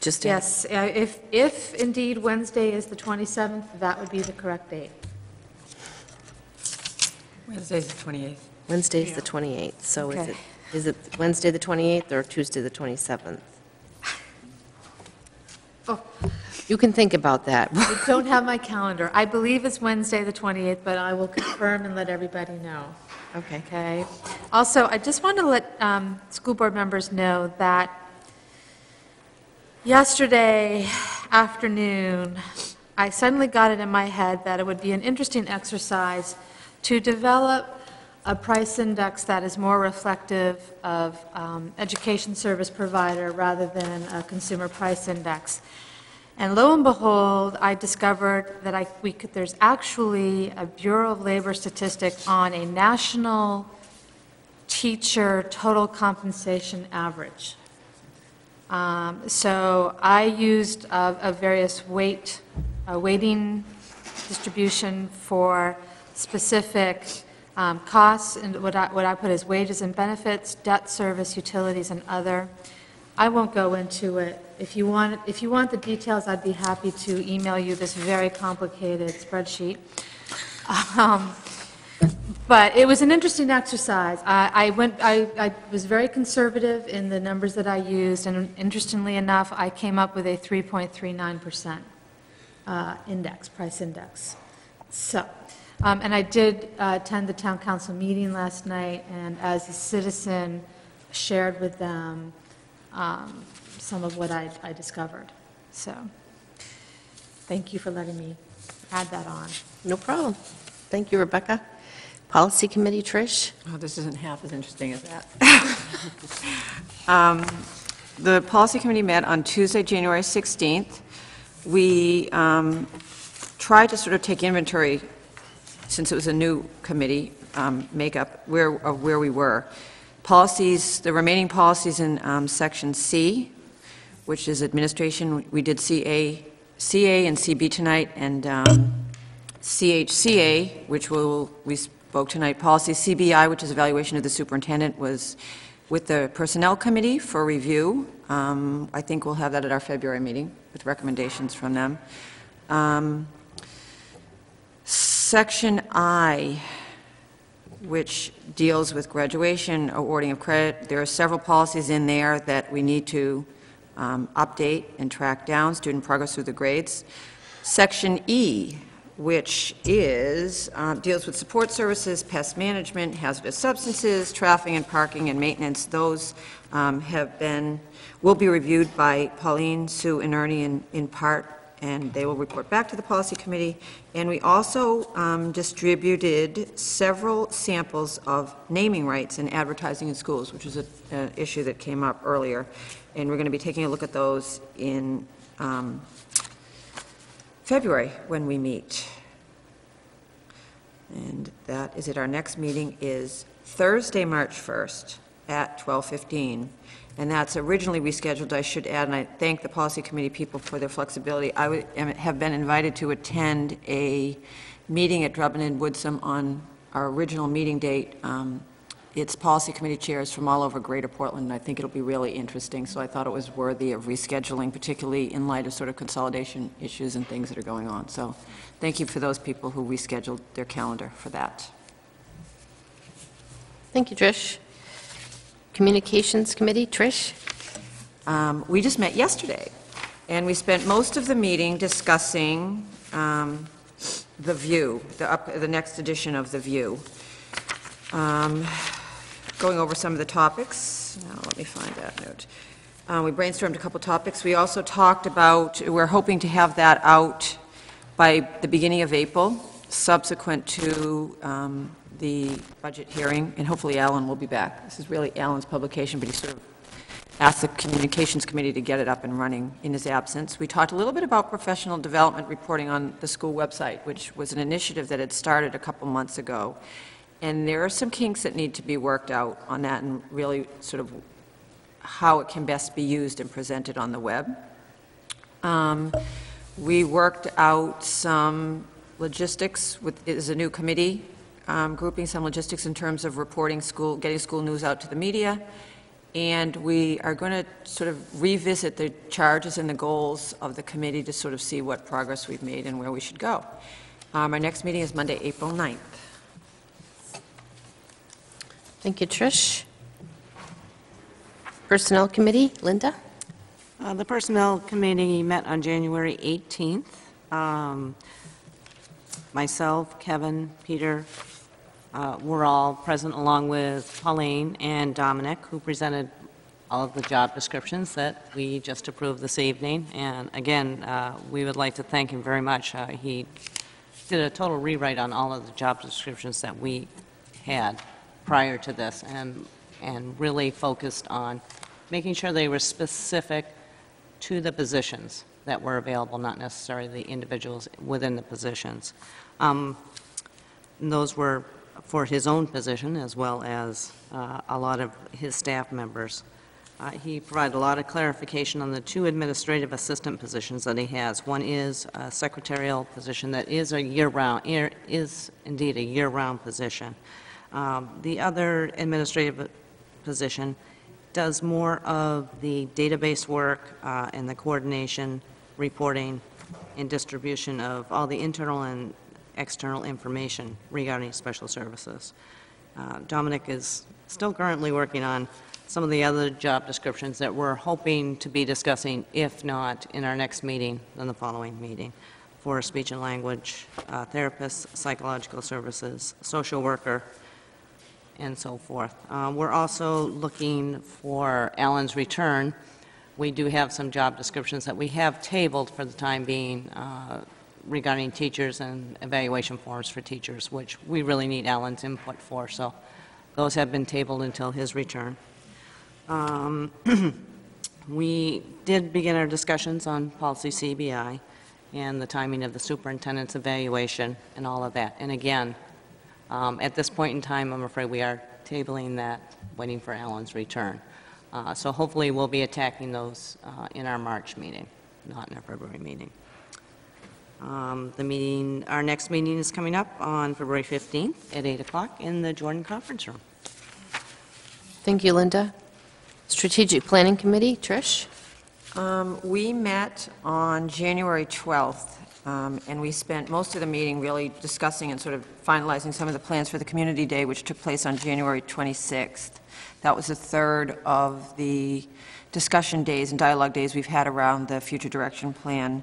Speaker 1: Just.
Speaker 13: Yes, uh, if, if indeed Wednesday is the 27th, that would be the correct date.
Speaker 22: Wednesday's the 28th.
Speaker 1: Wednesday's the 28th, so is
Speaker 13: Okay.
Speaker 1: it, is it Wednesday, the 28th, or Tuesday, the 27th?
Speaker 13: Oh.
Speaker 1: You can think about that.
Speaker 13: I don't have my calendar. I believe it's Wednesday, the 28th, but I will confirm and let everybody know.
Speaker 1: Okay.
Speaker 13: Okay? Also, I just want to let um, school board members know that yesterday afternoon, I suddenly got it in my head that it would be an interesting exercise to develop a price index that is more reflective of um, education service provider rather than a consumer price index. And lo and behold, I discovered that I, we could, there's actually a Bureau of Labor statistic on a national teacher total compensation average. Um, So I used a, a various weight, a weighting distribution for specific um, costs, and what I, what I put as wages and benefits, debt service, utilities, and other. I won't go into it. If you want, if you want the details, I'd be happy to email you this very complicated spreadsheet. Um, But it was an interesting exercise. I, I went, I, I was very conservative in the numbers that I used, and interestingly enough, I came up with a 3.39% uh, index, price index. So, um, and I did uh, attend the town council meeting last night, and as a citizen, shared with them um, some of what I, I discovered. So, thank you for letting me add that on.
Speaker 1: No problem. Thank you, Rebecca. Policy Committee, Trish?
Speaker 12: Oh, this isn't half as interesting as that. [laughs] Um, The Policy Committee met on Tuesday, January 16th. We um, tried to sort of take inventory, since it was a new committee um, makeup, where, of where we were. Policies, the remaining policies in um, Section C, which is administration, we did CA, CA and CB tonight, and um, CHCA, which will, we spoke tonight, policy CBI, which is evaluation of the superintendent, was with the Personnel Committee for review. Um, I think we'll have that at our February meeting with recommendations from them. Um, Section I, which deals with graduation, awarding of credit, there are several policies in there that we need to um, update and track down, student progress through the grades. Section E, which is, uh, deals with support services, pest management, hazardous substances, traffic and parking and maintenance. Those um, have been, will be reviewed by Pauline, Sue, and Ernie in, in part, and they will report back to the policy committee. And we also um, distributed several samples of naming rights and advertising in schools, which is an issue that came up earlier. And we're going to be taking a look at those in um, February when we meet. And that is it. Our next meeting is Thursday, March 1st at 12:15. And that's originally rescheduled, I should add, and I thank the policy committee people for their flexibility. I would- have been invited to attend a meeting at Drummond and Woodsum on our original meeting date. Um, It's policy committee chairs from all over Greater Portland, and I think it'll be really interesting, so I thought it was worthy of rescheduling, particularly in light of sort of consolidation issues and things that are going on. So thank you for those people who rescheduled their calendar for that.
Speaker 1: Thank you, Trish. Communications Committee, Trish?
Speaker 12: Um, We just met yesterday, and we spent most of the meeting discussing um, The View, the up, the next edition of The View. Um, Going over some of the topics, now let me find that note. Uh, We brainstormed a couple topics. We also talked about, we're hoping to have that out by the beginning of April, subsequent to um, the budget hearing, and hopefully Alan will be back. This is really Alan's publication, but he sort of asked the Communications Committee to get it up and running in his absence. We talked a little bit about professional development reporting on the school website, which was an initiative that had started a couple months ago. And there are some kinks that need to be worked out on that and really sort of how it can best be used and presented on the web. Um, We worked out some logistics with, is a new committee, um, grouping some logistics in terms of reporting school, getting school news out to the media. And we are going to sort of revisit the charges and the goals of the committee to sort of see what progress we've made and where we should go. Um, Our next meeting is Monday, April 9th.
Speaker 1: Thank you, Trish. Personnel Committee, Linda?
Speaker 4: Uh, The Personnel Committee met on January 18th. Um, Myself, Kevin, Peter, uh, were all present along with Pauline and Dominic, who presented all of the job descriptions that we just approved this evening. And again, uh, we would like to thank him very much. Uh, He did a total rewrite on all of the job descriptions that we had prior to this, and, and really focused on making sure they were specific to the positions that were available, not necessarily the individuals within the positions. Um, Those were for his own position, as well as uh, a lot of his staff members. Uh, He provided a lot of clarification on the two administrative assistant positions that he has. One is a secretarial position that is a year-round, er, is indeed a year-round position. Um, The other administrative position does more of the database work uh, and the coordination, reporting, and distribution of all the internal and external information regarding special services. Uh, Dominic is still currently working on some of the other job descriptions that we're hoping to be discussing, if not in our next meeting, then the following meeting, for speech and language uh, therapists, psychological services, social worker, and so forth. Uh, We're also looking for Alan's return. We do have some job descriptions that we have tabled for the time being uh, regarding teachers and evaluation forms for teachers, which we really need Alan's input for, so those have been tabled until his return. Um, [clears throat] We did begin our discussions on policy CBI and the timing of the superintendent's evaluation and all of that. And again, um, At this point in time, I'm afraid we are tabling that, waiting for Alan's return. Uh, So hopefully, we'll be attacking those uh, in our March meeting, not in our February meeting. Um, The meeting, our next meeting is coming up on February 15th at 8 o'clock in the Jordan Conference Room.
Speaker 1: Thank you, Linda. Strategic Planning Committee, Trish?
Speaker 12: Um, We met on January 12th, um, and we spent most of the meeting really discussing and sort of finalizing some of the plans for the Community Day, which took place on January 26th. That was the third of the discussion days and dialogue days we've had around the future direction plan.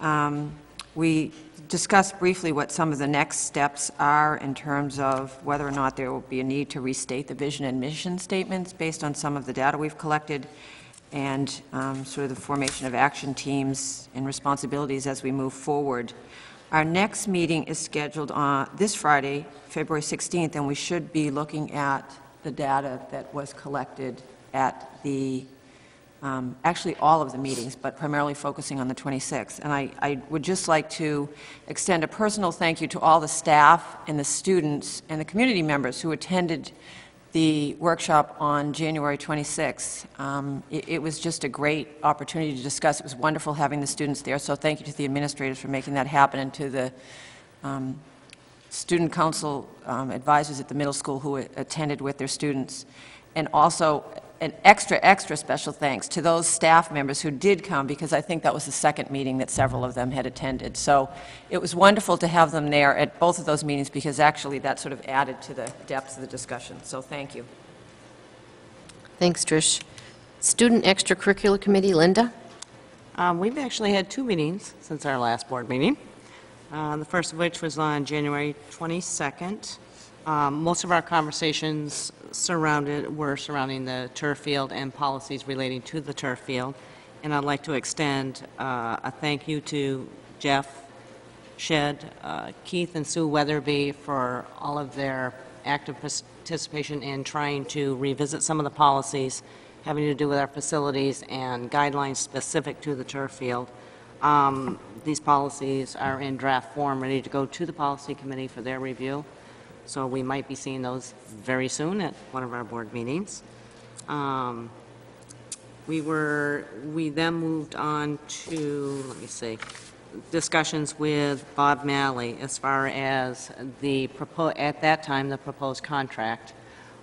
Speaker 12: Um, We discussed briefly what some of the next steps are in terms of whether or not there will be a need to restate the vision and mission statements based on some of the data we've collected, and um, sort of the formation of action teams and responsibilities as we move forward. Our next meeting is scheduled on this Friday, February 16th, and we should be looking at the data that was collected at the
Speaker 21: um, actually all of the meetings, but primarily focusing on the 26th. And I, I would just like to extend a personal thank you to all the staff and the students and the community members who attended the workshop on January 26th. Um, It it was just a great opportunity to discuss. It was wonderful having the students there, so thank you to the administrators for making that happen, and to the um, student council um, advisors at the middle school who attended with their students. And also, an extra, extra special thanks to those staff members who did come, because I think that was the second meeting that several of them had attended. So it was wonderful to have them there at both of those meetings, because actually that sort of added to the depth of the discussion. So thank you.
Speaker 1: Thanks, Trish. Student Extracurricular Committee, Linda?
Speaker 4: Um, We've actually had two meetings since our last board meeting, Uh, the first of which was on January 22nd. Um, Most of our conversations surrounded, were surrounding the turf field and policies relating to the turf field. And I'd like to extend uh, a thank you to Jeff Shed, uh, Keith and Stu Weatherby for all of their active participation in trying to revisit some of the policies having to do with our facilities and guidelines specific to the turf field. Um, These policies are in draft form, ready to go to the policy committee for their review. So we might be seeing those very soon at one of our board meetings. Um, We were, we then moved on to, let me see, discussions with Bob Malley as far as the, at that time, the proposed contract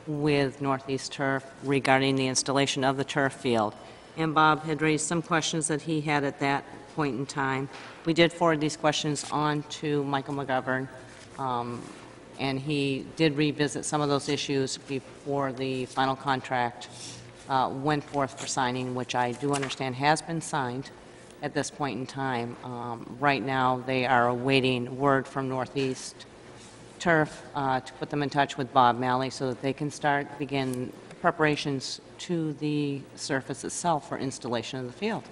Speaker 4: with Northeast Turf regarding the installation of the turf field. And Bob had raised some questions that he had at that point in time. We did forward these questions on to Michael McGovern, um, and he did revisit some of those issues before the final contract uh, went forth for signing, which I do understand has been signed at this point in time. Um, Right now, they are awaiting word from Northeast Turf uh, to put them in touch with Bob Malley so that they can start, begin preparations to the surface itself for installation of the field.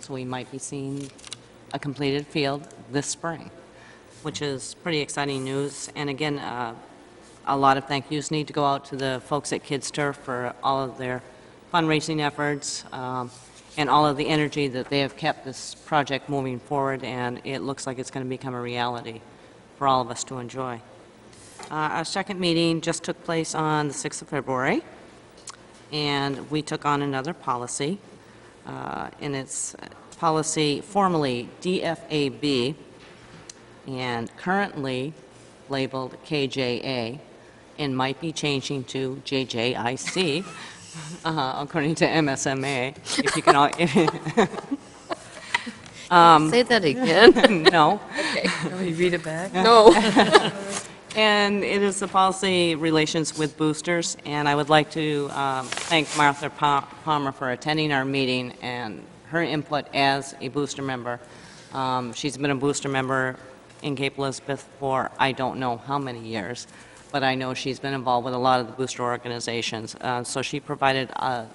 Speaker 4: So we might be seeing a completed field this spring, which is pretty exciting news. And again, uh, a lot of thank yous need to go out to the folks at Kids Turf for all of their fundraising efforts um, and all of the energy that they have kept this project moving forward, and it looks like it's going to become a reality for all of us to enjoy. Uh, Our second meeting just took place on the 6th of February, and we took on another policy, uh, and it's policy formerly DFAB, and currently labeled KJA, and might be changing to JJIC, [laughs] uh, according to MSMA, if you can all... [laughs] Um,
Speaker 1: Say that again. [laughs]
Speaker 4: No.
Speaker 1: Okay.
Speaker 14: Can we read it back?
Speaker 1: No.
Speaker 4: And it is the policy relations with boosters, and I would like to um, thank Martha Pa- Palmer for attending our meeting and her input as a booster member. Um, She's been a booster member in Cape Elizabeth for I don't know how many years, but I know she's been involved with a lot of the booster organizations. Uh, So she provided a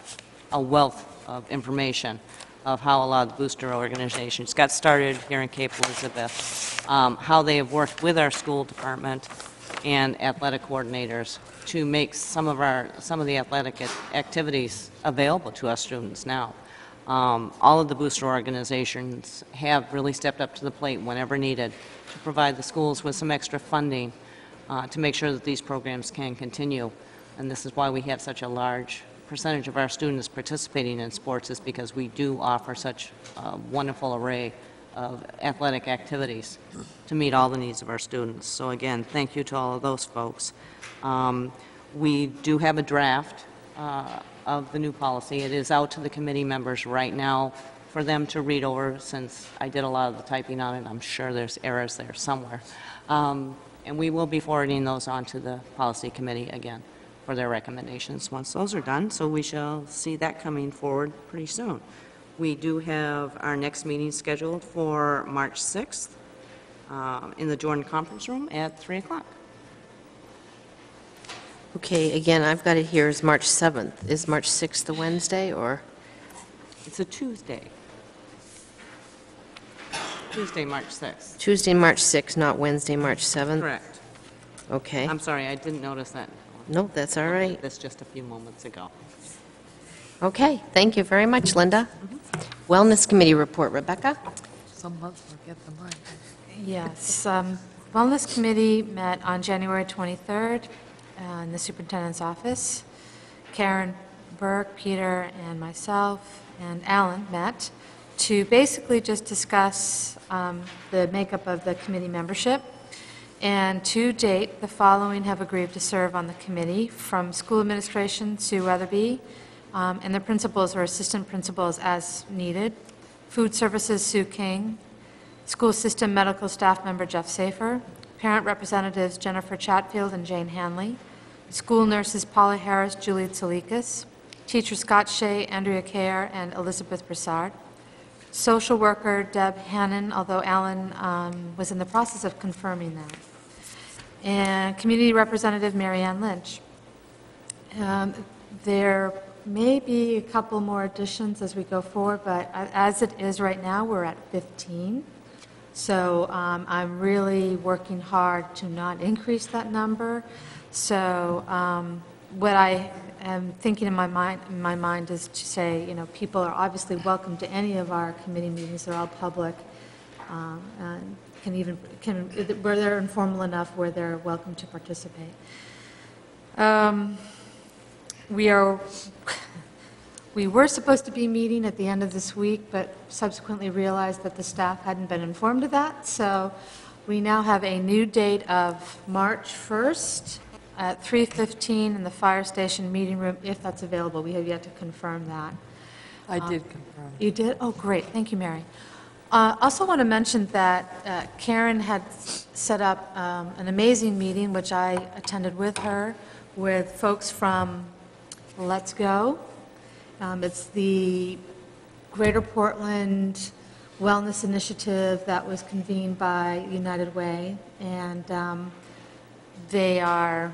Speaker 4: a wealth of information of how a lot of the booster organizations got started here in Cape Elizabeth, um, how they have worked with our school department and athletic coordinators to make some of our, some of the athletic activities available to our students now. Um, All of the booster organizations have really stepped up to the plate whenever needed to provide the schools with some extra funding uh, to make sure that these programs can continue. And this is why we have such a large percentage of our students participating in sports is because we do offer such a wonderful array of athletic activities to meet all the needs of our students. So again, thank you to all of those folks. Um, We do have a draft uh, of the new policy. It is out to the committee members right now for them to read over, since I did a lot of the typing on it. I'm sure there's errors there somewhere. Um, And we will be forwarding those on to the policy committee again for their recommendations once those are done, so we shall see that coming forward pretty soon. We do have our next meeting scheduled for March 6th uh, in the Jordan Conference Room at 3 o'clock.
Speaker 1: Okay, again, I've got it here as March 7th. Is March 6th the Wednesday, or?
Speaker 4: It's a Tuesday. Tuesday, March 6th.
Speaker 1: Tuesday, March 6th, not Wednesday, March 7th?
Speaker 4: Correct.
Speaker 1: Okay.
Speaker 4: I'm sorry, I didn't notice that.
Speaker 1: No, that's all right.
Speaker 4: This just a few moments ago.
Speaker 1: Okay, thank you very much, Linda. Wellness Committee report, Rebecca?
Speaker 14: Some months forget the month.
Speaker 13: Yes, um, Wellness Committee met on January 23rd uh, in the superintendent's office. Karen Burke, Peter, and myself, and Alan met to basically just discuss um, the makeup of the committee membership. And to date, the following have agreed to serve on the committee, from school administration, Stu Weatherby, um, and the principals or assistant principals as needed. Food services, Sue King, School System Medical Staff Member Jeff Safer, Parent Representatives Jennifer Chatfield and Jane Hanley, School Nurses Paula Harris, Julie Tsalikas, Teacher Scott Shea, Andrea Kerr, and Elizabeth Broussard, Social Worker Deb Hannon, although Alan um, was in the process of confirming that, and Community Representative Marianne Lynch. Um, There may be a couple more additions as we go forward, but as it is right now, we're at 15. So um, I'm really working hard to not increase that number. So um, what I am thinking in my mind, in my mind is to say, you know, people are obviously welcome to any of our committee meetings, they're all public, um, and can even, can, where they're informal enough where they're welcome to participate. Um, We are, we were supposed to be meeting at the end of this week, but subsequently realized that the staff hadn't been informed of that, so we now have a new date of March 1st at 3:15 in the fire station meeting room, if that's available. We have yet to confirm that.
Speaker 14: I
Speaker 13: Um,
Speaker 14: did confirm.
Speaker 13: You did? Oh, great, thank you, Mary. Uh, Also want to mention that uh, Karen had s- set up um, an amazing meeting, which I attended with her, with folks from Let's Go. Um, It's the Greater Portland Wellness Initiative that was convened by United Way, and um, they are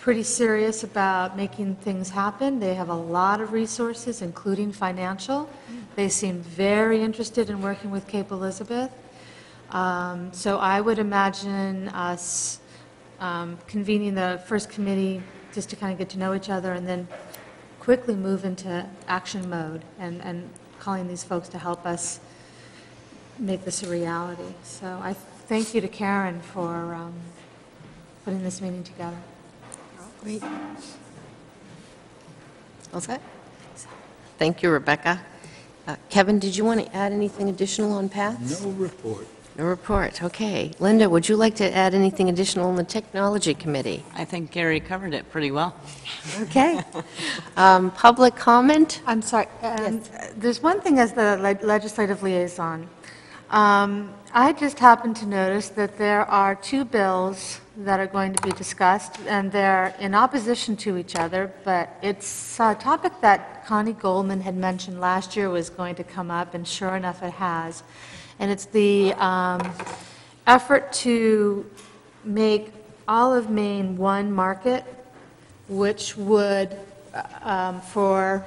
Speaker 13: pretty serious about making things happen. They have a lot of resources, including financial. They seem very interested in working with Cape Elizabeth. Um, So I would imagine us um, convening the first committee just to kind of get to know each other and then quickly move into action mode and, and calling these folks to help us make this a reality. So I thank you to Karen for um, putting this meeting together.
Speaker 1: Great. All set? Thank you, Rebecca. Uh, Kevin, did you want to add anything additional on PATHS?
Speaker 15: No report.
Speaker 1: No report, okay. Linda, would you like to add anything additional on the Technology Committee?
Speaker 4: I think Gary covered it pretty well.
Speaker 1: Okay. Um, Public comment?
Speaker 13: I'm sorry, um, there's one thing as the leg- legislative liaison. Um, I just happened to notice that there are two bills that are going to be discussed, and they're in opposition to each other, but it's a topic that Connie Goldman had mentioned last year was going to come up, and sure enough, it has. And it's the um, effort to make all of Maine one market, which would, uh, um, for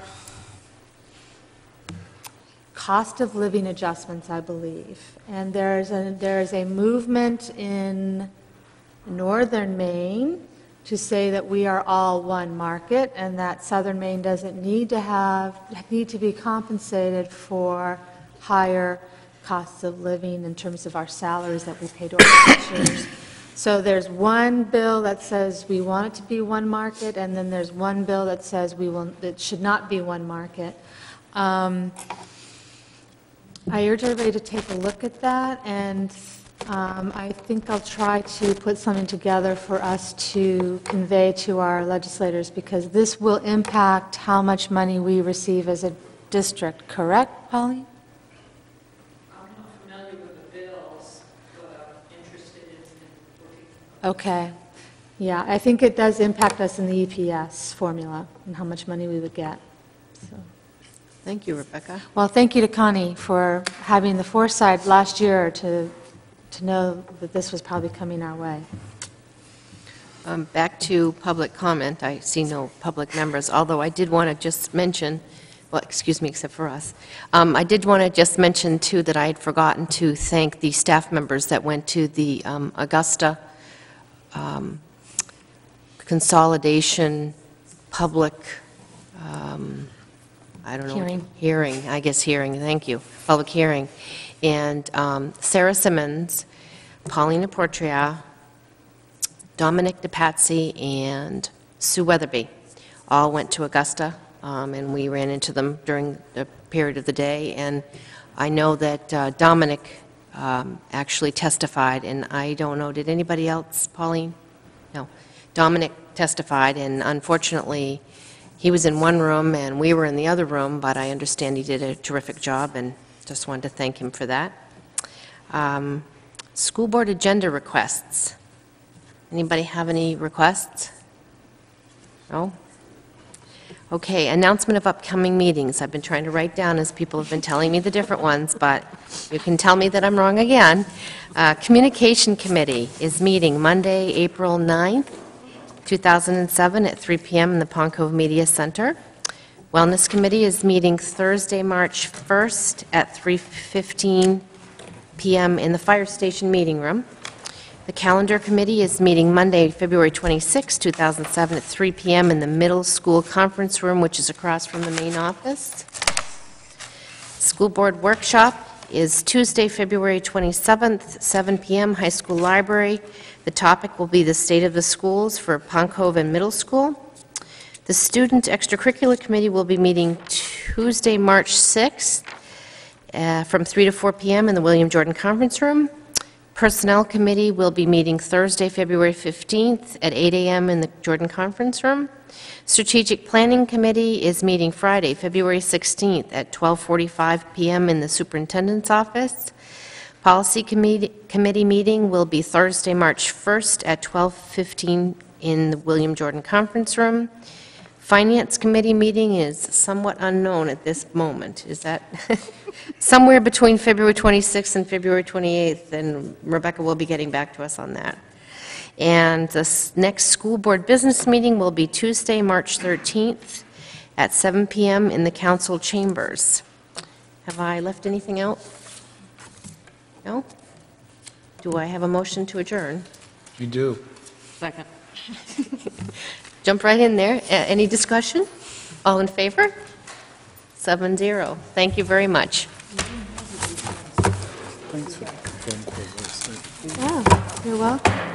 Speaker 13: cost of living adjustments, I believe. And there's a, there's a movement in northern Maine to say that we are all one market and that southern Maine doesn't need to have, need to be compensated for higher costs of living in terms of our salaries that we pay to our teachers. So there's one bill that says we want it to be one market, and then there's one bill that says we will, it should not be one market. Um, I urge everybody to take a look at that, and um, I think I'll try to put something together for us to convey to our legislators, because this will impact how much money we receive as a district, correct, Polly?
Speaker 23: I'm not familiar with the bills, but I'm interested in.
Speaker 13: Okay. Yeah, I think it does impact us in the EPS formula and how much money we would get. So,
Speaker 1: Thank you, Rebecca.
Speaker 13: Well, thank you to Connie for having the foresight last year to, to know that this was probably coming our way.
Speaker 1: Um, Back to public comment. I see no public members, although I did want to just mention, well, excuse me, except for us. Um, I did want to just mention, too, that I had forgotten to thank the staff members that went to the um, Augusta um, Consolidation Public um, I don't know. what-
Speaker 13: Hearing.
Speaker 1: Hearing, I guess hearing, thank you, public hearing. And um, Sarah Simmons, Pauline Aportria, Dominic DePatsy, and Stu Weatherby all went to Augusta, um, and we ran into them during the period of the day. And I know that uh, Dominic um, actually testified, and I don't know, did anybody else, Pauline? No. Dominic testified, and unfortunately, he was in one room and we were in the other room, but I understand he did a terrific job, and just wanted to thank him for that. Um, School board agenda requests. Anybody have any requests? No? Okay, announcement of upcoming meetings. I've been trying to write down as people have been telling me the different ones, but you can tell me that I'm wrong again. Uh, Communication Committee is meeting Monday, April 9th, 2007, at 3 PM in the Pond Media Center. Wellness Committee is meeting Thursday, March 1st, at 3:15 PM in the Fire Station Meeting Room. The Calendar Committee is meeting Monday, February 26, 2007, at 3 PM in the Middle School Conference Room, which is across from the main office. School Board Workshop is Tuesday, February 27th, 7 PM, High School Library. The topic will be the state of the schools for and Middle School. The Student Extracurricular Committee will be meeting Tuesday, March 6th, uh, from 3 to 4 PM in the William Jordan Conference Room. Personnel Committee will be meeting Thursday, February 15th at 8 a.m. in the Jordan Conference Room. Strategic Planning Committee is meeting Friday, February 16th at 12:45 PM in the Superintendent's Office. Policy Committee Committee meeting will be Thursday, March 1st at 12:15 in the William Jordan Conference Room. Finance Committee meeting is somewhat unknown at this moment. Is that [laughs] somewhere between February 26th and February 28th? And Rebecca will be getting back to us on that. And the next school board business meeting will be Tuesday, March 13th at 7 PM in the council chambers. Have I left anything out? No? Do I have a motion to adjourn?
Speaker 15: You do.
Speaker 4: Second. [laughs]
Speaker 1: Jump right in there. A- Any discussion? All in favor? Seven zero. Thank you very much.
Speaker 15: Thanks for the phone call.
Speaker 1: Yeah, you're welcome.